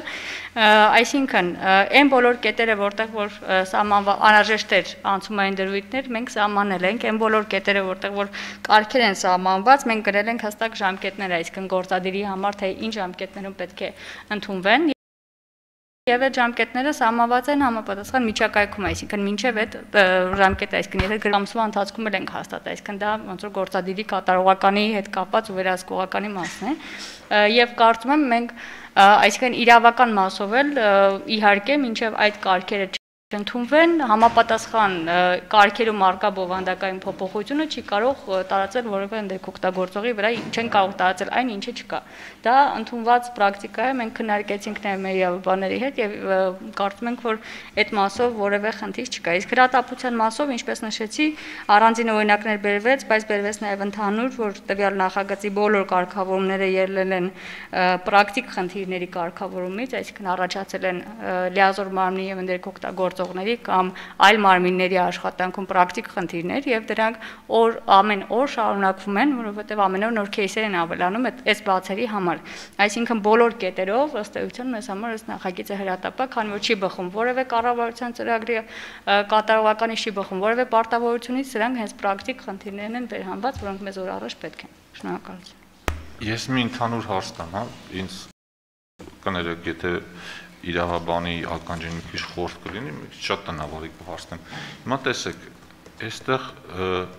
Այսինքն, այն բոլոր կետերը, որտեղ որ սահմանվա անհրաժեշտ էր անցումային դրույթներ, մենք սահմանել ենք, այն բոլոր կետերը, որտեղ որ կարգեր են սահմանված, մենք գրել ենք հստակ ժամկետներ, այսինքն գործադիրի համար թե ինչ ժամկետներում պետք է ընդունվեն Եվ այդ ժամկետները սահմանված են համապատասխան միջակայքում, այսինքն մինչև այդ ժամկետը, այսինքն եթե գրամսվա ընթացքում էլ ենք հաստատ, այսինքն դա ոնց որ գործադիրի կատարողականի հետ կապված ու վերահսկողականի մասն է։ Եվ կարծում եմ մենք այսինքն իրավական մասով էլ իհարկե մինչև այդ կարգերը ընդունվեն համապատասխան կարգերում արկա բովանդակային փոփոխությունը չի կարող տարածել որևէ ընդդեք օգտագործողի վրա չեն կարող տարածել այն ինչը չկա Դա ընդունված պրակտիկա է, մենք քննարկեցինք նաև մեր իրավաբանների հետ եւ կարծում ենք, որ այդ մասով որևէ խնդիր չկա։ Իսկ հրատապության մասով, ինչպես նշեցի, առանձին օրինակներ բերվեց, բայց բերվեց նաև ընդհանուր, որ տվյալ նախագծի բոլոր կարգավորումները ելնել են պրակտիկ խնդիրների կարգավորումից, այսինքն առաջացել են լիազոր մարմնի եւ ընդերք օգտագործողների կամ այլ մարմինների աշխատանքում պրակտիկ խնդիրներ եւ դրանք օր ամեն օր շարունակվում են, որովհետեւ ամեն օր նոր кейսեր են ավելանում այդ այս բացերի համար Այսինքն բոլոր կետերով ըստ էության մեզ համար այս նախագիծը հրատապա, քանի որ չի բխում որևէ կառավարության ծրագրի կատարողականի չի բխում որևէ պարտավորությունից, սրանք հենց պրակտիկ խնդիրներն են վերհանված, որոնք մեզ օր առաջ պետք են։ Շնորհակալություն։ Ես մի ընդհանուր հարց տամ, հա, ինձ կներեք, եթե իրավաբանի ականջին մի քիչ խորտ կլինի, մի քիչ շատ տնավարի կհարցնեմ։ Հիմա տեսեք, այստեղ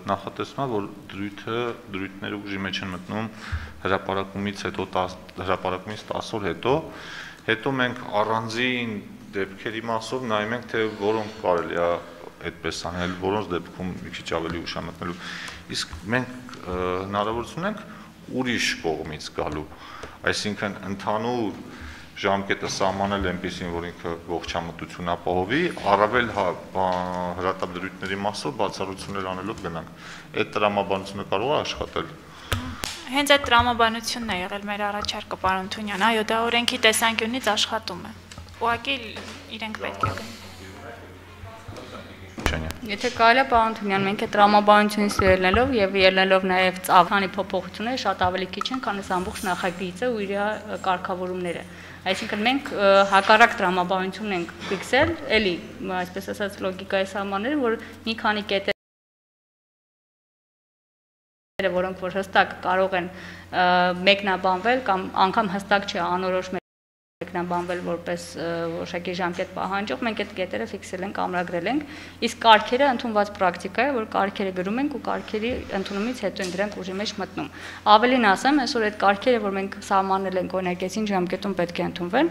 նախատեսվում է, որ դրույթը դրույթները ուժի մեջ են մտնում հրաապարակումից հետո 10 հրաապարակումից 10 օր հետո, հետո մենք առանձին դեպքերի մասով նայում ենք, թե որոնք կարելի է այդպես անել, որոնց դեպքում մի քիչ ավելի ուշ մտնելու։ Իսկ մենք հնարավորություն ունենք ուրիշ կողմից գալու, այսինքն ընդհանուր ժամկետը սահմանել այնպեսին, որ ինքը ողջամտություն ապահովի, առավել հա, հրատապդրույթների մասով բացառություններ անելով գնանք։ Այդ տրամաբանությունը կարող է աշխատել։ Հենց այդ տրամաբանությունն է եղել մեր առաջարկը պարոն Թունյան, այո, դա օրենքի տեսանկյունից աշխատում է։ Ուղղակի իրենք պետք է գնան։ Եթե կարելի է պարոն Թունյան, մենք այդ տրամաբանությունից ելնելով եւ ելնելով նաեւ ծավալի փոփոխությունները շատ ավելի քիչ են, քան այս ամբողջ նախագիծը ու իր կարգավորումները։ Այսինքն մենք հակառակ տրամաբանություն ենք ֆիքսել, էլի, այսպես ասած լոգիկայի սահմանները, որ մի քանի կետեր որոնք որ հստակ կարող են մեկնաբանվել կամ անգամ հստակ չէ անորոշ մեկնաբանվել որպես որոշակի ժամկետ պահանջող, մենք այդ կետերը ֆիքսել ենք, ամրագրել ենք, իսկ կարգերը ընդունված պրակտիկա է, որ կարգերը գրում ենք ու կարգերի ընդունումից հետո են դրանք ուժի մեջ մտնում։ Ավելին ասեմ, այսօր այդ կարգերը, որ մենք սահմանել ենք օրինակեցին ժամկետում պետք է ընդունվեն,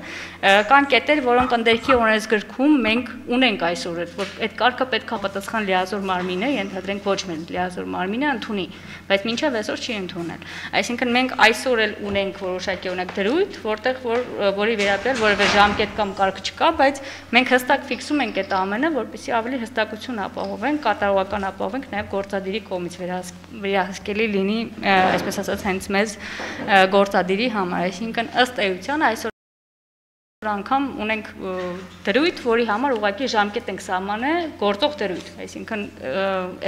կան կետեր, որոնք ընդերքի օրենսգրքում մենք ունենք այսօր, որ այդ կարգը պետք է պատասխան լիազոր մարմինը, ենթադրենք ոչ մեր լիազոր մարմինը ընդունի, բայց մինչև այսօր չի ընդունել։ Այսինքն մենք այսօր էլ ունենք որոշակի օրինակ դրույթ, որտեղ որ որի վերաբերյալ որևէ ժամկետ կամ կարգ չկա, բայց մենք հստակ ֆիքսում ենք այդ ամենը, որպեսզի ավելի հստակություն ապահովենք, կատարողական ապահովենք նաև գործադիրի կողմից վերահսկելի լինի, այսպես ասած, հենց մեզ գործադիրի համար, այսինքն ըստ էության այսօր անգամ ունենք դրույթ, որի համար ուղղակի ժամկետ ենք սահմանել գործող դրույթ, այսինքն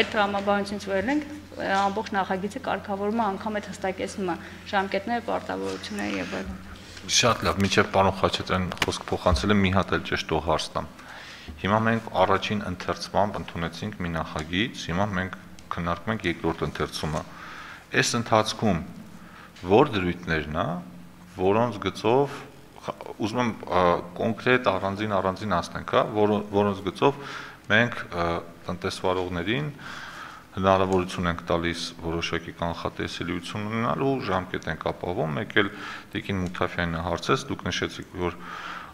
այդ համաբանությունից վերնենք ամբողջ նախագիծի կարգավորումը անգամ այդ հստակեցնում է ժամկետները, պարտավորությունները եւ այլն։ Շատ լավ, միջև պարոն Խաչատրյան խոսք փոխանցել եմ մի հատ էլ ճշտող հարց տամ։ Հիմա մենք առաջին ընթերցմամբ ընդունեցինք մի նախագիծ, հիմա մենք քննարկում ենք երկրորդ ընթերցումը։ Այս ընթացքում որ դրույթներն է, որոնց գծով ուզում եմ կոնկրետ առանձին առանձին ասնենք, հա, որոնց գծով մենք տնտեսվարողներին հնարավորություն ենք տալիս որոշակի կանխատեսելիություն ունենալու, ժամկետ ենք ապահովում, մեկ էլ Տիկին Մութաֆյանը հարցեց, դուք նշեցիք, որ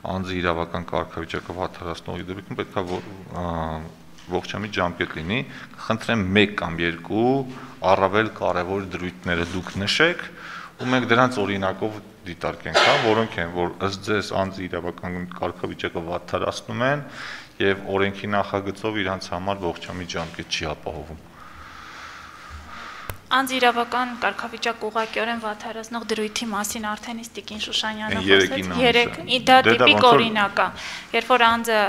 անձի իրավական կարգավիճակը վատթարացնողի դեպքում պետքա ողջամիտ ժամկետ լինի, խնդրեմ 1 կամ 2 առավել կարևոր դրույթները դուք նշեք ու մենք դրանց օրինակով դիտարկենք, հա, որոնք են, որ ըստ ձեզ անձի իրավական կարգավիճակը վատթարացնում են եւ օրենքի նախագծով իրանց համար ողջամիտ ժամկետ չի ապահովում անձիրավական կարգավիճակ ուղղակիորեն վաթարացնող դրույթի մասին արդեն իսկ Տիկին Շուշանյանը խոսեց. 3 դա դե տիպիկ օրինակ է երբ որ անձը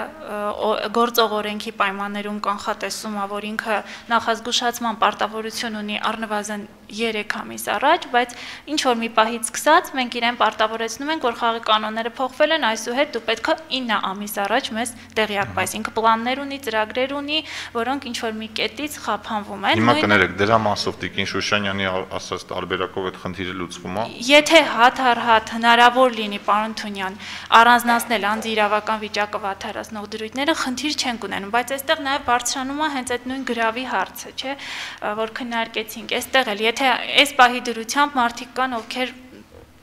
գործող օրենքի պայմաններում կանխատեսում ա որ ինքը նախազգուշացման պարտավորություն ունի առնվազն 3 ամիս առաջ, բայց ինչ որ մի պահից սկսած մենք իրեն պարտավորեցնում ենք, որ խաղի կանոնները փոխվել են, այսուհետ դու պետք է 9 ամիս առաջ մեզ տեղյակ պայս։ Ինքը պլաններ ունի, ծրագրեր ունի, որոնք ինչ որ մի կետից խափանվում են։ Հիմա կներեք, դրա մասով Տիկին Շուշանյանի ասած տարբերակով այդ խնդիրը լուծվում է։ Եթե հատ առ հատ հնարավոր լինի, պարոն Թունյան, առանձնացնել անձի իրավական վիճակը վատթարացնող դրույթները, խնդիր չենք ունենում, բայց այստեղ նաև բարձրանում է հենց այդ նույն գրավի հարցը, չէ, որ քննարկեցինք։ Այստեղ էլ եթե այս պահի դրությամբ մարդիկ կան, ովքեր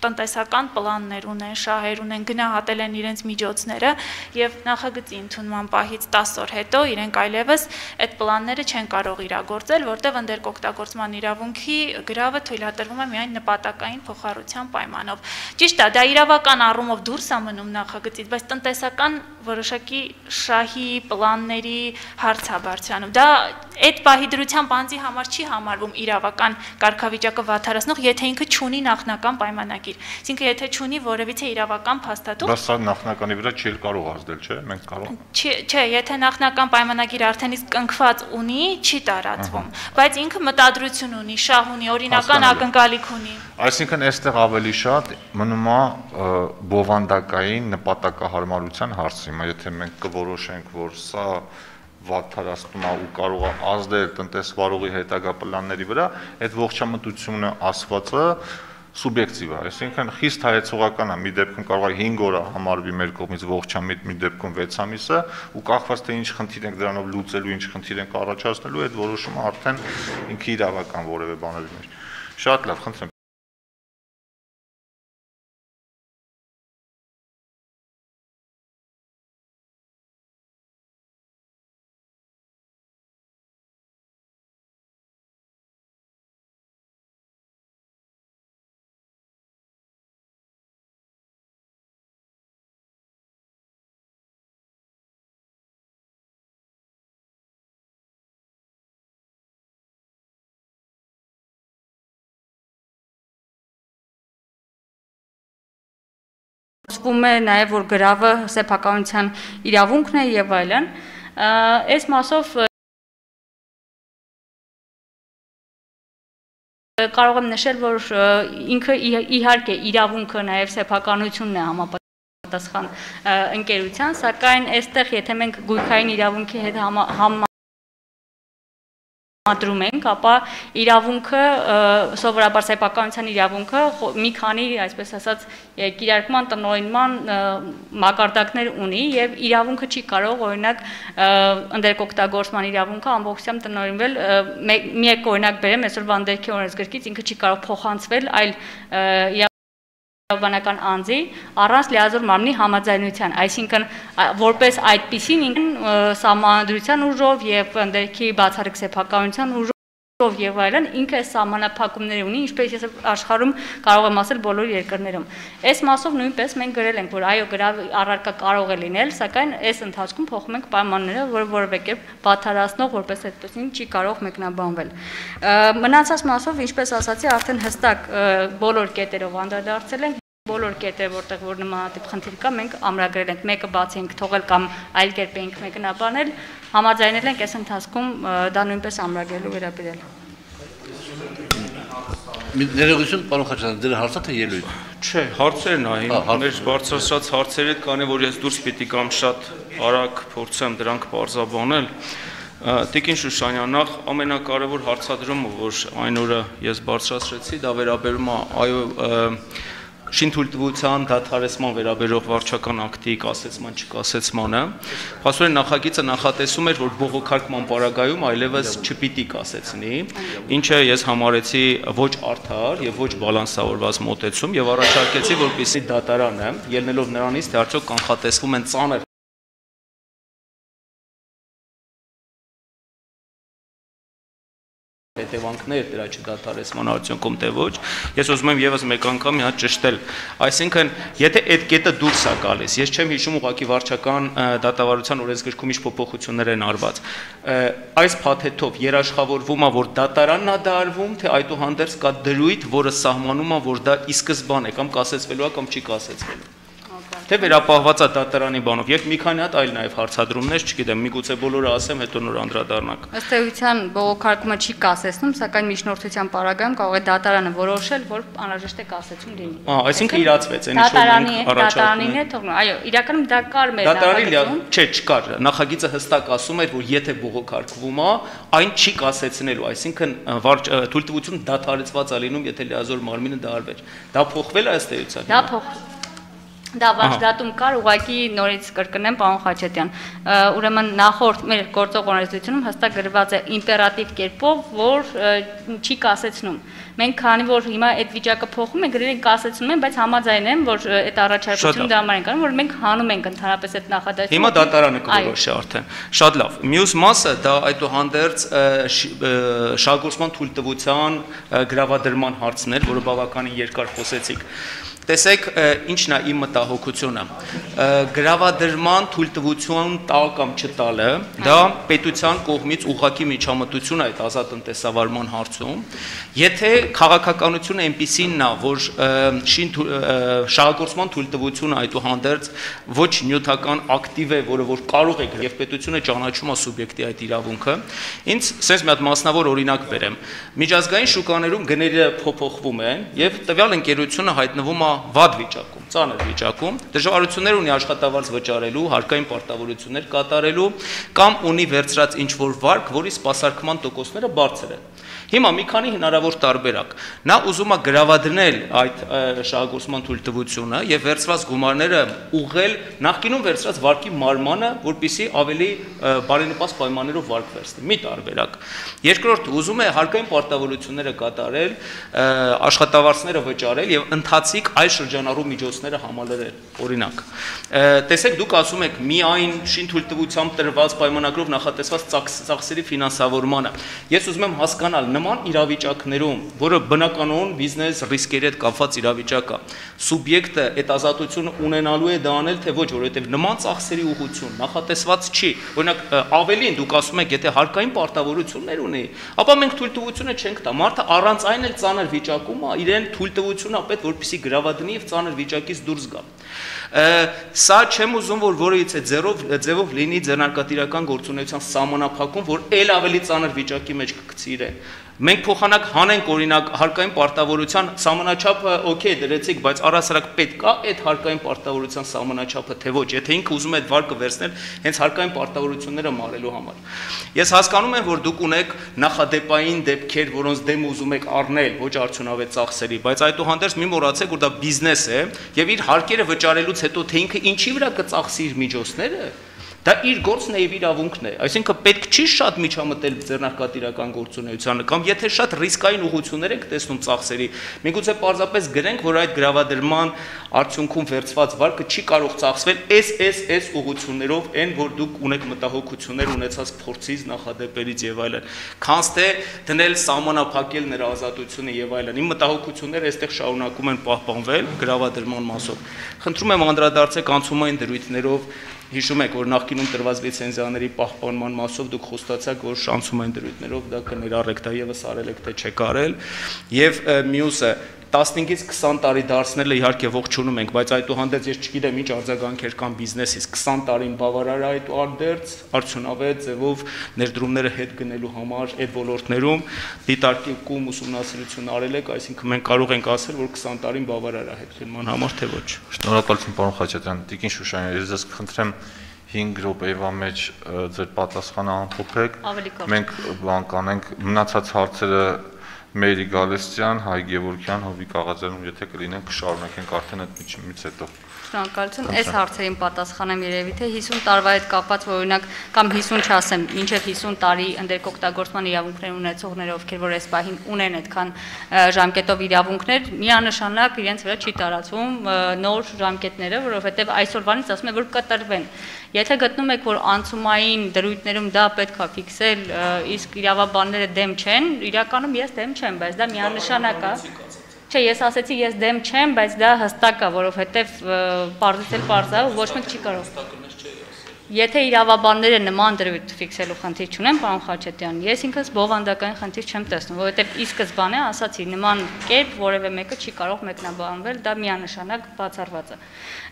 տնտեսական պլաններ ունեն, շահեր ունեն, գնահատել են իրենց միջոցները եւ նախագծի ընդունման պահից 10 օր հետո իրենք այլևս այդ պլանները չեն կարող իրագործել, որտեղ ընդերկօգտագործման իրավունքի գրավը թույլատրվում է միայն նպատակային փոխառության պայմանով։ Ճիշտ է, դա իրավական առումով դուրս է մնում նախագծից, բայց տնտեսական որոշակի շահի պլանների հարց է բարձրանում։ Դա այդ պահի դրությամբ անձի համար չի համարվում իրավական կարգավիճակը վատթարացնող, եթե ինքը չունի նախնական պայմանագիր Այսինքն եթե ճունի որևիցե իրավական փաստաթուղթ Դա սա նախնականի վրա չի կարող ազդել, չէ՞։ Մենք կարող Չէ, չէ, եթե նախնական պայմանագիր արդեն իսկ կնքված ունի, չի տարածվում, բայց ինքը մտադրություն ունի, շահ ունի, օրինական ակնկալիք ունի։ Այսինքն այստեղ ավելի շատ մնում է բովանդակային նպատակահարմարության հարցը, եթե մենք կորոշենք, որ սա վատթարացնում է ու կարող է ազդել տնտեսվարողի հետագա պլանների վրա, այդ ողջամտությունը ասվածը սուբյեկտիվ է, այսինքն խիստ հայեցողական է, մի դեպքում կարող է 5 օր համարվի մեր կողմից ողջամիտ, մի դեպքում 6 ամիսը, ու կախված թե ինչ խնդիր ենք դրանով լուծելու, ինչ խնդիր ենք առաջացնելու, այդ որոշումը արդեն ինքը իրավական որևէ բաների մեջ։ Շատ լավ, խնդրեմ խոսվում է նաև որ գրավը սեփականության իրավունքն է եւ այլն այս մասով կարող եմ նշել, որ ինքը իհարկե իրավունքը նաև սեփականությունն է համապատասխան ընկերության, սակայն այստեղ եթե մենք գույքային իրավունքի հետ համ մադրում ենք, ապա իրավունքը սովորաբար սեփականության իրավունքը մի քանի, այսպես ասած, կիրարկման տնօրինման մակարդակներ ունի եւ իրավունքը չի կարող օրինակ ընդերկօգտագործման իրավունքը ամբողջությամբ տնօրինվել մի եք օրինակ բերեմ այսօր Վանդերքի օրենսգրքից ինքը չի կարող փոխանցվել այլ բանական անձի առանց լիազոր մարմնի համաձայնության, այսինքն որպես այդպիսին սահմանադրության ուժով եւ ընդերքի բացառիկ սեփականության ուժով ով եւ այլն ինքը սահմանափակումներ ունի, ինչպես ես աշխարհում կարող եմ ասել բոլոր երկրներում։ Այս մասով նույնպես մենք գրել ենք, որ այո, գրավ առարկա կարող է լինել, սակայն այս ընթացքում փոխում ենք պայմանները, որը որևէ կերպ բաթարացնող որպես այդպեսին չի կարող մեկնաբանվել։ Մնացած մասով, ինչպես ասացի, արդեն հստակ բոլոր կետերով անդրադարձել ենք բոլոր կետեր, որտեղ որ նմանատիպ խնդիր կա, մենք ամրագրել ենք, մեկը բացի ենք թողել կամ այլ կերպ ենք մեկնաբանել, համաձայնել ենք այս ընթացքում դա նույնպես ամրագրելու վերաբերել։ ներողություն, պարոն Խաչատրյան, դրա հարցը թե ելույթ։ Չէ, հարցերն ա, մեր բարձրացած հարցերը կան, որ ես դուրս պիտի կամ շատ արագ փորձեմ դրանք բարձաբանել։ Տիկին Շուշանյան, նախ ամենակարևոր հարցադրումը, որ այն օրը ես բարձրացրեցի, դա վերաբերում է այո շինթույլտվության դադարեցման վերաբերող վարչական ակտի կասեցման չկասեցմանը։ Փաստորեն նախագիծը նախատեսում էր, որ բողոքարկման պարագայում այլևս չպիտի կասեցնի, ինչը ես համարեցի ոչ արդար եւ ոչ բալանսավորված մոտեցում եւ առաջարկեցի, որպեսզի դատարանը ելնելով նրանից, թե արդյոք կանխատեսվում են ծանր հետևանքներ դրա չդադարեցման արդյունքում թե ոչ։ Ես ուզում եմ եւս մեկ անգամ մի հատ ճշտել։ Այսինքն, եթե այդ կետը դուրս է գալիս, ես չեմ հիշում ուղղակի վարչական դատավարության օրենսգրքում ինչ փոփոխություններ են արված։ Այս փաթեթով երաշխավորվում է, որ դատարանն է դարվում, թե այդուհանդերձ կա դրույթ, որը սահմանում է, որ դա ի սկզբան է կամ կասեցվելու է կամ չի կասեցվելու թե վերապահված է դատարանի բանով եւ մի քանի հատ այլ նաեւ հարցադրումներ, չգիտեմ, միգուցե բոլորը ասեմ, հետո նոր անդրադառնանք։ Ըստ էության բողոքարկումը չի կասեցնում, սակայն միջնորդության պարագայում կարող է դատարանը որոշել, որ անհրաժեշտ է կասեցում լինի։ Ահա, այսինքն իրացվեց, այն ինչ որ մենք Դատարանին է թողնում։ Այո, իրականում դա կար մեր Դատարանի չէ, չկար։ Նախագիծը հստակ ասում էր, որ եթե բողոքարկվում է, այն չի կասեցնելու, այսինքն թույլտվություն դադարեցված է լինում, եթե լիազոր մարմինը դա արվեր։ Դա փոխվել է ըստ էության։ Դա փոխ Դա վարչդատում կար, ուղղակի նորից կրկնեմ, պարոն Խաչատյան։ Ուրեմն նախորդ մեր գործող օրենսդրությունում հստակ գրված է իմպերատիվ կերպով, որ չի կասեցնում։ Մենք քանի որ հիմա այդ վիճակը փոխում ենք, գրել ենք կասեցնում են, բայց համաձայն եմ, որ այդ առաջարկությունը դա համար ենք անում, որ մենք հանում ենք ընդհանրապես այդ նախադասությունը։ Հիմա դատարանը կորոշի արդեն։ Շատ լավ։ Մյուս մասը դա այդուհանդերձ շահգործման թույլտվության գրավադրման հարցն էր, որը բավականին երկար խոսեցիք։ Տեսեք, ինչն է իմ մտահոգությունը։ Գրավադրման թույլտվություն տալ կամ չտալը, դա պետության կողմից ուղղակի միջամտություն է այդ ազատ տնտեսավարման հարցում, Եթե քաղաքականությունը այնպեսին նա, որ շին շահագործման թույլտվությունը այդուհանդերձ ոչ նյութական ակտիվ է, որը որ կարող է եւ պետությունը ճանաչում է սուբյեկտի այդ իրավունքը, ինձ sense մի հատ մասնավոր օրինակ բերեմ։ Միջազգային շուկաներում գները փոփոխվում են եւ տվյալ ընկերությունը հայտնվում է վատ վիճակում, ծանր վիճակում, դժվարություններ ունի աշխատավարձ վճարելու, հարկային պարտավորություններ կատարելու կամ ունի վերծրած ինչ որ վարկ, որի սպասարկման տոկոսները բարձր են։ Հիմա մի քանի հնարավոր տարբերակ։ Նա ուզում է գրավադրնել այդ շահագործման թույլտվությունը եւ վերծված գումարները ուղղել նախկինում վերծված վարկի մարմանը, որpիսի ավելի բարենպաստ պայմաններով վարկ վերցնի։ Մի տարբերակ։ Երկրորդ ուզում է հարկային պարտավորությունները կատարել, աշխատավարձները վճարել եւ ընթացիկ այլ շրջանառու միջոցները համալրել։ Օրինակ, տեսեք դուք ասում եք միայն շին թույլտվությամբ տրված պայմանագրով նախատեսված ծախսերի ֆինանսավորմանը։ Ես ուզում եմ հասկանալ նման իրավիճակներում, որը բնականon բիզնես ռիսկերի հետ կապված իրավիճակ է, սուբյեկտը այդ ազատությունը ունենալու է դա անել թե ոչ, որովհետև նման ծախսերի ուղղություն նախատեսված չի։ Օրինակ ավելին դուք ասում եք, եթե հարկային պարտավորություններ ունի, ապա մենք թույլտվությունը չենք տա։ Մարդը առանց այն էլ ծանր վիճակում է, իրեն թույլտվություն է պետք, որպեսզի գրավադրնի եւ ծանր վիճակից դուրս գա։ Սա չեմ ուզում, որ որևիցե ձեռով ձևով լինի ձեռնարկատիրական գործունեության սահմանափակում, որ ել ավելի ծանր վիճակի մեջ կգցի իրեն։ Մենք փոխանակ հանենք օրինակ հարկային պարտավորության սահմանաչափը օքեյ դրեցիք, բայց առասարակ պետք է այդ հարկային պարտավորության սահմանաչափը թե ոչ, եթե ինքը ուզում է այդ վարկը վերցնել հենց հարկային պարտավորությունները մարելու համար։ Ես հասկանում եմ, որ դուք ունեք նախադեպային դեպքեր, որոնց դեմ ուզում եք առնել ոչ արդյունավետ ծախսերի, բայց այդուհանդերձ մի մոռացեք, որ դա բիզնես է եւ իր հարկերը վճարելուց հետո թե ինքը ինչի վրա կծախսի իր միջոցները, Դա իր գործն է եւ իրավունքն է։ Այսինքն պետք չի շատ միջամտել ձեռնարկատիրական գործունեությանը կամ եթե շատ ռիսկային ուղություններ եք տեսնում ծախսերի, միգուցե պարզապես գրենք, որ այդ գրավադրման արդյունքում վերծված վարկը չի կարող ծախսվել այս այս այս ուղություններով, այն որ դուք ունեք մտահոգություններ ունեցած փորձից, նախադեպերից եւ այլն։ Քանց թե դնել սահմանափակել նրա ազատությունը եւ այլն։ Իմ մտահոգությունները այստեղ շարունակում են պահպանվել գրավադրման մասով։ Խնդրում եմ անդրադարձեք անցումային դրույթներով Հիշում եք, որ նախկինում տրված լիցենզիաների պահպանման մասով դուք խոստացաք, որ շանսումային դրույթներով դա կներառեք, դա եւս արել եք թե չեք արել։ Եվ մյուսը 15-ից 20 տարի դարձնելը իհարկե ողջունում ենք, բայց այդուհանդերձ ես չգիտեմ ինչ արձագանքեր կան բիզնեսից 20 տարին բավարար է այդ արդերց արդյունավետ ձևով ներդրումները հետ գնելու համար այդ ոլորտներում դիտարկում ուսումնասիրություն արել եք, այսինքն մենք կարող ենք ասել, որ 20 տարին բավարար է հետ գնման համար թե ոչ։ Շնորհակալություն պարոն Խաչատրյան, Տիկին Շուշանյան, ես ձեզ կխնդրեմ 5 րոպեվա մեջ ձեր պատասխանը ամփոփեք։ Մենք բան կանենք մնացած հարցերը Մերի Գալստյան, Հայ Գևորգյան, Հովիկ Աղազարյան, եթե կլինեն, կշարունակենք արդեն այդ միջից հետո։ Շնորհակալություն։ Այս հարցերին պատասխանեմ երևի թե 50 տարվա հետ կապված որ օրինակ կամ 50 չասեմ, մինչև 50 տարի ընդերկօգտագործման իրավունքներ ունեցողները, ովքեր որ այս պահին ունեն այդքան ժամկետով իրավունքներ, միանշանակ իրենց վրա չի տարածվում նոր ժամկետները, որովհետև այսօրվանից ասում է որ կտրվեն։ Եթե գտնում եք, որ անցումային դրույթներում դա պետք է ֆիքսել, իսկ իրավաբանները դեմ չեն, իրականում ես դեմ չեմ, բայց դա միանշանակ է։ Չէ, ես ասեցի ես դեմ չեմ, բայց դա հստակ է, որովհետև բարձից էլ բարձ է, ոչ մեկ չի կարող։ Եթե իրավաբանները նման դրույթ ֆիքսելու խնդիր չունեն, պարոն Խաչատյան, ես ինքս բովանդակային խնդիր չեմ տեսնում, որովհետև ի սկզբանե ասացի, նման կերպ որևէ մեկը չի կարող մեկնաբանվել, դա միանշանակ բացառված է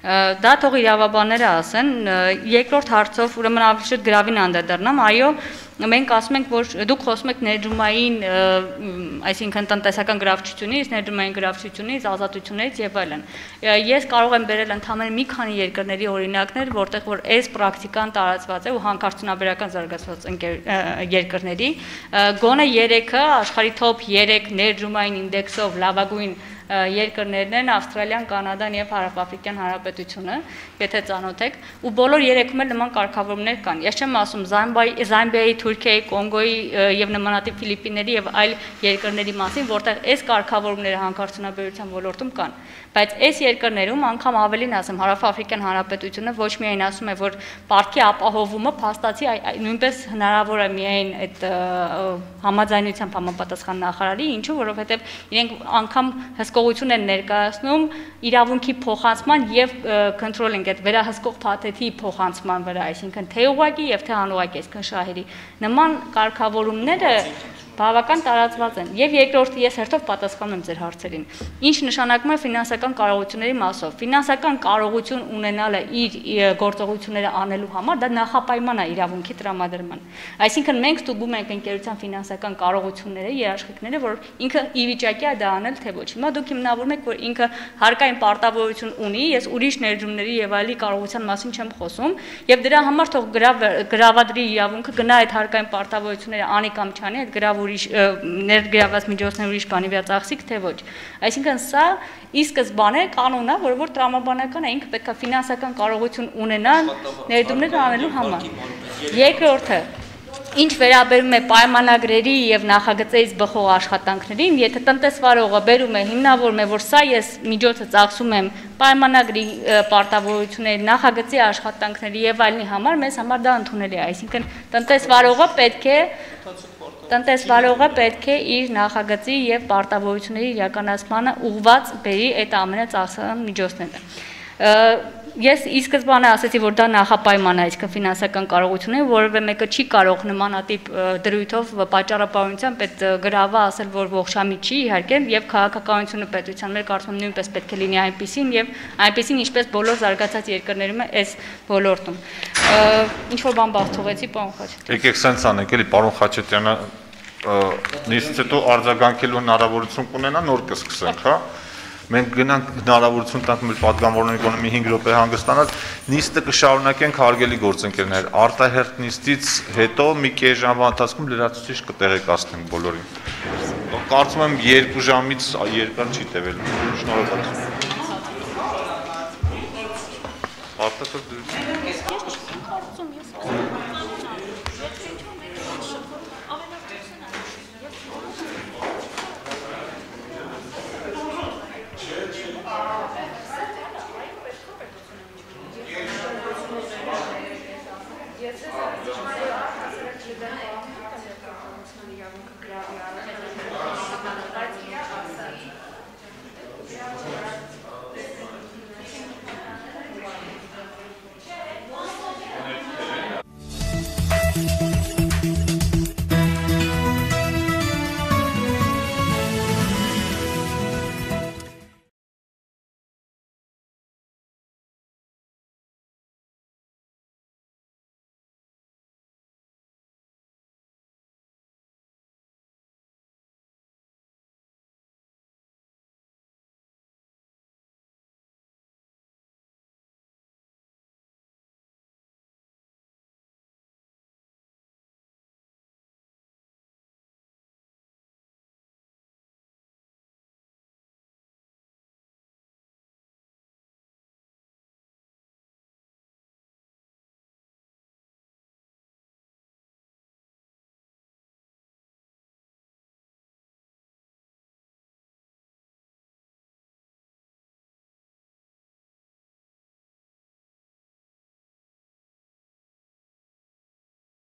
դա թող իրավաբանները ասեն երկրորդ հարցով ուրեմն ավելի շուտ գրավին անդրադառնամ այո մենք ասում ենք որ դուք խոսում եք ներդրումային այսինքն տնտեսական գրավչությունից ներդրումային գրավչությունից ազատություններից եւ այլն ես կարող եմ բերել ընդհանրապես մի քանի երկրների օրինակներ որտեղ որ այս պրակտիկան տարածված է ու հանքարդյունաբերական զարգացված երկրների գոնե 3-ը աշխարհի top 3 ներդրումային ինդեքսով լավագույն երկրներն են Ավստրալիան, Կանադան եւ Հարավաֆրիկյան Հանրապետությունը, եթե ծանոթ եք, ու բոլոր երեքում էլ նման կարգավորումներ կան։ Ես չեմ ասում Զամբիայի, Զամբիայի, Թուրքիայի, Կոնգոյի եւ նմանատիպ Ֆիլիպինների եւ այլ երկրների մասին, որտեղ այս կարգավորումները հանքարդյունաբերության ոլորտում կան Բայց այս երկրներում անգամ ավելին ասեմ, Հարավաֆրիկյան Հանրապետությունը ոչ միայն ասում է, որ պարտքի ապահովումը փաստացի նույնպես հնարավոր է միայն այդ համաձայնությամբ համապատասխան նախարարի, ինչու որովհետև իրենք անգամ հսկողություն են ներկայացնում իրավունքի փոխանցման եւ controlling այդ վերահսկող փաթեթի փոխանցման վրա, այսինքն թե ուղակի եւ թե անուղակի այսքան շահերի։ Նման կարգավորումները բավական տարածված են։ Եվ երկրորդը ես հերթով պատասխանում եմ ձեր հարցերին։ Ինչ նշանակում է ֆինանսական կարողությունների մասով։ Ֆինանսական կարողություն ունենալը իր գործողությունները անելու համար դա նախապայման է իրավունքի տրամադրման։ Այսինքն մենք ստուգում ենք ընկերության ֆինանսական կարողությունները, երաշխիքները, որ ինքը ի վիճակի է դա անել թե ոչ։ Հիմա դուք հիմնավորում եք, որ ինքը հարկային պարտավորություն ունի, ես ուրիշ ներդրումների եւ այլի կարողության մասին չեմ խոսում, եւ դրա համար թող գրավադրի իրավունքը գնա այդ հարկային պարտավորությունները անի կամ չանի, այդ գրավ ուրիշ ներգրաված միջոցներ ուրիշ բանի վրա ծախսիկ, թե ոչ։ Այսինքն սա ի սկզբանե կանոն է, որը որ տրամաբանական է, ինքը պետք է ֆինանսական կարողություն ունենա ներդրումներ անելու համար։ Երկրորդը Ինչ վերաբերում է պայմանագրերի եւ նախագծերից բխող աշխատանքներին, եթե տնտեսվարողը բերում է հիմնավորում է, որ սա ես միջոցը ծախսում եմ պայմանագրի պարտավորությունների, նախագծի աշխատանքների եւ այլնի համար, մեզ համար դա ընդունելի է, այսինքն տնտեսվարողը պետք է տնտեսվարողը պետք է իր նախագծի եւ պարտավորությունների իրականացմանը ուղված բերի այդ ամենը ծախսական միջոցները ես ի սկզբանե ասացի, որ դա նախապայման է, այսինքն ֆինանսական կարողություն է, որևէ մեկը չի կարող նմանատիպ դրույթով պատճառաբանությամբ այդ գրավը ասել, որ ողջամիտ չի, իհարկե, եւ քաղաքականությունը պետության մեր կարծում նույնպես պետք է լինի այնպեսին եւ այնպեսին ինչպես բոլոր զարգացած երկրներում է այս ոլորտում։ Ինչ որ բան բաց թողեցի, պարոն Խաչատյան։ Եկեք սենց անենք, էլի պարոն Խաչատյանը նիստից հետո արձագանքելու հնարավորություն կունենա, նոր կսկսենք, հա Մենք գնանք հնարավորություն տանք մեր պատգամավորներին կոնոմի 5 րոպե հանգստանալ, նիստը կշարունակենք հարգելի գործընկերներ։ Արտահերտ նիստից հետո մի կես ժամվա ընթացքում լրացուցիչ կտեղեկացնենք բոլորին։ Կարծում եմ 2 ժամից երկար չի տևել։ Շնորհակալություն։ Արտակերտ դու։ Ես չեմ կարծում, ես կարծում։